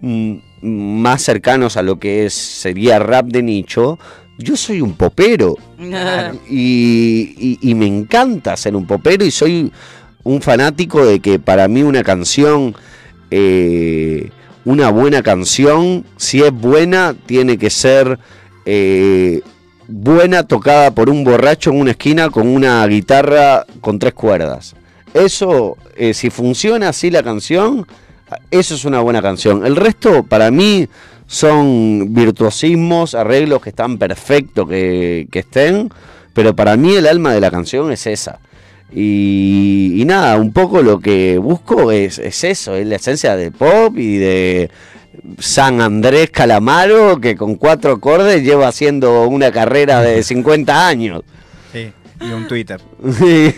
mm, más cercanos a lo que es, sería rap de nicho, yo soy un popero. Y, y- y me encanta ser un popero y soy un fanático de que para mí una canción, eh, una buena canción, si es buena, tiene que ser eh, buena tocada por un borracho en una esquina con una guitarra con tres cuerdas. Eso, eh, si funciona así la canción, eso es una buena canción. El resto, para mí, son virtuosismos, arreglos que están perfectos que, que estén, pero para mí el alma de la canción es esa. Y, nada, un poco lo que busco es, es eso, es la esencia de pop y de San Andrés Calamaro, que con cuatro acordes lleva haciendo una carrera de 50 años. Sí, y un Twitter. Sí.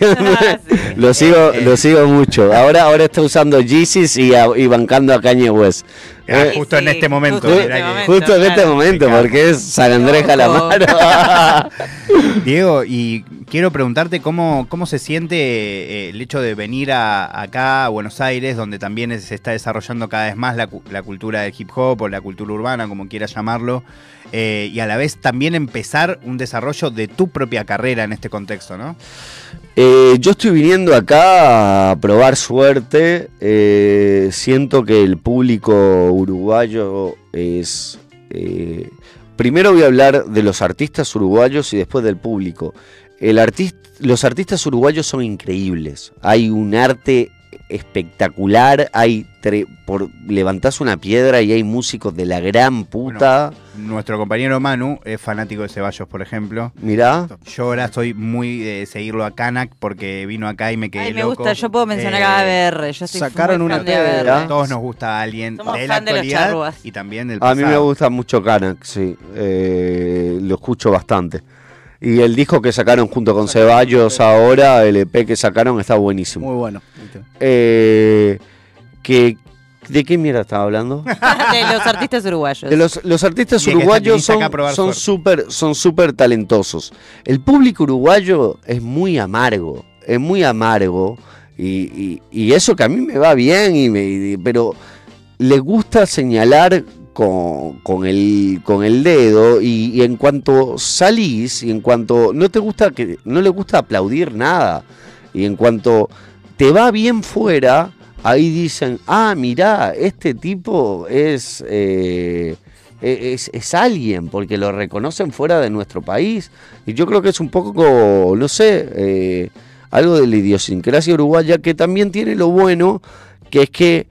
lo sigo, lo sigo mucho. Ahora, ahora está usando Yeezys y, a- y bancando a Kanye West. Ah, Eh, justo en este momento. justo en este momento, porque es San Andrés Calamaro. Diego, y quiero preguntarte cómo, cómo se siente eh, el hecho de venir a- acá a Buenos Aires, donde también se está desarrollando cada vez más la, cu- la cultura del hip hop o la cultura urbana, como quieras llamarlo, eh, y a la vez también empezar un desarrollo de tu propia carrera en este contexto, ¿no? Eh, yo estoy viniendo acá a probar suerte. eh, siento que el público uruguayo es... eh, primero voy a hablar de los artistas uruguayos y después del público. El los artistas uruguayos son increíbles. Hay un arte espectacular. Hay tre- por levantás una piedra y hay músicos de la gran puta. Nuestro compañero Manu es fanático de Ceballos, por ejemplo. Mirá. Yo ahora soy muy de seguirlo a Kanak porque vino acá y me quedé Ay, me loco. gusta, yo puedo mencionar a ABR, yo soy sacaron una de ABR. A todos nos gusta alguien Somos de la fan de los actualidad y también del A mí me gusta mucho Kanak, sí. Eh, lo escucho bastante. Y el disco que sacaron junto con Ceballos ahora, el EP que sacaron, está buenísimo. Muy bueno. Eh, que, ¿De qué mierda estaba hablando? de los artistas uruguayos. De los, los artistas uruguayos son súper son súper talentosos. El público uruguayo es muy amargo, es muy amargo y, y- y eso que a mí me va bien, y me, y- pero le gusta señalar con, con el, con el dedo y, en cuanto salís y en cuanto no te gusta que no le gusta aplaudir nada y en cuanto te va bien fuera ahí dicen ah mirá este tipo es eh, es, es alguien porque lo reconocen fuera de nuestro país y yo creo que es un poco no sé eh, algo de la idiosincrasia uruguaya que también tiene lo bueno que es que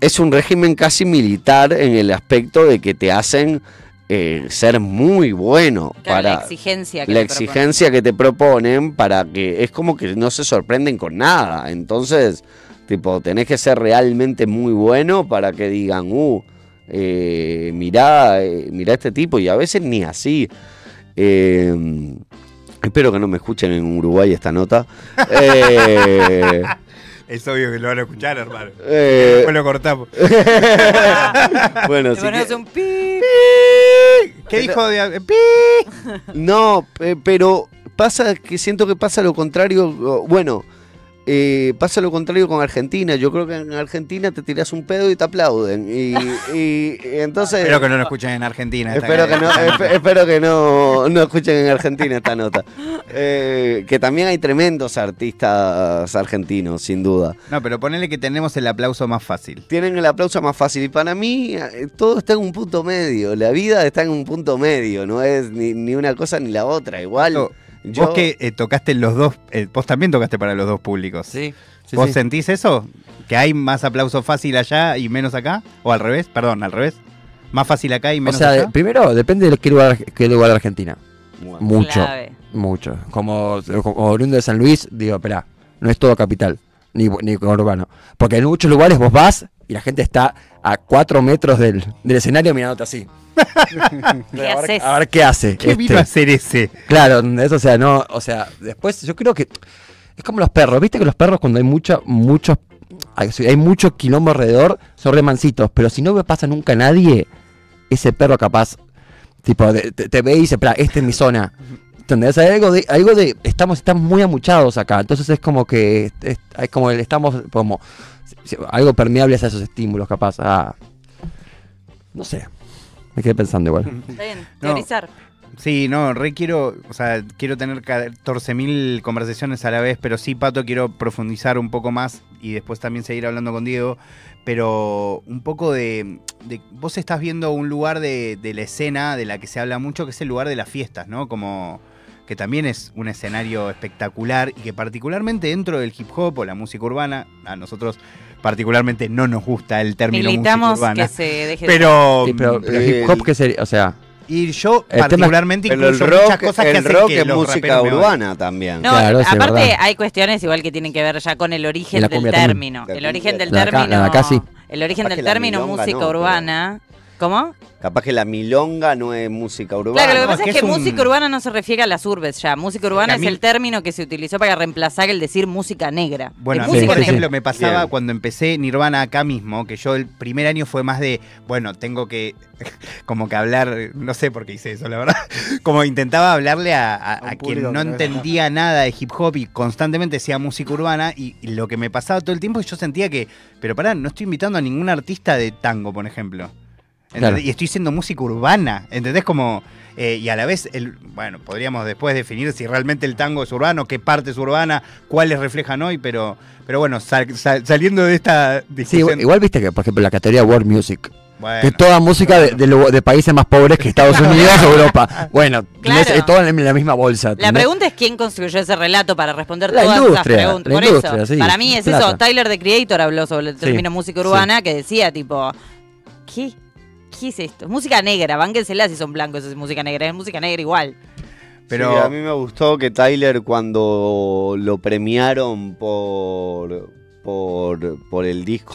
es un régimen casi militar en el aspecto de que te hacen eh, ser muy bueno Claro, para la exigencia que la te proponen. exigencia que te proponen para que es como que no se sorprenden con nada entonces tipo tenés que ser realmente muy bueno para que digan uh eh, mirá eh, mirá este tipo y a veces ni así Eh, espero que no me escuchen en Uruguay esta nota Eh, Es obvio que lo van a escuchar, hermano. Eh, Después lo cortamos. bueno, sí que- un pi. ¿Qué dijo de pi? No, pe- pero pasa que siento que pasa lo contrario. Bueno, eh, pasa lo contrario con Argentina. Yo creo que en Argentina te tiras un pedo y te aplauden. Y, y- y entonces. Espero que no lo escuchen en Argentina. Espero que no, espero que no, no escuchen en Argentina esta nota. Eh, que también hay tremendos artistas argentinos, sin duda. No, pero ponele que tenemos el aplauso más fácil. Tienen el aplauso más fácil. Y para mí, eh, todo está en un punto medio. La vida está en un punto medio. No es ni, ni una cosa ni la otra. Igual. Yo- que eh, tocaste los dos, eh, vos también tocaste para los dos públicos. Sí. sí, ¿Vos sí. sentís eso? ¿Que hay más aplauso fácil allá y menos acá? ¿O al revés? Perdón, al revés. ¿Más fácil acá y O menos sea, allá? de- primero depende de qué lugar, qué lugar de Argentina. Mucho, Clave. mucho. Como, como oriundo de San Luis, digo, espera, no es todo capital, ni, ni urbano. Porque en muchos lugares vos vas y la gente está a cuatro metros del, del escenario mirándote así. ¿Qué a, ver, haces? a ver qué hace. ¿Qué vino a hacer ese? Claro, eso, o sea, no, o sea, después yo creo que es como los perros, viste que los perros cuando hay mucha, muchos, hay, hay mucho quilombo alrededor, son remancitos, pero si no pasa nunca a nadie, ese perro capaz, tipo, de- te, te ve y dice, esta es mi zona. ¿Entendés? Hay algo de, algo de, estamos, estamos muy amuchados acá, entonces es como que, es, es como el- estamos como, algo permeable hacia esos estímulos, capaz, ah, no sé, me quedé pensando igual. Está bien, No. teorizar. Sí, no, re quiero, o sea, quiero tener 14.000 conversaciones a la vez, pero sí, Pato, quiero profundizar un poco más y después también seguir hablando con Diego, pero un poco de, de- vos estás viendo un lugar de, de la escena de la que se habla mucho, que es el lugar de las fiestas, ¿no? Como que también es un escenario espectacular y que particularmente dentro del hip hop o la música urbana, a nosotros particularmente no nos gusta el término Militamos música urbana. que se deje de- pero, Sí, pero, pero eh, hip hop, ¿qué sería? O sea, y yo El tema- particularmente incluyo rock, muchas cosas que el rock que es música urbana también. No, Claro, sí, aparte verdad. hay cuestiones igual que tienen que ver ya con el origen del término. El origen del La de acá- término. la de acá sí. El origen del que término milonga música no, pero- urbana. ¿Cómo? Capaz que la milonga no es música urbana. Claro, lo que pasa es es que que, es un- música urbana no se refiere a las urbes ya. Música urbana mí- es el término que se utilizó para reemplazar el decir música negra. Bueno, a mí, música por negra. ejemplo, me pasaba Bien. cuando empecé Nirvana acá mismo, que yo el primer año fue más de, bueno, tengo que como que hablar, no sé por qué hice eso, la verdad, como intentaba hablarle a, quien no entendía nada de hip hop y constantemente decía música urbana y, y lo que me pasaba todo el tiempo es que yo sentía que, pero pará, no estoy invitando a ningún artista de tango, por ejemplo. Y estoy haciendo música urbana, ¿entendés? Como, eh, y a la vez, el, bueno, podríamos después definir si realmente el tango es urbano, qué parte es urbana, cuáles reflejan hoy, pero, pero bueno, sal- sal- saliendo de esta sí, discusión. igual, igual viste que, por ejemplo, la categoría World Music, bueno, que toda música de, de lu- de países más pobres que Estados Unidos o Europa. Bueno, Claro. es, es todo en la misma bolsa. La pregunta es quién construyó ese relato para responder La todas industria, esas preguntas. la Por industria, eso, sí, para mí es plata. eso. Tyler the Creator habló sobre el Sí, término música sí. urbana que decía tipo, ¿qué? ¿Qué es esto? Música negra, bánquensela si son blancos, es música negra, es música negra igual. pero Sí, a mí me gustó que Tyler cuando lo premiaron por por, por el disco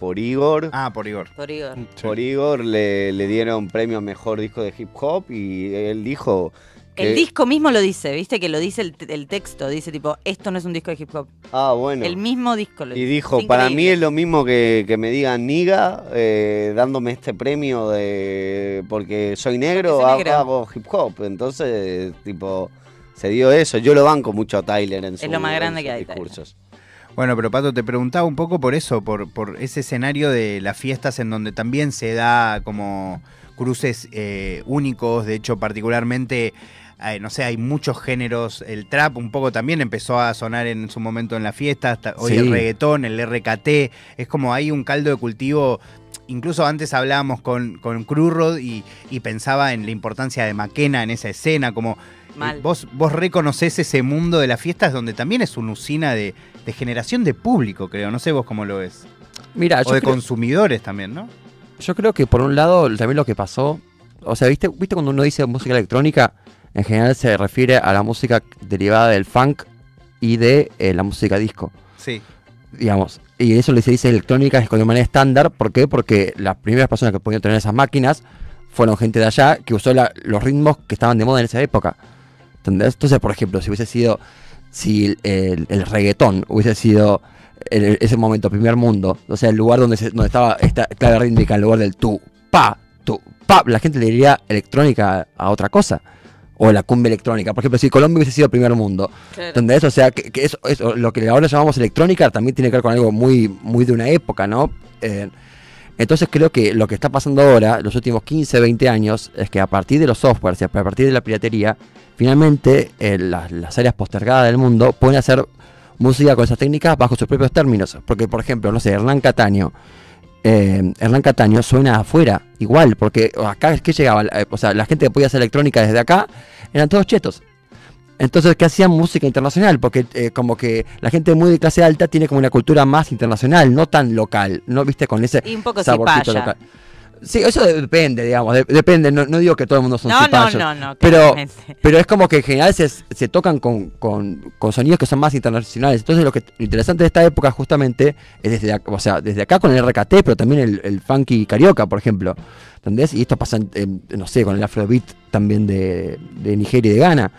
por Igor Ah, por Igor. Por Igor. por Igor le, le dieron premio a mejor disco de hip hop y él dijo que El disco mismo lo dice, viste que lo dice el, el texto, dice tipo, esto no es un disco de hip hop. ah bueno El mismo disco lo y dice. dijo Es para mí es lo mismo que, que me digan niga eh, dándome este premio de porque soy negro, Porque soy hago- negro. hago hip hop entonces tipo se dio eso yo lo banco mucho a Tyler en Es su- lo más en grande sus que hay, Tyler. discursos Bueno, pero Pato, te preguntaba un poco por eso, por, por ese escenario de las fiestas en donde también se da como cruces eh, únicos, de hecho particularmente, eh, no sé, hay muchos géneros, el trap un poco también empezó a sonar en su momento en la fiesta, hasta hoy Sí. el reggaetón, el RKT, es como hay un caldo de cultivo. Incluso antes hablábamos con, con Crurrod y, y pensaba en la importancia de Maquena en esa escena, como eh, Mal. vos, vos reconoces ese mundo de las fiestas donde también es una usina de, de generación de público, creo. No sé vos cómo lo ves. Mira, o yo de creo, consumidores también, ¿no? yo creo que por un lado también lo que pasó, o sea, ¿viste, viste cuando uno dice música electrónica, en general se refiere a la música derivada del funk y de eh, la música disco. Sí. digamos. Y eso le se dice electrónica es de manera estándar. ¿Por qué? Porque las primeras personas que podían tener esas máquinas fueron gente de allá que usó la- los ritmos que estaban de moda en esa época. ¿Entendés? Entonces, por ejemplo, si hubiese sido, si el, el- el reggaetón hubiese sido ese momento primer mundo, o sea, el lugar donde, se- donde estaba esta clave rítmica, en lugar del tu, pa, tu, pa, la gente le diría electrónica a otra cosa. O la cumbia electrónica. Por ejemplo, si Colombia hubiese sido primer mundo, Claro. ¿Entendés? O sea, que, que eso, eso, lo que ahora llamamos electrónica también tiene que ver con algo muy, muy de una época, ¿no? Eh, entonces creo que lo que está pasando ahora, los últimos 15, 20 años, es que a partir de los softwares y a partir de la piratería, finalmente eh, las, las áreas postergadas del mundo pueden hacer música con esas técnicas bajo sus propios términos. Porque, por ejemplo, no sé, Hernán Cataño. Eh, Hernán Cataño suena afuera, igual, porque acá es que llegaba, eh, o sea, la gente que podía hacer electrónica desde acá eran todos chetos. Entonces, ¿qué hacían música internacional? Porque eh, como que la gente muy de clase alta tiene como una cultura más internacional, no tan local, ¿no? ¿Viste? Con ese Y un poco saborcito local. Sí, eso de- depende, digamos, de- depende, no, no digo que todo el mundo son No, no, cipayos, no, no, pero, pero es como que en general se, se tocan con, con- con sonidos que son más internacionales. Entonces lo que lo interesante de esta época justamente es desde, o sea, desde acá con el RKT, pero también el, el funky carioca, por ejemplo. ¿Entendés? Y esto pasa, en, en, no sé, con el afrobeat también de, de Nigeria y de Ghana.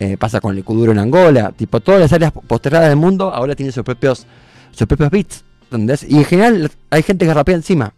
Eh, pasa con el kuduro en Angola. Tipo, todas las áreas postergadas del mundo ahora tienen sus propios, sus propios beats. ¿Entendés? Y en general hay gente que rapea encima.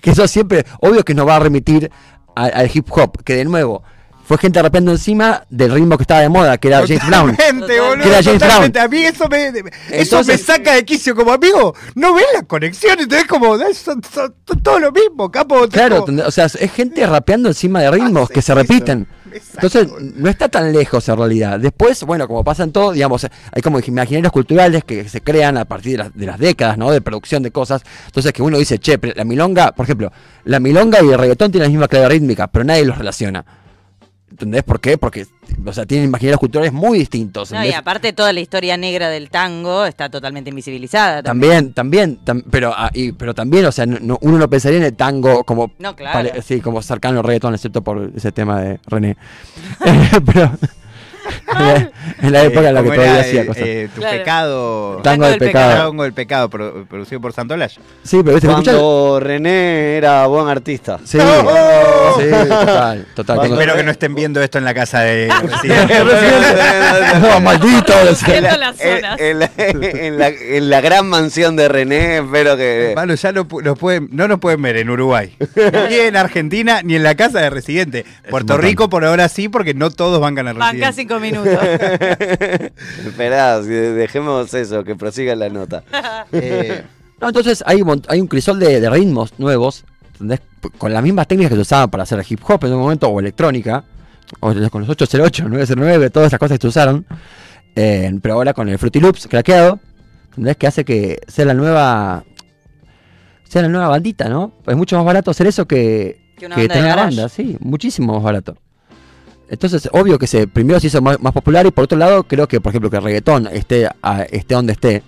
Que, eso siempre, obvio que nos va a remitir al hip hop, que de nuevo fue gente rapeando encima del ritmo que estaba de moda, que era James Brown. Boludo, Que era James Brown. A mí eso me, eso me saca de quicio como amigo. No ves las conexiones, entonces como es- son, son- son todo lo mismo, capo. Claro, o sea, es gente rapeando encima de ritmos que se repiten. Entonces, no está tan lejos en realidad. Después, bueno, como pasa en todo, digamos, hay como imaginarios culturales que se crean a partir de las, de las décadas, ¿no? De producción de cosas. Entonces, que uno dice, che, la milonga, por ejemplo, la milonga y el reggaetón tienen la misma clave rítmica, pero nadie los relaciona. ¿Entendés por qué? Porque, o sea, tienen imaginarios culturales muy distintos. No, y aparte toda la historia negra del tango está totalmente invisibilizada. También, también, tam- pero, ah, y- pero también, o sea, no- no- uno no pensaría en el tango como, No, claro. pare- sí, como cercano al reggaetón, excepto por ese tema de René. pero en la, época en la que ¿cómo todavía hacía eh, cosas. eh, tu Claro. pecado. Tango del pecado. Tango del pecado, pro- producido por Santolaya. Sí, pero viste. Cuando René era buen artista. Sí, ¡Oh! sí, total, total. tengo- Espero que no estén viendo esto en la casa de no, maldito. En la, en- en la- en la- en la gran mansión de René, espero que. Mano, ya no, nos pueden, no nos pueden ver en Uruguay, ni en Argentina, ni en la casa de residente. Puerto. Rico por ahora sí, porque no todos van a ganar residente. Cinco minutos. Esperá, dejemos eso, que prosiga la nota. Eh, No, entonces hay un, mont- hay un crisol de, de ritmos nuevos, Con las mismas técnicas que se usaban para hacer hip hop en un momento, o electrónica, o con los 808, 909, todas esas cosas que se usaron, eh, pero ahora con el Fruity Loops craqueado, ¿entendés? Que hace que sea la nueva sea la nueva bandita, ¿no? Es mucho más barato hacer eso que, Que una banda tener una banda, sí, muchísimo más barato. Entonces, obvio que se primero se hizo más, más popular y por otro lado, creo que, por ejemplo, que el reggaetón esté, a- esté donde esté,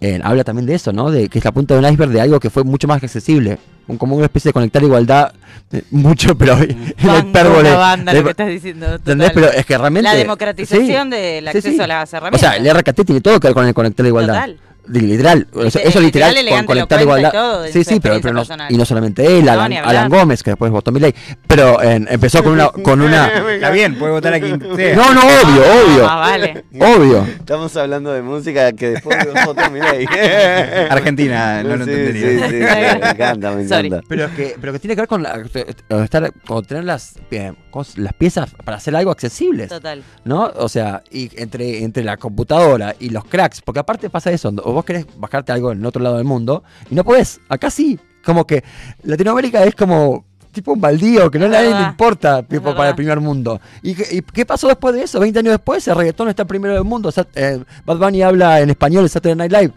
eh, habla también de eso, ¿no? De que es la punta de un iceberg de algo que fue mucho más accesible. Un, como una especie de conectar igualdad, eh, mucho, pero en la hipérbole. una banda, de- lo que estás diciendo. ¿Entendés? Pero es que realmente. La democratización sí, del sí, acceso sí. a las O herramientas. sea, el RKT tiene todo que ver con el conectar de igualdad. Total. Li- Literal, eso literal, literal con de cuenta igualdad. y todo, de sí, sí, pero, pero no, y no solamente él, No, Alan. Alan Gómez, que después votó Milei, pero en- empezó con una, con una, Está bien, puede votar a quien sea. no, no, obvio, obvio, Ah, vale. obvio. Estamos hablando de música que después votó Milei. Argentina, no lo Sí, sí, me encanta, me Sorry. encanta. Pero que, pero que tiene que ver con, la- estar, con tener las, eh, cos- las piezas para hacer algo accesibles. Total. ¿No? O sea, y entre, entre la computadora y los cracks, porque aparte pasa eso, o vos querés bajarte algo en otro lado del mundo y no podés, acá sí, como que Latinoamérica es como tipo un baldío que no a nadie le importa tipo, para el primer mundo. ¿Y, qué- y qué pasó después de eso? 20 años después, el reggaetón está primero del mundo, eh, Bad Bunny habla en español en Saturday Night Live.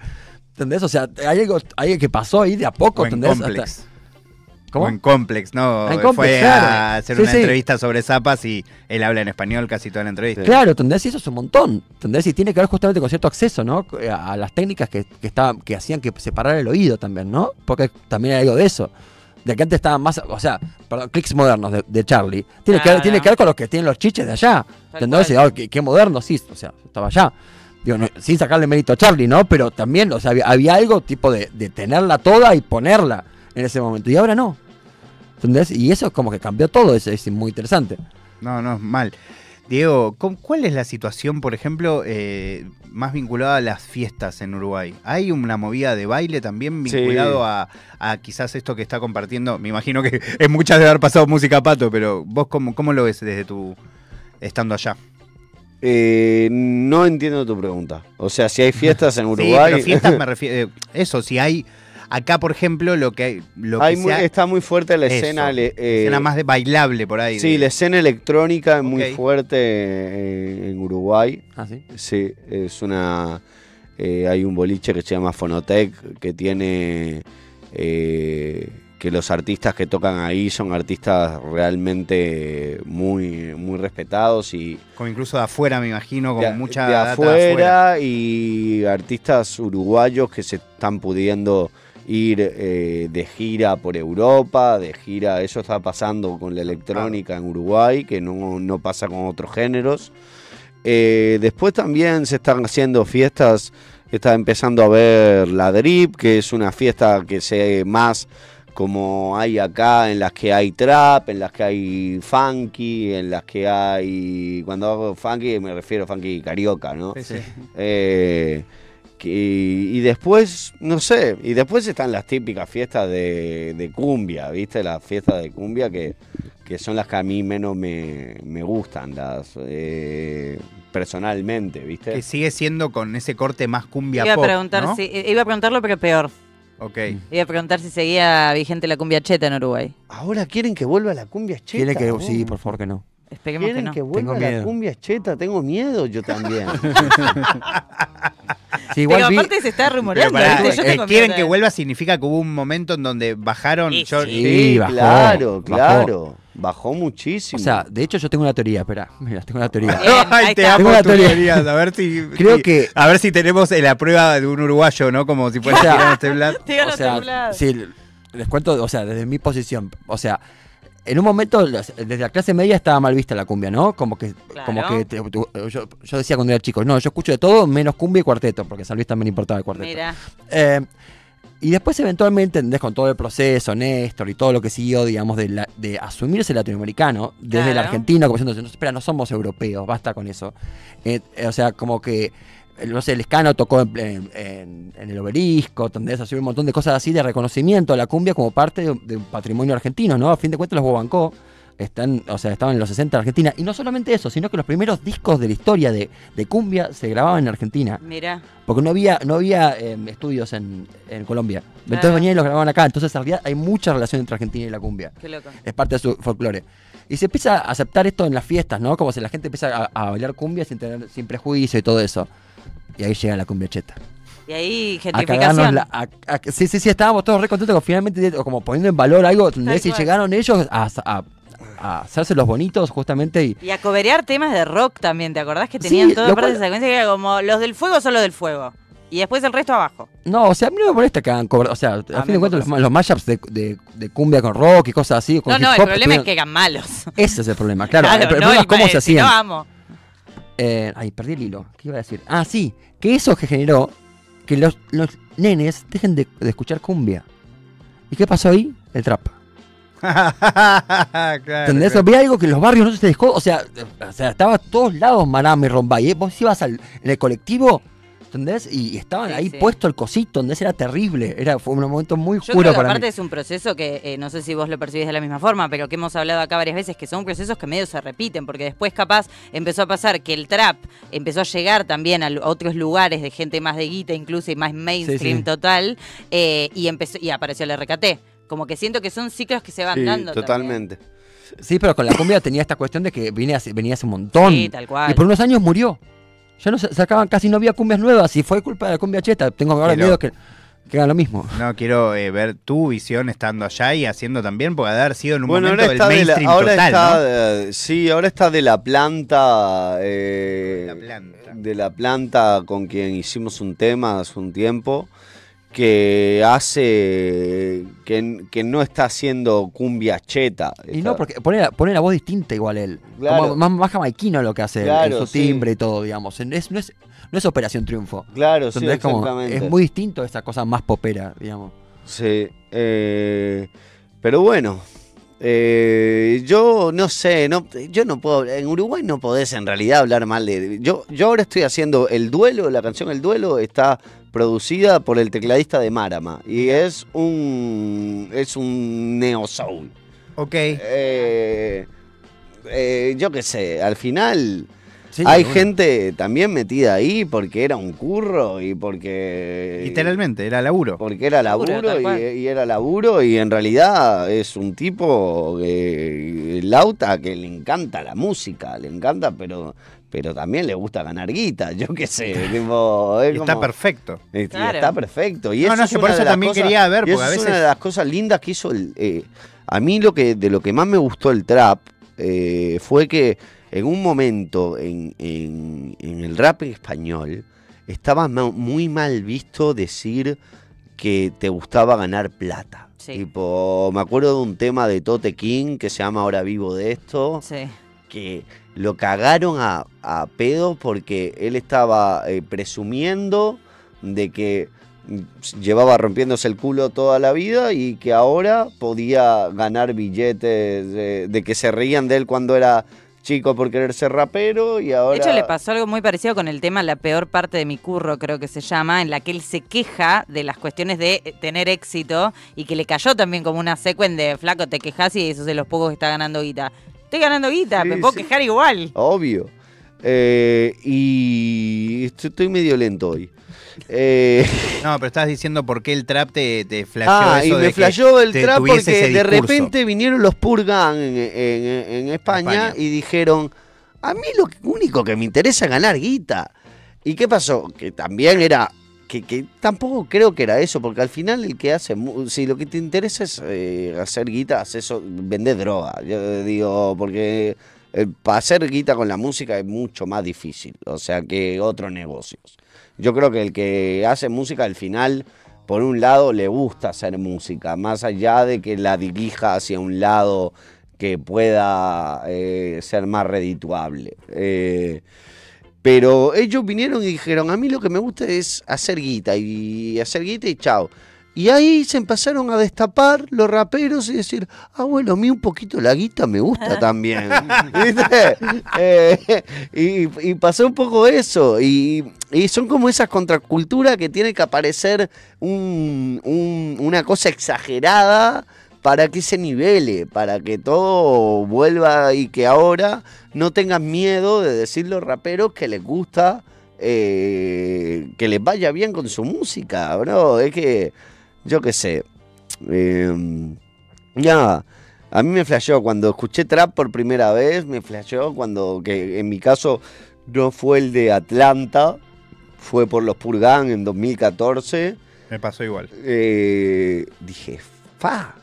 ¿Entendés? O sea, hay algo, hay algo que pasó ahí de a poco, O ¿entendés? Complex. Hasta- ¿Cómo? O en Complex, ¿no? Ah, en Complex, Fue claro. a hacer Sí, una sí. entrevista sobre zapas y él habla en español casi toda la entrevista. Claro, ¿entendés? Y eso es un montón. ¿Entendés? Y tiene que ver justamente con cierto acceso, ¿no? A a las técnicas que, que, estaban, que hacían que separara el oído también, ¿no? Porque también hay algo de eso. De que antes estaban más, o sea, perdón, clics modernos de, de Charlie. Tiene, que, Claro. tiene que ver con los que tienen los chiches de allá. ¿Entendés? oh, qué, qué moderno, sí, o sea, estaba allá. Digo, no- sin sacarle mérito a Charlie, ¿no? Pero también, o sea, había, había algo tipo de, de tenerla toda y ponerla en ese momento. Y ahora no. ¿Entendés? Y eso es como que cambió todo, es, es muy interesante. No, no, mal. Diego, ¿con- ¿cuál es la situación, por ejemplo, eh, más vinculada a las fiestas en Uruguay? ¿Hay una movida de baile también Sí. vinculado a, a quizás esto que está compartiendo? Me imagino que es muchas de haber pasado música pato, pero vos cómo, cómo lo ves desde tu estando allá? Eh, no entiendo tu pregunta. O sea, si hay fiestas en Sí, Uruguay. pero fiestas me refiero. eh, eso, si hay. Acá, por ejemplo, lo que hay muy- está muy fuerte la Eso, escena. le- eh, escena más de bailable por ahí. Sí, de- la escena electrónica es muy fuerte eh, en Uruguay. Ah, sí. Sí, es una. eh, hay un boliche que se llama Fonotec que tiene. que los artistas que tocan ahí son artistas realmente muy, muy respetados y. Como incluso de afuera, me imagino, con de, mucha de data afuera, y artistas uruguayos que se están pudiendo ir eh, de gira por Europa, de gira, eso está pasando con la electrónica en Uruguay, que no, no pasa con otros géneros. Eh, después también se están haciendo fiestas, está empezando a ver la Drip, que es una fiesta que se más como hay acá, en las que hay trap, en las que hay funky, en las que hay, cuando hago funky me refiero a funky carioca, ¿no? Sí, sí. Eh, y después, no sé, y después están las típicas fiestas de, de cumbia, ¿viste? Las fiestas de cumbia que, que son las que a mí menos me, me gustan, las eh, personalmente, ¿viste? Que sigue siendo con ese corte más cumbia Iba a preguntar ¿no? si, iba a preguntarlo, pero peor. Ok. Iba a preguntar si seguía vigente la cumbia cheta en Uruguay. Ahora quieren que vuelva la cumbia cheta. Quiere que, sí, por favor que no. Esperemos que ¿Quieren no. que vuelva Tengo la miedo. cumbia cheta? Tengo miedo yo también. Sí, igual Pero vi- aparte se está pará, ¿viste? Yo eh, tengo quieren miedo que vuelva significa que hubo un momento en donde bajaron. yo- Sí, bajó, claro, bajó. claro. Bajó muchísimo. O sea, de hecho yo tengo una teoría, espera, mira, tengo una teoría. Ay, te Tengo amo teoría. teoría. A ver si. Creo si- que- A ver si tenemos eh, la prueba de un uruguayo, ¿no? Como si fuera O sea, este o sea, sí, les cuento, o sea, desde mi posición, o sea, en un momento, desde la clase media estaba mal vista la cumbia, ¿no? Como que, como que te- tu- yo, yo decía cuando era chico, no, yo escucho de todo menos cumbia y cuarteto, porque San Luis también importaba el cuarteto. Mira. Eh, y después eventualmente, ¿entendés? Con todo el proceso, Néstor y todo lo que siguió, digamos, de, la- de asumirse latinoamericano, desde la Claro. Argentina, como diciendo, "No, espera, no somos europeos, basta con eso. Eh, eh, o sea, como que, no sé, el Escano tocó en, en- en- el obelisco, ¿entendés? Un montón de cosas así de reconocimiento a la cumbia como parte de, de un patrimonio argentino, ¿no? A fin de cuentas los Bobancó están, o sea, estaban en los 60 en Argentina. Y no solamente eso, sino que los primeros discos de la historia de, de cumbia se grababan en Argentina. Mira. Porque no había, no había eh, estudios en, en Colombia. Entonces Claro. venían y los grababan acá. Entonces en realidad hay mucha relación entre Argentina y la cumbia. Qué loco. Es parte de su folclore. Y se empieza a aceptar esto en las fiestas, ¿no? Como si la gente empieza a, a bailar cumbia sin tener sin prejuicio y todo eso. Y ahí llega la cumbia cheta. Y ahí, gentrificación. la, a- a- sí, sí, sí, estábamos todos re contentos que finalmente, como poniendo en valor algo, Y llegaron ellos a, a- a hacerse los bonitos justamente y, Y a coberear temas de rock también, ¿te acordás que tenían Sí, toda lo parte de cual- esa secuencia que era como los del fuego son los del fuego? Y después el resto abajo. No, o sea, a mí no me molesta que hagan cover. O sea, a fin de cuentas, los, los mashups de, de, de cumbia con rock y cosas así. Con No, no, el problema es que eran malos. Ese es el problema, claro. Claro, el, el no, problema y es cómo se si no, hacían. amo. Eh, ay, perdí el hilo. ¿Qué iba a decir? Ah, sí, que eso que generó que los, los nenes dejen de, de escuchar cumbia. ¿Y qué pasó ahí? El trap. claro, ¿Entendés? claro. Había algo que en los barrios no se dejó. O sea, o sea estaba a todos lados Marame Rombay. ¿eh? Vos ibas al, en el colectivo, ¿entendés? Y estaban ahí sí. puesto el cosito, ¿entendés? Era terrible. Era, fue un momento muy Yo oscuro creo que para aparte mí. es un proceso que eh, no sé si vos lo percibís de la misma forma, pero que hemos hablado acá varias veces, que son procesos que medio se repiten, porque después capaz empezó a pasar que el trap empezó a llegar también a otros lugares de gente más de guita incluso y más mainstream sí. total, eh, y empezó y apareció el RKT. Como que siento que son ciclos que se van Sí, dando. también. totalmente. Sí, pero con la cumbia tenía esta cuestión de que venía hace, venía hace un montón. Sí, tal cual. Y por unos años murió. Ya no se- sacaban, casi no había cumbias nuevas y fue culpa de la cumbia cheta. Tengo ahora Qué miedo que, que hagan lo mismo. No, quiero eh, ver tu visión estando allá y haciendo también, porque haber sido en un Bueno, momento ahora del está, de la, mainstream ahora total, está sí, ahora está de la planta, eh, de la planta con quien hicimos un tema hace un tiempo que hace que, que no está haciendo cumbia cheta. Y Está- no, porque pone la, pone la voz distinta igual él. Claro. Como más, más jamaiquino lo que hace Claro, en su sí. timbre y todo, digamos. Es, no, es, no es Operación Triunfo. Claro, sí, exactamente. es muy distinto esa cosa más popera, digamos. Sí, eh, pero bueno, eh, yo no sé, no, yo no puedo, en Uruguay no podés en realidad hablar mal de... Yo, yo ahora estoy haciendo El Duelo, la canción El Duelo está producida por el tecladista de Marama y es un, es un neo soul. Ok. Eh, eh, yo qué sé, al final... Sí, hay bueno. gente también metida ahí porque era un curro y porque... Literalmente, era laburo. Porque era Laburo, y era laburo y en realidad es un tipo, eh, Lauta, que le encanta la música, le encanta, pero pero también le gusta ganar guita, yo qué sé. tipo, es Y está perfecto. y- y Claro. Está perfecto. Y No, eso no, es que por eso también cosas- quería ver, eso porque a es una de las cosas lindas que hizo el... eh, a mí lo que de lo que más me gustó el trap eh, fue que en un momento en, en- en el rap español estaba muy mal visto decir que te gustaba ganar plata. Sí. Tipo, me acuerdo de un tema de Tote King que se llama Ahora vivo de esto. Sí. Que lo cagaron a, a pedo porque él estaba eh, presumiendo de que mm, llevaba rompiéndose el culo toda la vida y que ahora podía ganar billetes de, que se reían de él cuando era chico por querer ser rapero y ahora... De hecho, le pasó algo muy parecido con el tema La peor parte de mi curro, creo que se llama, en la que él se queja de las cuestiones de eh, tener éxito y que le cayó también como una secuen de flaco, te quejas y eso es de los pocos que está ganando guita. Estoy ganando guita, Sí, me puedo sí. quejar igual. Obvio. Eh, y estoy- estoy medio lento hoy. Eh, No, pero estás diciendo por qué el trap te, te flasheó ah, y eso de me flasheó el trap porque de repente vinieron los Purgan en, en- en España, España. y dijeron, a mí lo único que me interesa es ganar guita. ¿Y qué pasó? Que también era... Tampoco creo que era eso, porque al final el que hace, si lo que te interesa es eh, hacer guita, hacer eso, vender droga. Yo digo, porque eh, para hacer guita con la música es mucho más difícil, o sea, que otros negocios. Yo creo que el que hace música al final, por un lado, le gusta hacer música, más allá de que la dirija hacia un lado que pueda eh, ser más redituable. Pero ellos vinieron y dijeron, a mí lo que me gusta es hacer guita y hacer guita y chao. Y ahí se empezaron a destapar los raperos y decir, ah, bueno, a mí un poquito la guita me gusta también. ¿Viste? Eh, y, y pasó un poco eso. Y, y son como esas contraculturas que tiene que aparecer un- un- una cosa exagerada para que se nivele, para que todo vuelva y que ahora no tengan miedo de decir los raperos que les gusta eh, que les vaya bien con su música, bro. Es que, yo qué sé. eh, ya, a mí me flasheó cuando escuché trap por primera vez, me flasheó cuando, que en mi caso no fue el de Atlanta, fue por los Purgan en 2014. Me pasó igual. Eh, dije, fa.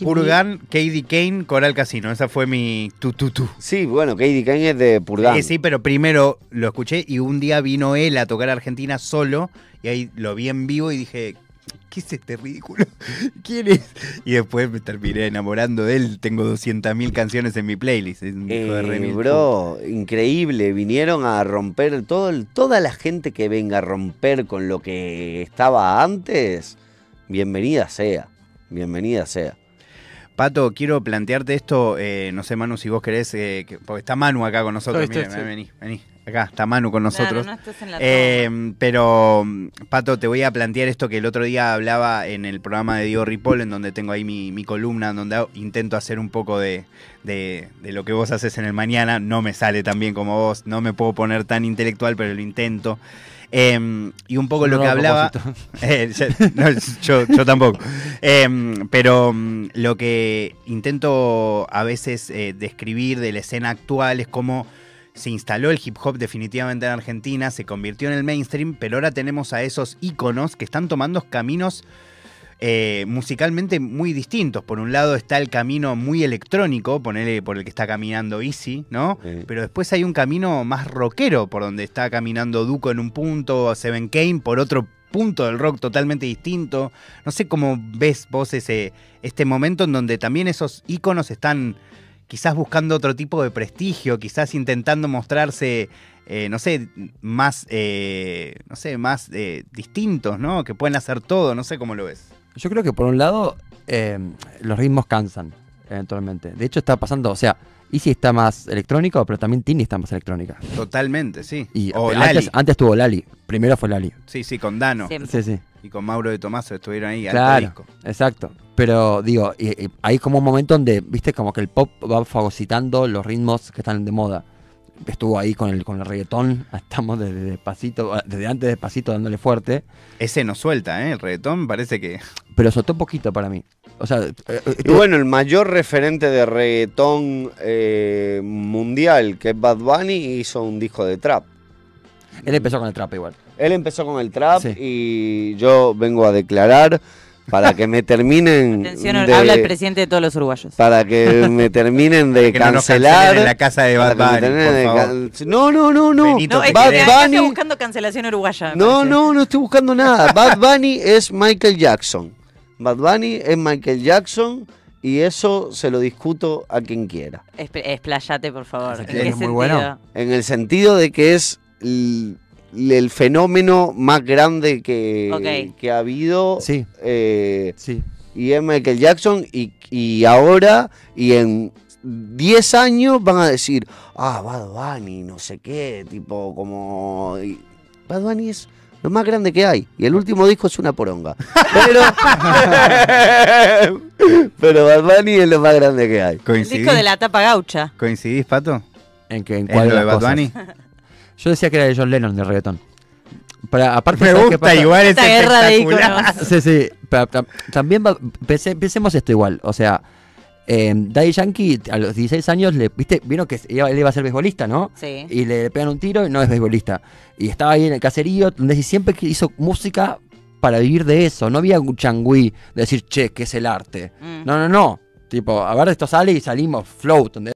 Purgan, Katie Kane, Coral Casino. Esa fue mi tu tu tu. Sí, bueno, Katie Kane es de Purgan. Sí, sí, pero primero lo escuché y un día vino él a tocar a Argentina solo y ahí lo vi en vivo y dije, ¿qué es este ridículo? ¿Quién es? Y después me terminé enamorando de él. Tengo 200.000 canciones en mi playlist. Es un hijo de Eh, remil bro, increíble. Vinieron a romper todo el- toda la gente que venga a romper con lo que estaba antes. Bienvenida sea. Bienvenida sea. Pato, quiero plantearte esto, eh, no sé Manu si vos querés, eh, que- porque está Manu acá con nosotros, Estoy, estoy, vení, vení, acá está Manu con nosotros. no estés en la Eh, pero, Pato, te voy a plantear esto que el otro día hablaba en el programa de Diego Ripoll, en donde tengo ahí mi, mi columna, donde hago- intento hacer un poco de, de- de lo que vos haces en el mañana. No me sale tan bien como vos, no me puedo poner tan intelectual, pero lo intento. Em, y un poco No lo que hablaba. Eh, no, yo, yo tampoco. Em, pero mm, lo que intento a veces eh, describir de la escena actual es cómo se instaló el hip hop definitivamente en Argentina, se convirtió en el mainstream, pero ahora tenemos a esos íconos que están tomando caminos eh, musicalmente muy distintos. Por un lado está el camino muy electrónico, ponele por el que está caminando Easy, ¿no? Pero después hay un camino más rockero, por donde está caminando Duco en un punto, Seven Kane por otro punto del rock totalmente distinto. No sé cómo ves vos ese, este momento en donde también esos íconos están quizás buscando otro tipo de prestigio, quizás intentando mostrarse, eh, no sé, más, eh, no sé, más eh, distintos, ¿no? Que pueden hacer todo, no sé cómo lo ves. Yo creo que por un lado eh, los ritmos cansan eventualmente. De hecho está pasando, o sea, Easy está más electrónico, pero también Tini está más electrónica. Totalmente, sí. Y o antes, Lali. antes tuvo Lali, primero fue Lali. Sí, sí, con Dano. Sí, sí. Y con Mauro de Tomaso estuvieron ahí, Claro, disco. exacto. Pero digo, y- y hay como un momento donde, viste, como que el pop va fagocitando los ritmos que están de moda. Estuvo ahí con el, con el reggaetón, estamos desde despacito, desde antes despacito dándole fuerte. Ese no suelta, ¿eh? El reggaetón parece que... Pero soltó un poquito para mí. O sea, eh, eh, Y bueno, el mayor referente de reggaetón eh, mundial, que es Bad Bunny, hizo un disco de trap. él empezó con el trap igual. Él empezó con el trap Sí. y yo vengo a declarar para que me terminen Atención, de- habla el presidente de todos los uruguayos. para que me terminen de Que no cancelar cancelen en la casa de para Bad Bunny, por favor. no no no no Benito, No, es Bad que Bunny está buscando cancelación uruguaya. no parece. no no estoy buscando nada Bad Bunny es Michael Jackson Bad Bunny es Michael Jackson y eso se lo discuto a quien quiera Explayate, por favor. ¿En es muy bueno. en el sentido de que es el fenómeno más grande que, que ha habido Sí. eh, Sí. y es Michael Jackson y, y ahora y en 10 años van a decir, ah, Bad Bunny, no sé qué, tipo como... y Bad Bunny es lo más grande que hay y el último disco es una poronga. Pero, pero Bad Bunny es lo más grande que hay. El ¿Coincidís? disco de la tapa gaucha. ¿Coincidís, Pato? ¿En, que, en ¿En cuál lo de de las Bad cosas? Bunny? Yo decía que era de John Lennon de reggaetón. Pero aparte, Me ¿sabes qué gusta, igual es Esta guerra de íconos. Sí, sí. Pero, tam- también va- pense- pensemos esto igual. O sea, eh, Daddy Yankee a los 16 años, le, ¿viste? Vieron que iba- él iba a ser beisbolista, ¿no? Sí. Y le pegan un tiro y no es beisbolista. Y estaba ahí en el caserío, donde siempre hizo música para vivir de eso. No había un changüí de decir, che, que es el arte. Mm. No, no, no. Tipo, a ver, esto sale y salimos float. ¿entendés?